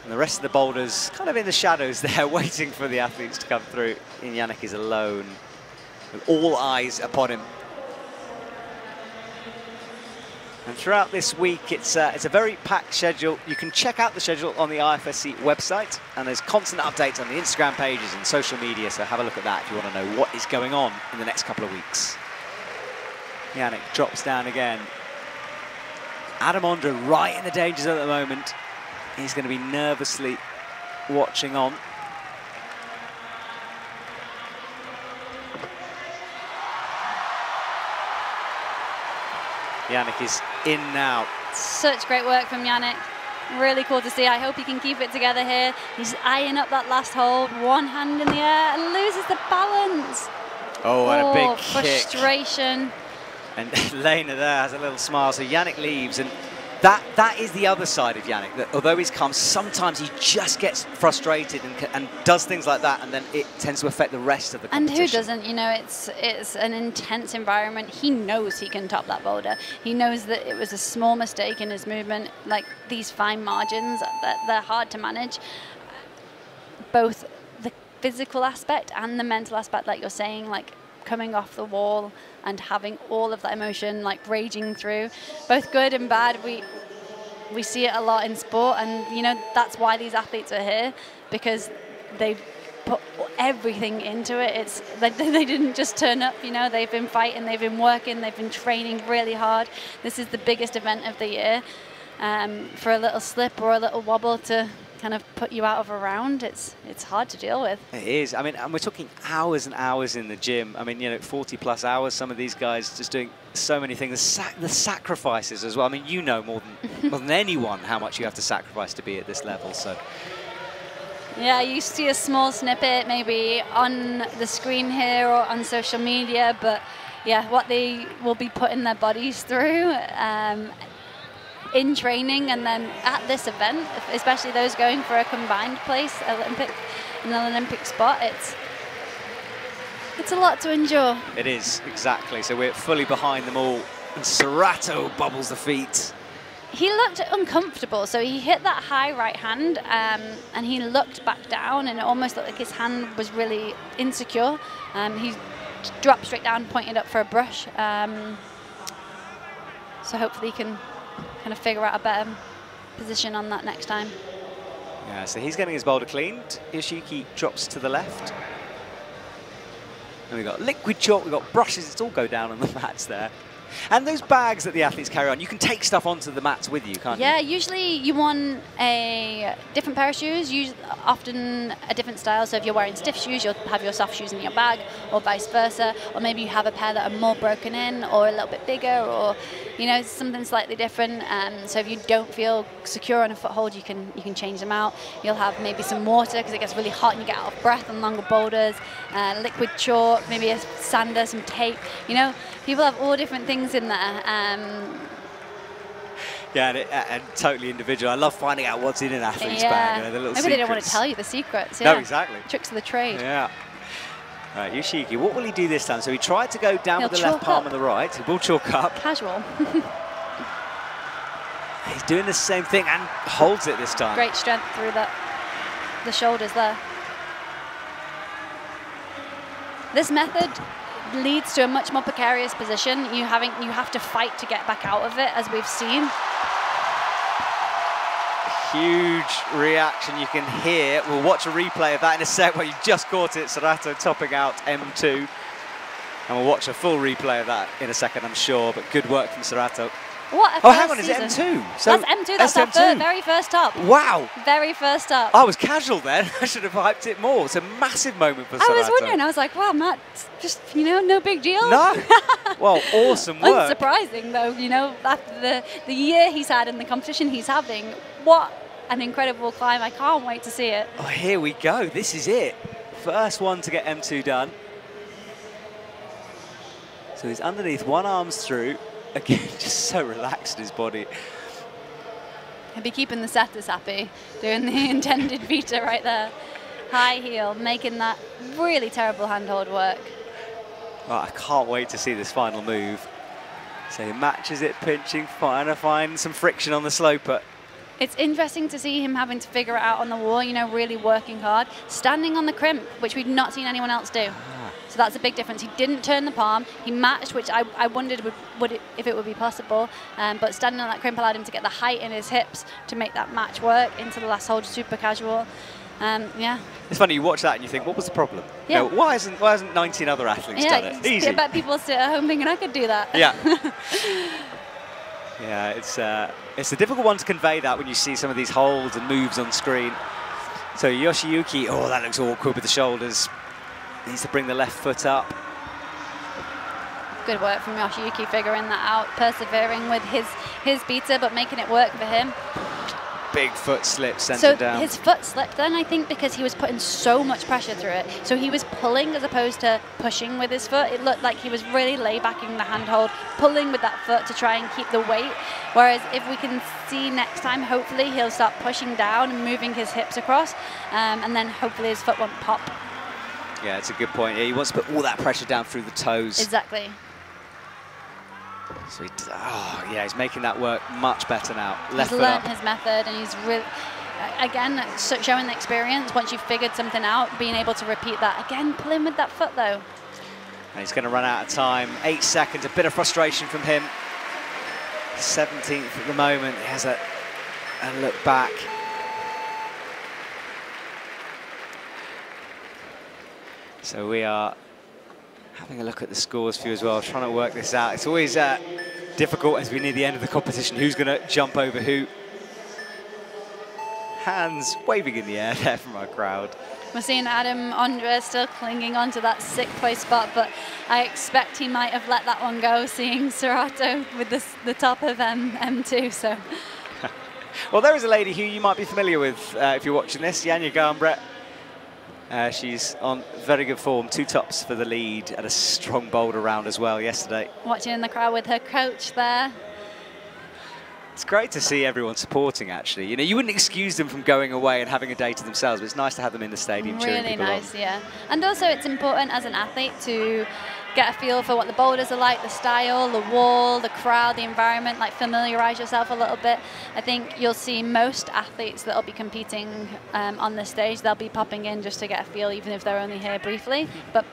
S1: And the rest of the boulders kind of in the shadows there, waiting for the athletes to come through. And Yannick is alone, with all eyes upon him. And throughout this week, it's, uh, it's a very packed schedule. You can check out the schedule on the IFSC website, and there's constant updates on the Instagram pages and social media, so have a look at that if you want to know what is going on in the next couple of weeks. Yannick drops down again. Adam Ondra right in the danger zone at the moment. He's going to be nervously watching on. Yannick is in now.
S2: Such great work from Yannick. Really cool to see. I hope he can keep it together here. He's eyeing up that last hold. One hand in the air and loses the balance.
S1: Oh, and oh, a big oh,
S2: frustration.
S1: Kick. And Lena there has a little smile. So Yannick leaves and that that is the other side of Yannick. That although he's calm, sometimes he just gets frustrated and, and does things like that, and then it tends to affect the rest of the competition.
S2: And who doesn't? You know, it's it's an intense environment. He knows he can top that boulder. He knows that it was a small mistake in his movement. Like these fine margins, that they're hard to manage. Both the physical aspect and the mental aspect, like you're saying, like coming off the wall and having all of that emotion like raging through, both good and bad. We we see it a lot in sport, and you know that's why these athletes are here because they put everything into it. It's they, they didn't just turn up. You know, they've been fighting, they've been working, they've been training really hard. This is the biggest event of the year. Um, for a little slip or a little wobble to kind of put you out of a round, it's it's hard to deal with.
S1: It is. I mean, and we're talking hours and hours in the gym. I mean, you know, 40 plus hours. Some of these guys just doing so many things. The, sac the sacrifices as well. I mean, you know more than more than anyone how much you have to sacrifice to be at this level. So.
S2: Yeah, you see a small snippet maybe on the screen here or on social media, but yeah, what they will be putting their bodies through. Um, in training and then at this event, especially those going for a combined place, Olympic, an Olympic spot, it's it's a lot to endure.
S1: It is, exactly. So we're fully behind them all. And Sorato bubbles the feet.
S2: He looked uncomfortable, so he hit that high right hand um, and he looked back down and it almost looked like his hand was really insecure. Um, he dropped straight down, pointed up for a brush. Um, so hopefully he can kind of figure out a better position on that next time.
S1: Yeah, so he's getting his boulder cleaned. Yoshiki drops to the left. And we've got liquid chalk, we've got brushes, it's all go down on the mats there. And those bags that the athletes carry on, you can take stuff onto the mats with you, can't
S2: yeah,
S1: you?
S2: Yeah, usually you want a different pair of shoes, often a different style. So if you're wearing stiff shoes, you'll have your soft shoes in your bag, or vice versa. Or maybe you have a pair that are more broken in, or a little bit bigger, or you know something slightly different. Um, so if you don't feel secure on a foothold, you can you can change them out. You'll have maybe some water because it gets really hot and you get out of breath on longer boulders. Uh, liquid chalk, maybe a sander, some tape. You know, people have all different things in there. Um,
S1: yeah, and, it, and, totally individual. I love finding out what's in an athlete's
S2: yeah.
S1: bag. You know, the little
S2: Maybe
S1: secrets.
S2: they don't want to tell you the secrets. Yeah.
S1: No, exactly.
S2: Tricks of the trade.
S1: Yeah. Right, Yoshiki, what will he do this time? So he tried to go down
S2: He'll
S1: with the left palm
S2: up.
S1: and the right. He will chalk up.
S2: Casual.
S1: He's doing the same thing and holds it this time.
S2: Great strength through the, the shoulders there. This method leads to a much more precarious position. You having you have to fight to get back out of it, as we've seen.
S1: Huge reaction you can hear. We'll watch a replay of that in a sec where you just caught it. Sorato topping out M2. And we'll watch a full replay of that in a second, I'm sure. But good work from Sorato.
S2: What
S1: oh, hang on,
S2: season.
S1: is it M2?
S2: So that's M2, that's, that's our M2. very first up.
S1: Wow.
S2: Very first up.
S1: I was casual then. I should have hyped it more. It's a massive moment for Sorato.
S2: I was wondering, I was like, wow, Matt, just, you know, no big deal.
S1: No. well, awesome work.
S2: Unsurprising, though, you know, after the, the year he's had and the competition he's having, what an incredible climb. I can't wait to see it.
S1: Oh, here we go. This is it. First one to get M2 done. So he's underneath, one arm's through. Again, just so relaxed in his body.
S2: He'll be keeping the setters happy, doing the intended beta right there. High heel, making that really terrible handhold work.
S1: Oh, I can't wait to see this final move. So he matches it, pinching, trying to find some friction on the sloper.
S2: It's interesting to see him having to figure it out on the wall, you know, really working hard. Standing on the crimp, which we've not seen anyone else do. That's a big difference. He didn't turn the palm. He matched, which I, I wondered would, would it, if it would be possible. Um, but standing on that crimp allowed him to get the height in his hips to make that match work into the last hold super casual. Um, yeah.
S1: It's funny, you watch that and you think, what was the problem? Yeah. You know, why, isn't, why hasn't 19 other athletes
S2: yeah,
S1: done it? Easy.
S2: I bet people sit at home thinking I could do that.
S1: Yeah. yeah, it's, uh, it's a difficult one to convey that when you see some of these holds and moves on screen. So Yoshiyuki, oh, that looks awkward with the shoulders. Needs to bring the left foot up.
S2: Good work from Yoshiyuki figuring that out, persevering with his, his beta, but making it work for him
S1: big foot slip sent
S2: so
S1: down.
S2: his foot slipped then, I think, because he was putting so much pressure through it. So he was pulling as opposed to pushing with his foot. It looked like he was really laybacking the handhold, pulling with that foot to try and keep the weight. Whereas if we can see next time, hopefully he'll start pushing down and moving his hips across, um, and then hopefully his foot won't pop.
S1: Yeah, it's a good point. Yeah, he wants to put all that pressure down through the toes.
S2: Exactly.
S1: So he, oh yeah, he's making that work much better now.
S2: Left he's learned his method, and he's really, again, showing the experience. Once you've figured something out, being able to repeat that again, pulling with that foot though.
S1: And he's going to run out of time. Eight seconds, a bit of frustration from him. 17th at the moment. He has a, a look back. So we are having a look at the scores for you as well, trying to work this out. It's always uh, difficult as we near the end of the competition, who's going to jump over who. Hands waving in the air there from our crowd.
S2: We're seeing Adam Ondra still clinging on to that sixth place spot, but I expect he might have let that one go, seeing Sorato with the, the top of M, M2. So.
S1: well, there is a lady who you might be familiar with uh, if you're watching this, Janja Garnbret. Uh, she's on very good form, two tops for the lead and a strong boulder round as well yesterday.
S2: Watching in the crowd with her coach there.
S1: It's great to see everyone supporting, actually. You know, you wouldn't excuse them from going away and having a day to themselves, but it's nice to have them in the stadium
S2: really
S1: cheering people
S2: nice,
S1: on.
S2: yeah. And also it's important as an athlete to get a feel for what the boulders are like, the style, the wall, the crowd, the environment, like familiarize yourself a little bit. I think you'll see most athletes that will be competing um, on the stage, they'll be popping in just to get a feel, even if they're only here briefly. But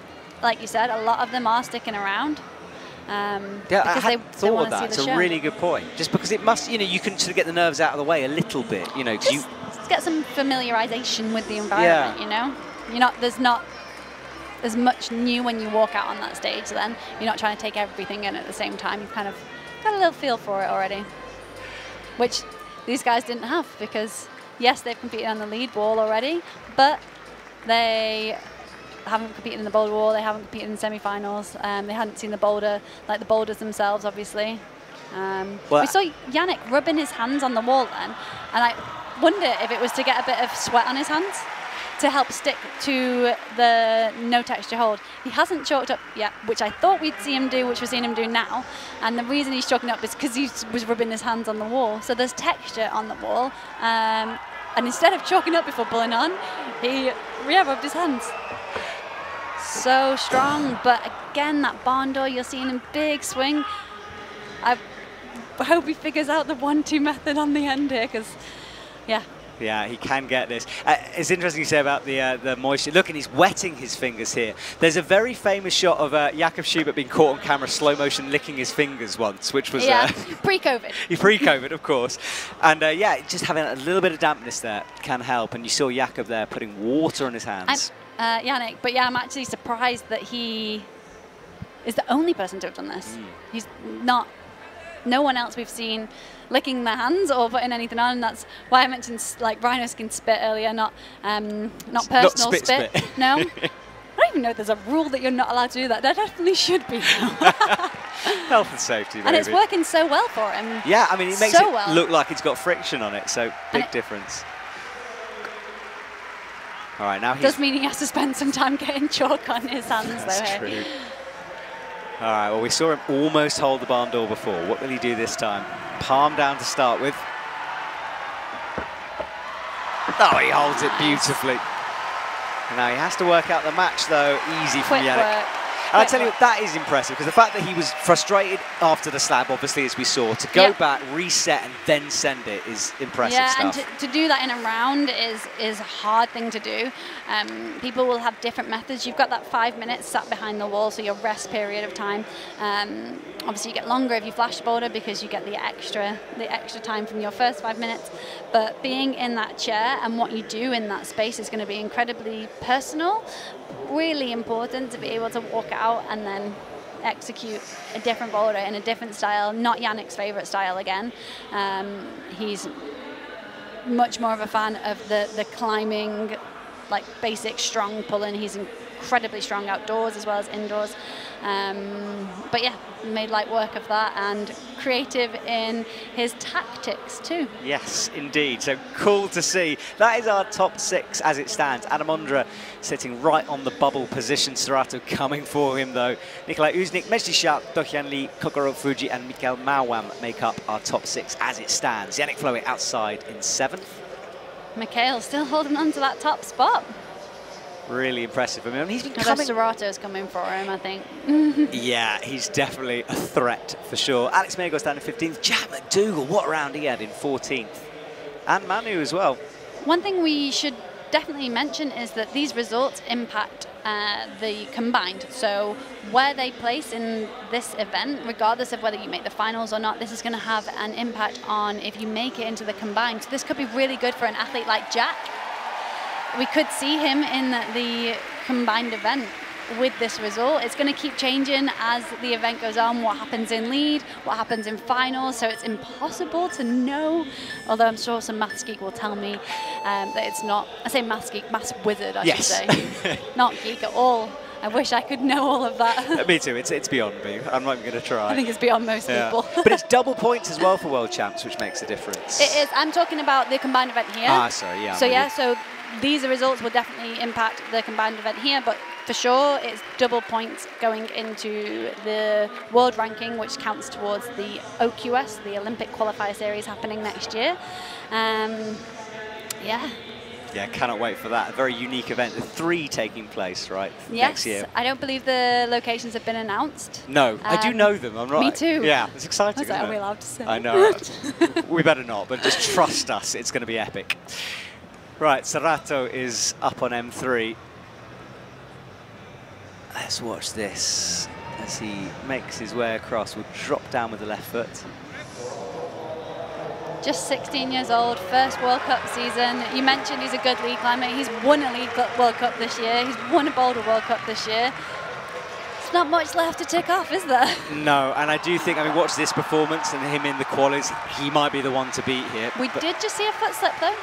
S2: like you said, a lot of them are sticking around. Um,
S1: yeah, I hadn't they, thought they of that. It's a show. really good point. Just because it must, you know, you can sort of get the nerves out of the way a little bit, you know, because you
S2: get some familiarization with the environment. Yeah. You know, you're not there's not as much new when you walk out on that stage then. You're not trying to take everything in at the same time. You've kind of got a little feel for it already, which these guys didn't have because, yes, they've competed on the lead wall already, but they haven't competed in the boulder wall, they haven't competed in semi-finals, um, they hadn't seen the boulder, like the boulders themselves, obviously. Um, well, we saw Yannick rubbing his hands on the wall then, and I wonder if it was to get a bit of sweat on his hands to help stick to the no texture hold. He hasn't chalked up yet, which I thought we'd see him do, which we're seeing him do now. And the reason he's chalking up is because he was rubbing his hands on the wall. So there's texture on the wall. Um, and instead of chalking up before pulling on, he yeah, rubbed his hands. So strong, but again, that barn door, you're seeing him big swing. I hope he figures out the one-two method on the end here, because yeah,
S1: yeah, he can get this. Uh, it's interesting you say about the uh, the moisture. Look, and he's wetting his fingers here. There's a very famous shot of uh, Jakob Schubert being caught on camera, slow motion, licking his fingers once, which was
S2: yeah, uh, pre-COVID.
S1: pre-COVID, of course. And uh, yeah, just having a little bit of dampness there can help. And you saw Jakob there putting water on his hands.
S2: Uh, Yannick, but yeah, I'm actually surprised that he is the only person to have done this. Mm. He's not no one else we've seen licking their hands or putting anything on. And that's why I mentioned like rhino skin spit earlier, not um, not personal
S1: not spit.
S2: spit.
S1: spit.
S2: No. I don't even know if there's a rule that you're not allowed to do that. There definitely should be.
S1: Health and safety, maybe.
S2: And it's working so well for him.
S1: Yeah, I mean, it makes
S2: so
S1: it
S2: well.
S1: look like it's got friction on it, so big difference. All right, now he
S2: Does mean he has to spend some time getting chalk on his hands,
S1: That's
S2: though.
S1: true. All right, well, we saw him almost hold the barn door before. What will he do this time? Palm down to start with. Oh, he holds it beautifully. Now he has to work out the match, though. Easy from
S2: Quick
S1: Yannick.
S2: work.
S1: And I tell you, that is impressive because the fact that he was frustrated after the slab, obviously, as we saw, to go
S2: Yep.
S1: back, reset, and then send it is impressive
S2: yeah,
S1: stuff.
S2: and to, to do that in a round is is a hard thing to do. Um, people will have different methods. You've got that five minutes sat behind the wall, so your rest period of time. Um, obviously, you get longer if you flash boulder because you get the extra the extra time from your first five minutes. But being in that chair and what you do in that space is going to be incredibly personal. Really important to be able to walk out and then execute a different boulder in a different style, not Yannick's favourite style again. Um, he's much more of a fan of the, the climbing, like basic strong pulling. He's incredibly strong outdoors as well as indoors. Um, but yeah, made light work of that and creative in his tactics too.
S1: Yes, indeed. So cool to see. That is our top six as it stands. Adam Ondra sitting right on the bubble position. Sorato coming for him though. Nicolai Uznik, Mejdi Schalck, Dohyun Lee, Kokoro Fujii and Mickael Mawem make up our top six as it stands. Yannick Flohé outside in seventh.
S2: Mickael still holding on to that top spot.
S1: Really impressive. I mean, he's been
S2: Although
S1: coming...
S2: Sorato's coming for him, I think.
S1: Yeah, he's definitely a threat for sure. Alex May goes down in 15th. Jack MacDougall, what round he had in 14th. And Manu as well.
S2: One thing we should definitely mention is that these results impact uh, the combined. So where they place in this event, regardless of whether you make the finals or not, this is going to have an impact on if you make it into the combined. So this could be really good for an athlete like Jack. We could see him in the combined event with this result. It's going to keep changing as the event goes on, what happens in lead, what happens in finals, so it's impossible to know, although I'm sure some maths geek will tell me um, that it's not, I say maths geek, maths wizard I
S1: Yes.
S2: should say, not geek at all. I wish I could know all of that.
S1: me too, it's, it's beyond me. I'm not even going to try.
S2: I think it's beyond most
S1: Yeah.
S2: people.
S1: but it's double points as well for world champs, which makes a difference.
S2: It is. I'm talking about the combined event here.
S1: Ah, sorry, yeah.
S2: So
S1: with
S2: yeah, so these results will definitely impact the combined event here, but for sure it's double points going into the world ranking, which counts towards the OQS, the Olympic Qualifier Series happening next year. Um, yeah.
S1: Yeah, cannot wait for that. A very unique event. The three taking place, right,
S2: Yes.
S1: next year.
S2: I don't believe the locations have been announced.
S1: No, I do
S2: Um,
S1: know them. I'm right.
S2: me too.
S1: Yeah, it's exciting.
S2: What's that?
S1: isn't
S2: Are we allowed to say?
S1: I know. we better not, but just trust us. It's going to be epic. Right, Sorato is up on M3. Let's watch this as he makes his way across. Will drop down with the left foot.
S2: Just 16 years old, first World Cup season. You mentioned he's a good league climber. He's won a league World Cup this year. He's won a Boulder World Cup this year. There's not much left to tick off, is there?
S1: No, and I do think, I mean, watch this performance and him in the qualies. He might be the one to beat here.
S2: We did just see a foot slip though.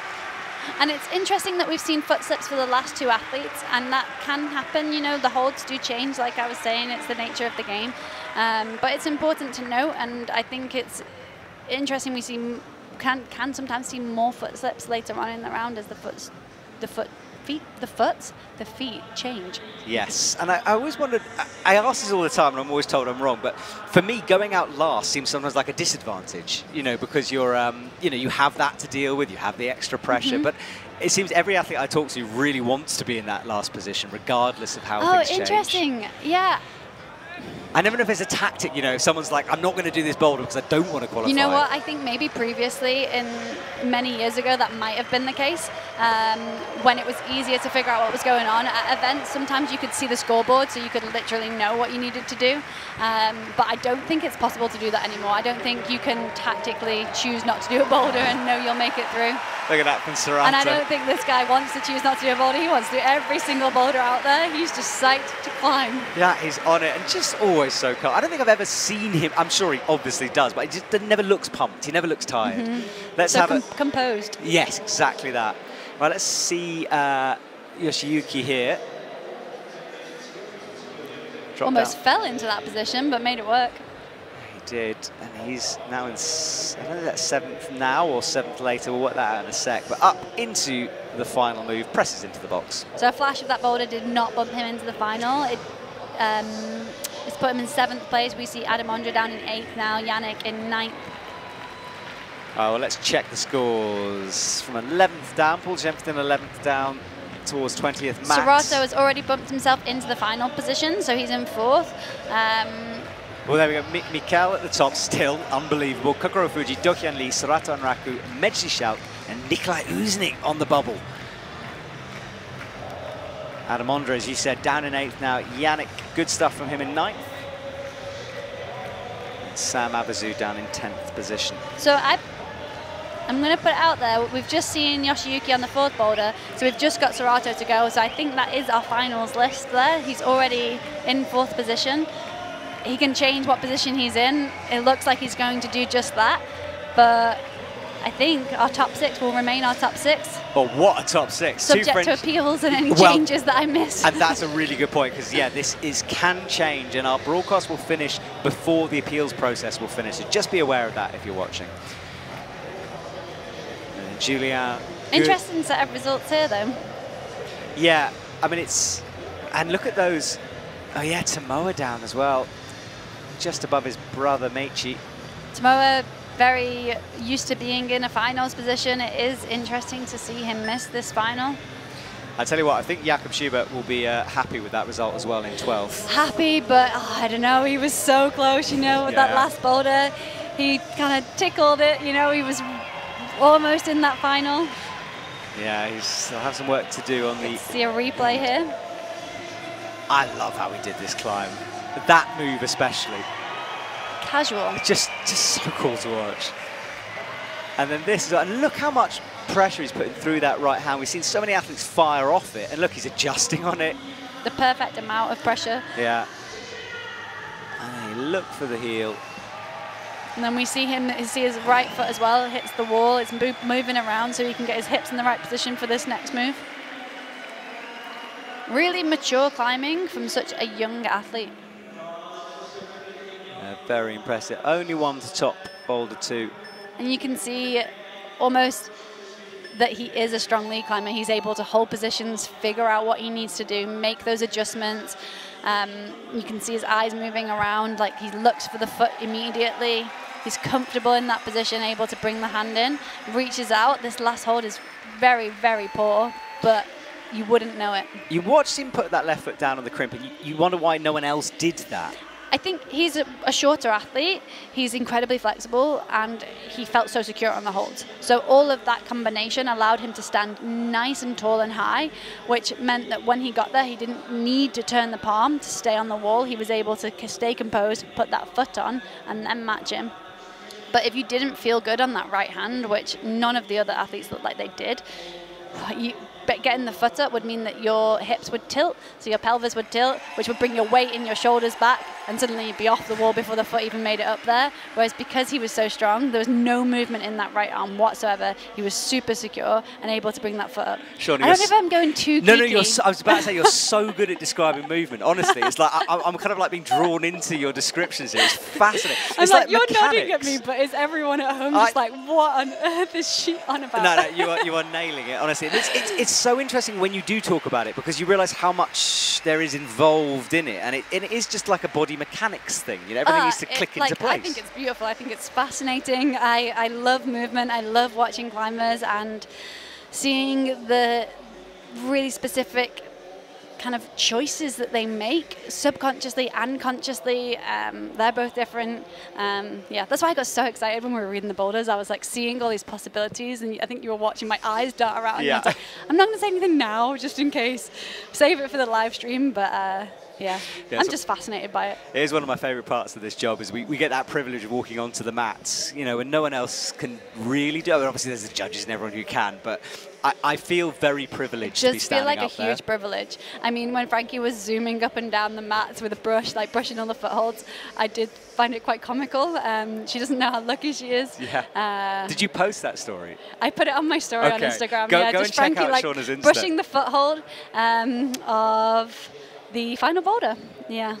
S2: And it's interesting that we've seen foot slips for the last two athletes, and that can happen. You know, the holds do change, like I was saying, it's the nature of the game. Um, but it's important to note, and I think it's interesting we see can can sometimes see more foot slips later on in the round as the foot the foot feet the foot the feet change.
S1: Yes, and I, I always wondered, I, I ask this all the time and I'm always told I'm wrong, but for me, going out last seems sometimes like a disadvantage, you know, because you're, um, you know, you have that to deal with, you have the extra pressure,
S2: Mm-hmm.
S1: but it seems every athlete I talk to really wants to be in that last position, regardless of how
S2: Oh,
S1: things change.
S2: interesting. Yeah.
S1: I never know if it's a tactic, you know, if someone's like, I'm not going to do this boulder because I don't want to qualify.
S2: You know what? I think maybe previously, in many years ago, that might have been the case. Um, when it was easier to figure out what was going on at events, sometimes you could see the scoreboard, so you could literally know what you needed to do. Um, but I don't think it's possible to do that anymore. I don't think you can tactically choose not to do a boulder and know you'll make it through.
S1: Look at that from Sorato.
S2: And I don't think this guy wants to choose not to do a boulder. He wants to do every single boulder out there. He's just psyched to climb.
S1: Yeah, he's on it and just always so calm. I don't think I've ever seen him. I'm sure he obviously does, but he just never looks pumped. He never looks tired. Let's
S2: Mm-hmm. So
S1: have
S2: com-
S1: a
S2: composed.
S1: yes, exactly that. Right, let's see uh, Yoshiyuki here. Drop
S2: Almost
S1: down.
S2: fell into that position, but made it work.
S1: He did, and he's now in. I don't know if that's seventh now or seventh later. We'll work that out in a sec. But up into the final move, presses into the box.
S2: So a flash of that boulder did not bump him into the final. It, um, It's put him in seventh place. We see Adam Ondra down in eighth now, Yannick in ninth.
S1: Oh, well, let's check the scores. From 11th down, Paul Jemperton 11th down towards 20th. Matt.
S2: Sorato has already bumped himself into the final position, so he's in fourth. Um,
S1: well, there we go. Mick Mikel at the top, still unbelievable. Kokoro Fujii, Dohyun Lee, Sorato Anraku, Mejdi Schalck, and Nicolai Uznik on the bubble. Adam Ondra, as you said, down in eighth now. Yannick, good stuff from him in ninth. Sam Avezou down in 10th position.
S2: So I, I'm going to put it out there. We've just seen Yoshiyuki on the fourth boulder, so we've just got Sorato to go. So I think that is our finals list there. He's already in fourth position. He can change what position he's in. It looks like he's going to do just that. But I think our top six will remain our top six.
S1: But what a top six.
S2: Subject to appeals and any well, changes that I miss.
S1: and that's a really good point because, yeah, this is can change and our broadcast will finish before the appeals process will finish. So just be aware of that if you're watching. And Julia.
S2: Interesting set of results here, though.
S1: Yeah, I mean, it's. And look at those. Oh, yeah, Tomoa down as well. Just above his brother, Meichi.
S2: Tomoa very used to being in a finals position. It is interesting to see him miss this final.
S1: I tell you what, I think Jakob Schubert will be uh, happy with that result as well in 12th.
S2: Happy, but oh, I don't know, he was so close, you know, with yeah. that last boulder. He kind of tickled it, you know, he was almost in that final.
S1: Yeah, he still have some work to do on the...
S2: see a replay here.
S1: I love how he did this climb. That move especially
S2: casual.
S1: Just, just so cool to watch. And then this, is, and look how much pressure he's putting through that right hand. We've seen so many athletes fire off it, and look, he's adjusting on it.
S2: The perfect amount of pressure.
S1: Yeah. And he look for the heel.
S2: And then we see him, see his right foot as well, hits the wall. It's moving around so he can get his hips in the right position for this next move. Really mature climbing from such a young athlete.
S1: Uh, very impressive. Only one to top boulder two.
S2: And you can see almost that he is a strong lead climber. He's able to hold positions, figure out what he needs to do, make those adjustments. Um, you can see his eyes moving around, like he looks for the foot immediately. He's comfortable in that position, able to bring the hand in, reaches out. This last hold is very, very poor, but you wouldn't know it.
S1: You watched him put that left foot down on the crimp, and you, you wonder why no one else did that.
S2: I think he's a, a, shorter athlete. He's incredibly flexible, and he felt so secure on the holds. So all of that combination allowed him to stand nice and tall and high, which meant that when he got there, he didn't need to turn the palm to stay on the wall. He was able to stay composed, put that foot on, and then match him. But if you didn't feel good on that right hand, which none of the other athletes looked like they did, you, but getting the foot up would mean that your hips would tilt, so your pelvis would tilt, which would bring your weight in your shoulders back, and suddenly you'd be off the wall before the foot even made it up there. Whereas because he was so strong, there was no movement in that right arm whatsoever. He was super secure and able to bring that foot up.
S1: Shauna,
S2: I don't know if I'm going too
S1: No, no, you're so, I was about to say you're so good at describing movement. Honestly, it's like I, am kind of like being drawn into your descriptions here. It's fascinating.
S2: I'm
S1: it's
S2: like,
S1: like
S2: you're
S1: mechanics.
S2: nodding at me, but is everyone at home just like, what on earth is she on about?
S1: No, no, you are, you are nailing it, honestly. It's, it's, it's so interesting when you do talk about it because you realise how much there is involved in it, and it, and it is just like a body mechanics thing. You know, everything uh, needs to click
S2: like,
S1: into place. I
S2: think it's beautiful. I think it's fascinating. I, I love movement. I love watching climbers and seeing the really specific kind of choices that they make subconsciously and consciously. Um, they're both different. Um, yeah, that's why I got so excited when we were reading the boulders. I was like seeing all these possibilities, and I think you were watching my eyes dart around.
S1: Yeah.
S2: Like, I'm not going to say anything now, just in case. Save it for the live stream, but. Uh, yeah, yeah I'm so just fascinated by it.
S1: It is one of my favourite parts of this job is we, we get that privilege of walking onto the mats, you know, and no one else can really do it. Obviously, there's the judges and everyone who can, but I, I feel very privileged
S2: it does
S1: feel
S2: like
S1: a
S2: there. huge privilege. I mean, when Frankie was zooming up and down the mats with a brush, like brushing all the footholds, I did find it quite comical. Um, she doesn't know how lucky she is.
S1: Yeah. Uh, did you post that story?
S2: I put it on my story
S1: okay.
S2: on Instagram.
S1: Go,
S2: yeah,
S1: go
S2: just Frankie like brushing the foothold um, of the final boulder. Yeah.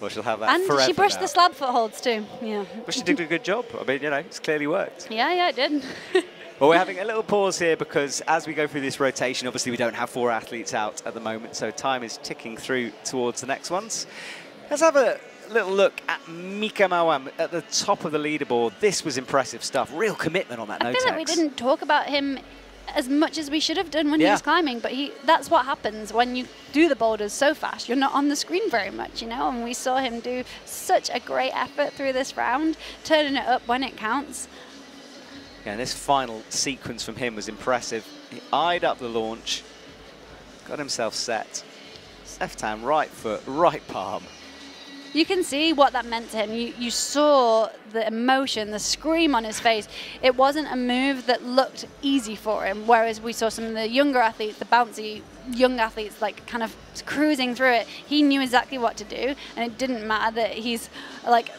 S1: Well, she'll have that
S2: and
S1: forever
S2: she brushed
S1: now.
S2: the slab footholds too. Yeah.
S1: But she did a good job. I mean, you know, it's clearly worked.
S2: Yeah, yeah, it did.
S1: well, we're having a little pause here because as we go through this rotation, obviously we don't have four athletes out at the moment, so time is ticking through towards the next ones. Let's have a little look at Mickael Mawem at the top of the leaderboard. This was impressive stuff. Real commitment on that
S2: I feel like we didn't talk about him as much as we should have done when
S1: Yeah.
S2: he was climbing, but he that's what happens when you do the boulders so fast. You're not on the screen very much, you know, and we saw him do such a great effort through this round, turning it up when it counts.
S1: Yeah, and this final sequence from him was impressive. He eyed up the launch, got himself set. Left hand, right foot, right palm.
S2: You can see what that meant to him. You, you saw the emotion, the scream on his face. It wasn't a move that looked easy for him, whereas we saw some of the younger athletes, the bouncy young athletes, like kind of cruising through it. He knew exactly what to do, and it didn't matter that he's like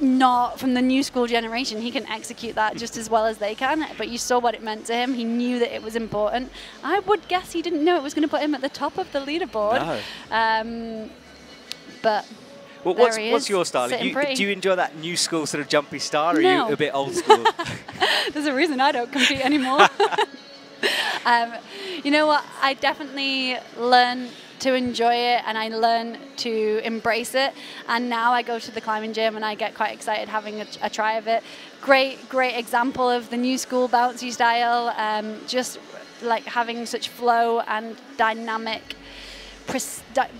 S2: not from the new school generation. He can execute that just as well as they can, but you saw what it meant to him. He knew that it was important. I would guess he didn't know it was going to put him at the top of the leaderboard.
S1: No.
S2: Um, but
S1: Well, what's, what's your style? You, do you enjoy that new school sort of jumpy style, or are you a bit old school?
S2: There's a reason I don't compete anymore. um, you know what? I definitely learn to enjoy it and I learn to embrace it. And now I go to the climbing gym and I get quite excited having a, a try of it. Great, great example of the new school bouncy style. Um, just like having such flow and dynamic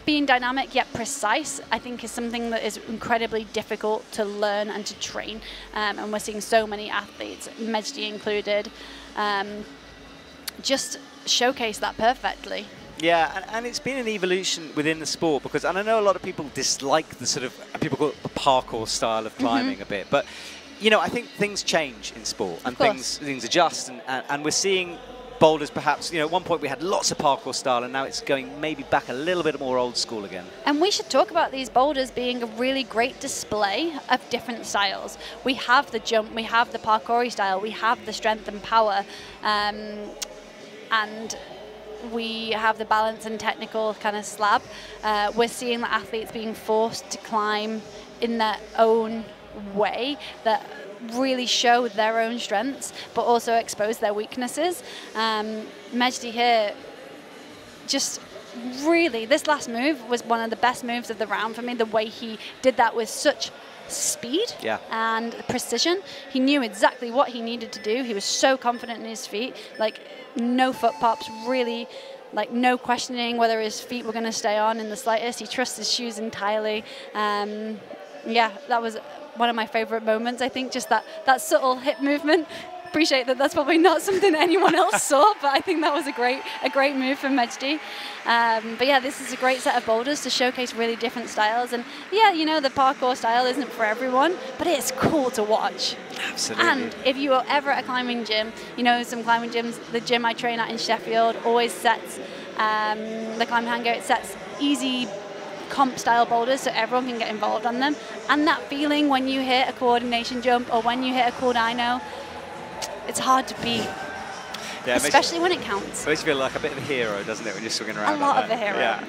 S2: being dynamic yet precise, I think, is something that is incredibly difficult to learn and to train. Um, and we're seeing so many athletes, Mejdi included, um, just showcase that perfectly.
S1: Yeah, and, and it's been an evolution within the sport because, and I know a lot of people dislike the sort of people call it the parkour style of climbing a bit, but you know, I think things change in sport and things things adjust, and, and, and we're seeing boulders perhaps. You know, at one point we had lots of parkour style, and now it's going maybe back a little bit more old school again.
S2: And we should talk about these boulders being a really great display of different styles. We have the jump, we have the parkour style, we have the strength and power, um, and we have the balance and technical kind of slab. Uh, we're seeing the athletes being forced to climb in their own way that really show their own strengths, but also expose their weaknesses. Um, Mejdi here just really, this last move was one of the best moves of the round for me. The way he did that with such speed
S1: Yeah.
S2: and precision. He knew exactly what he needed to do. He was so confident in his feet. Like, no foot pops, really. Like no questioning whether his feet were going to stay on in the slightest. He trusts his shoes entirely. Um, yeah, that was one of my favorite moments. I think just that that subtle hip movement. Appreciate that. That's probably not something anyone else saw, but I think that was a great a great move from Mejdi. Um, but yeah, this is a great set of boulders to showcase really different styles. And yeah, you know the parkour style isn't for everyone, but it's cool to watch.
S1: Absolutely.
S2: And if you are ever at a climbing gym, you know some climbing gyms. The gym I train at in Sheffield always sets um, the climbing hangar. It sets easy comp style boulders so everyone can get involved on them. And that feeling when you hit a coordination jump or when you hit a cool dyno, it's hard to beat,
S1: yeah, it makes,
S2: especially when it counts.
S1: it makes you feel like a bit of a hero, doesn't it, when you're swinging around?
S2: A lot of a hero.
S1: Yeah.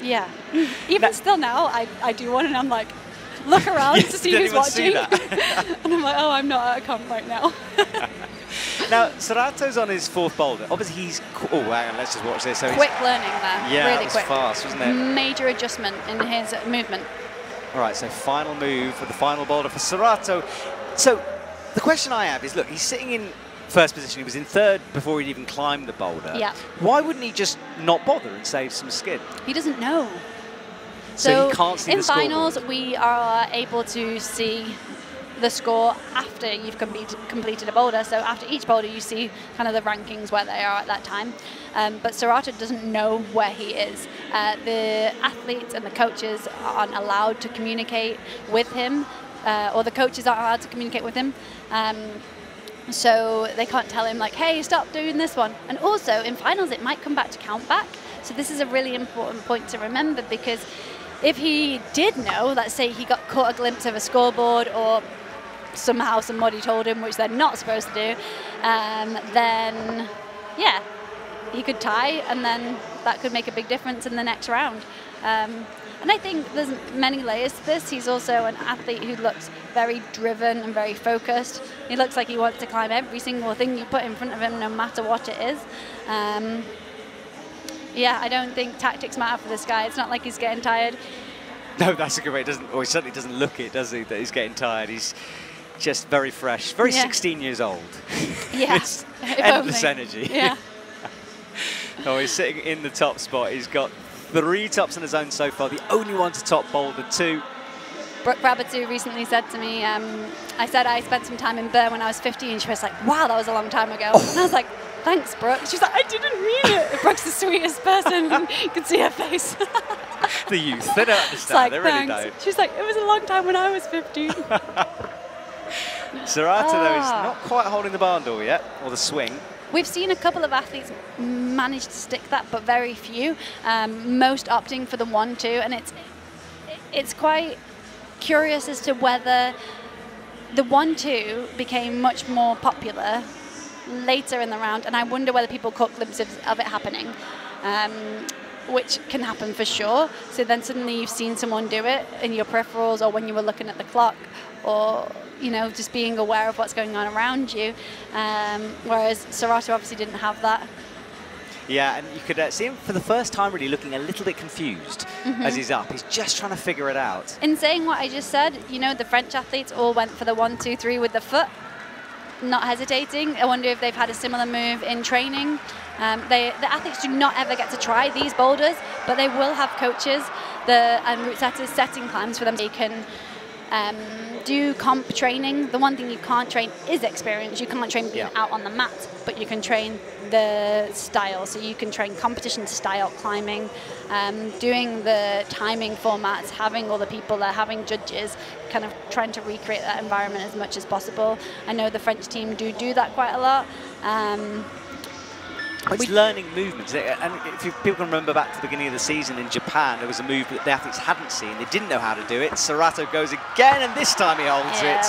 S2: Yeah. Even still now, I, I do one and I'm like, look around
S1: Yes,
S2: to see who's
S1: see
S2: watching.
S1: that?
S2: and I'm like, oh, I'm not at a comp right now.
S1: Now, Sorato's on his fourth boulder. Obviously, he's. Oh, hang on, let's just watch this. So he's-
S2: quick learning there.
S1: Yeah,
S2: really
S1: that was
S2: quick.
S1: fast, wasn't it?
S2: Major adjustment in his movement.
S1: All right, so final move for the final boulder for Sorato. So the question I have is, look, he's sitting in first position. He was in third before he'd even climbed the boulder.
S2: Yeah.
S1: Why wouldn't he just not bother and save some skin?
S2: He doesn't know.
S1: So he can't see
S2: in
S1: scoreboard.
S2: finals, we are able to see the score after you've completed, completed a boulder. So after each boulder, you see kind of the rankings where they are at that time. Um, but Sorato doesn't know where he is. Uh, the athletes and the coaches aren't allowed to communicate with him, uh, or the coaches aren't allowed to communicate with him. Um, so they can't tell him like, hey, stop doing this one. And also in finals, it might come back to count back. So this is a really important point to remember because if he did know, let's say he got caught a glimpse of a scoreboard or somehow somebody told him, which they're not supposed to do, um, then yeah, he could tie, and then that could make a big difference in the next round. Um, and I think there's many layers to this. He's also an athlete who looks very driven and very focused. He looks like he wants to climb every single thing you put in front of him, no matter what it is. Um, yeah, I don't think tactics matter for this guy. It's not like he's getting tired.
S1: No, that's a good way. It doesn't, or he certainly doesn't look it, does he? That he's getting tired. He's just very fresh, very
S2: Yeah.
S1: 16 years old.
S2: Yeah.
S1: Endless
S2: only.
S1: energy.
S2: Yeah.
S1: oh, he's sitting in the top spot. He's got three tops in his own so far. The only one to top Boulder two.
S2: Brooke Raboutou recently said to me, um, I said I spent some time in Bern when I was 15. She was like, wow, that was a long time ago. And I was like, thanks, Brooke. She's like, I didn't mean it. Brooke's the sweetest person. you can see her face.
S1: The youth, they don't understand.
S2: like,
S1: they really
S2: thanks.
S1: don't.
S2: She's like, it was a long time when I was 15.
S1: Sorato, though, is
S2: Ah.
S1: not quite holding the barn door yet, or the swing.
S2: We've seen a couple of athletes manage to stick that, but very few. Um, most opting for the one-two, and it's it's quite curious as to whether the one-two became much more popular later in the round, and I wonder whether people caught glimpses of it happening. Um, which can happen for sure. So then suddenly you've seen someone do it in your peripherals, or when you were looking at the clock, or you know just being aware of what's going on around you. Um, whereas Sorato obviously didn't have that.
S1: Yeah, and you could uh, see him for the first time really looking a little bit confused
S2: Mm-hmm.
S1: as he's up. He's just trying to figure it out.
S2: In saying what I just said, you know the French athletes all went for the one, two, three with the foot, not hesitating. I wonder if they've had a similar move in training. Um, they, the athletes do not ever get to try these boulders, but they will have coaches, the um, route setters setting climbs for them. They can um, do comp training. The one thing you can't train is experience. You can't train being
S1: Yeah.
S2: out on the mat, but you can train the style. So you can train competition style climbing, um, doing the timing formats, having all the people there, having judges, kind of trying to recreate that environment as much as possible. I know the French team do do that quite a lot. Um,
S1: It's learning movements. Uh, And if you, people can remember back to the beginning of the season in Japan, there was a move that the athletes hadn't seen. They didn't know how to do it. Sorato goes again, and this time he holds
S2: Yeah.
S1: it.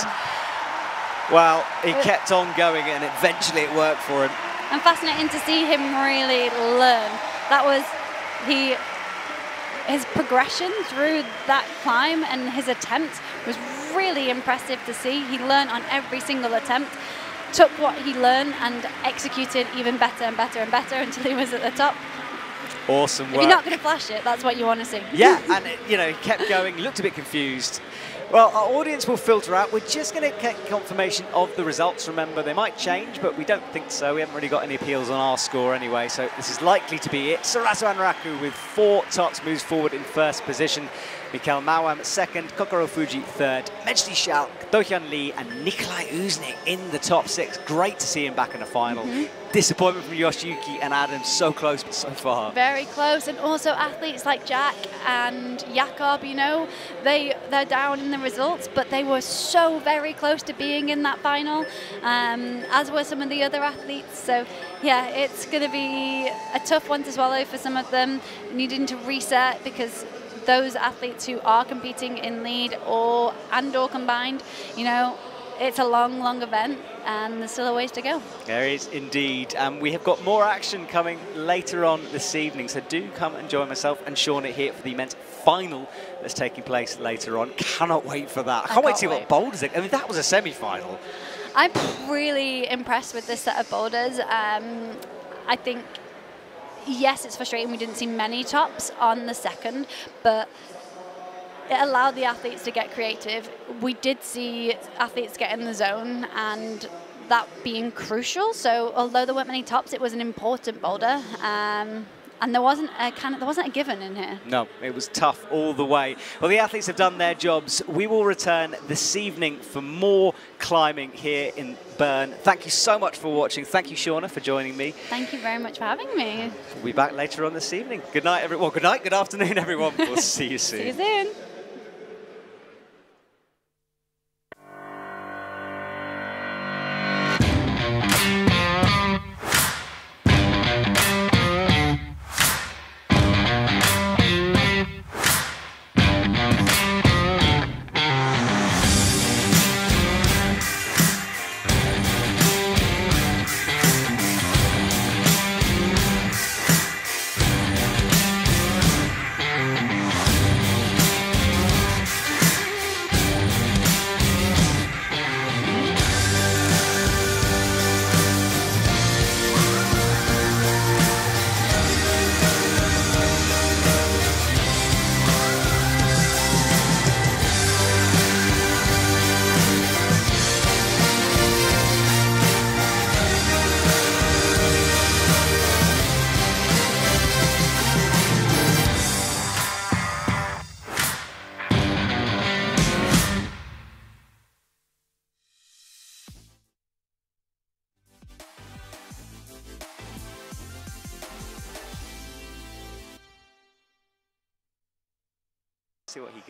S1: Well, he kept on going, and eventually it worked for him.
S2: and fascinating to see him really learn. That was he his progression through that climb and his attempts was really impressive to see. He learned on every single attempt, took what he learned and executed even better and better and better until he was at the top.
S1: Awesome work.
S2: If you're not going to flash it, that's what you want to see.
S1: Yeah, and uh, you know, he kept going, looked a bit confused. Well, our audience will filter out. We're just going to get confirmation of the results. Remember, they might change, but we don't think so. We haven't really got any appeals on our score anyway, so this is likely to be it. Sorato Anraku with four tops moves forward in first position. Mickael Mawem second, Kokoro Fujii third, Mejdi Schalck, Dohyun Lee, and Nicolai Uznik in the top six. Great to see him back in the final. Disappointment from Yoshiyuki and Adam, so close but so far.
S2: Very close, and also athletes like Jack and Jakob, you know, they they're down in the results, but they were so very close to being in that final, um, as were some of the other athletes. So, yeah, it's going to be a tough one to swallow for some of them, needing to reset because those athletes who are competing in lead or and or combined, you know, it's a long, long event, and there's still a ways to go.
S1: There is indeed. Um, we have got more action coming later on this evening, so do come and join myself and Shauna here for the immense final that's taking place later on. Cannot wait for that. I
S2: I
S1: can't wait
S2: can't
S1: to see what
S2: wait.
S1: boulders. I mean, that was a semi-final.
S2: I'm really impressed with this set of boulders. Um, I think, yes, it's frustrating we didn't see many tops on the second, but it allowed the athletes to get creative. We did see athletes get in the zone and that being crucial. So although there weren't many tops, it was an important boulder. Um, and there wasn't a kind of there wasn't a given in here.
S1: No, it was tough all the way. Well, the athletes have done their jobs. We will return this evening for more climbing here in Bern. Thank you so much for watching. Thank you, Shauna, for joining me.
S2: Thank you very much for having me.
S1: We'll be back later on this evening. Good night, everyone. Well, good night, good afternoon, everyone. We'll see you soon.
S2: See you soon.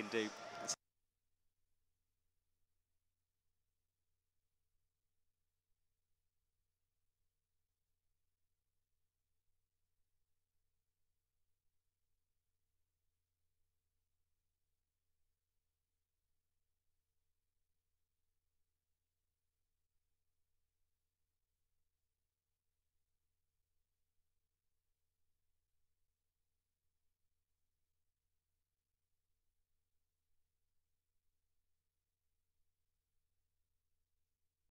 S1: Can do.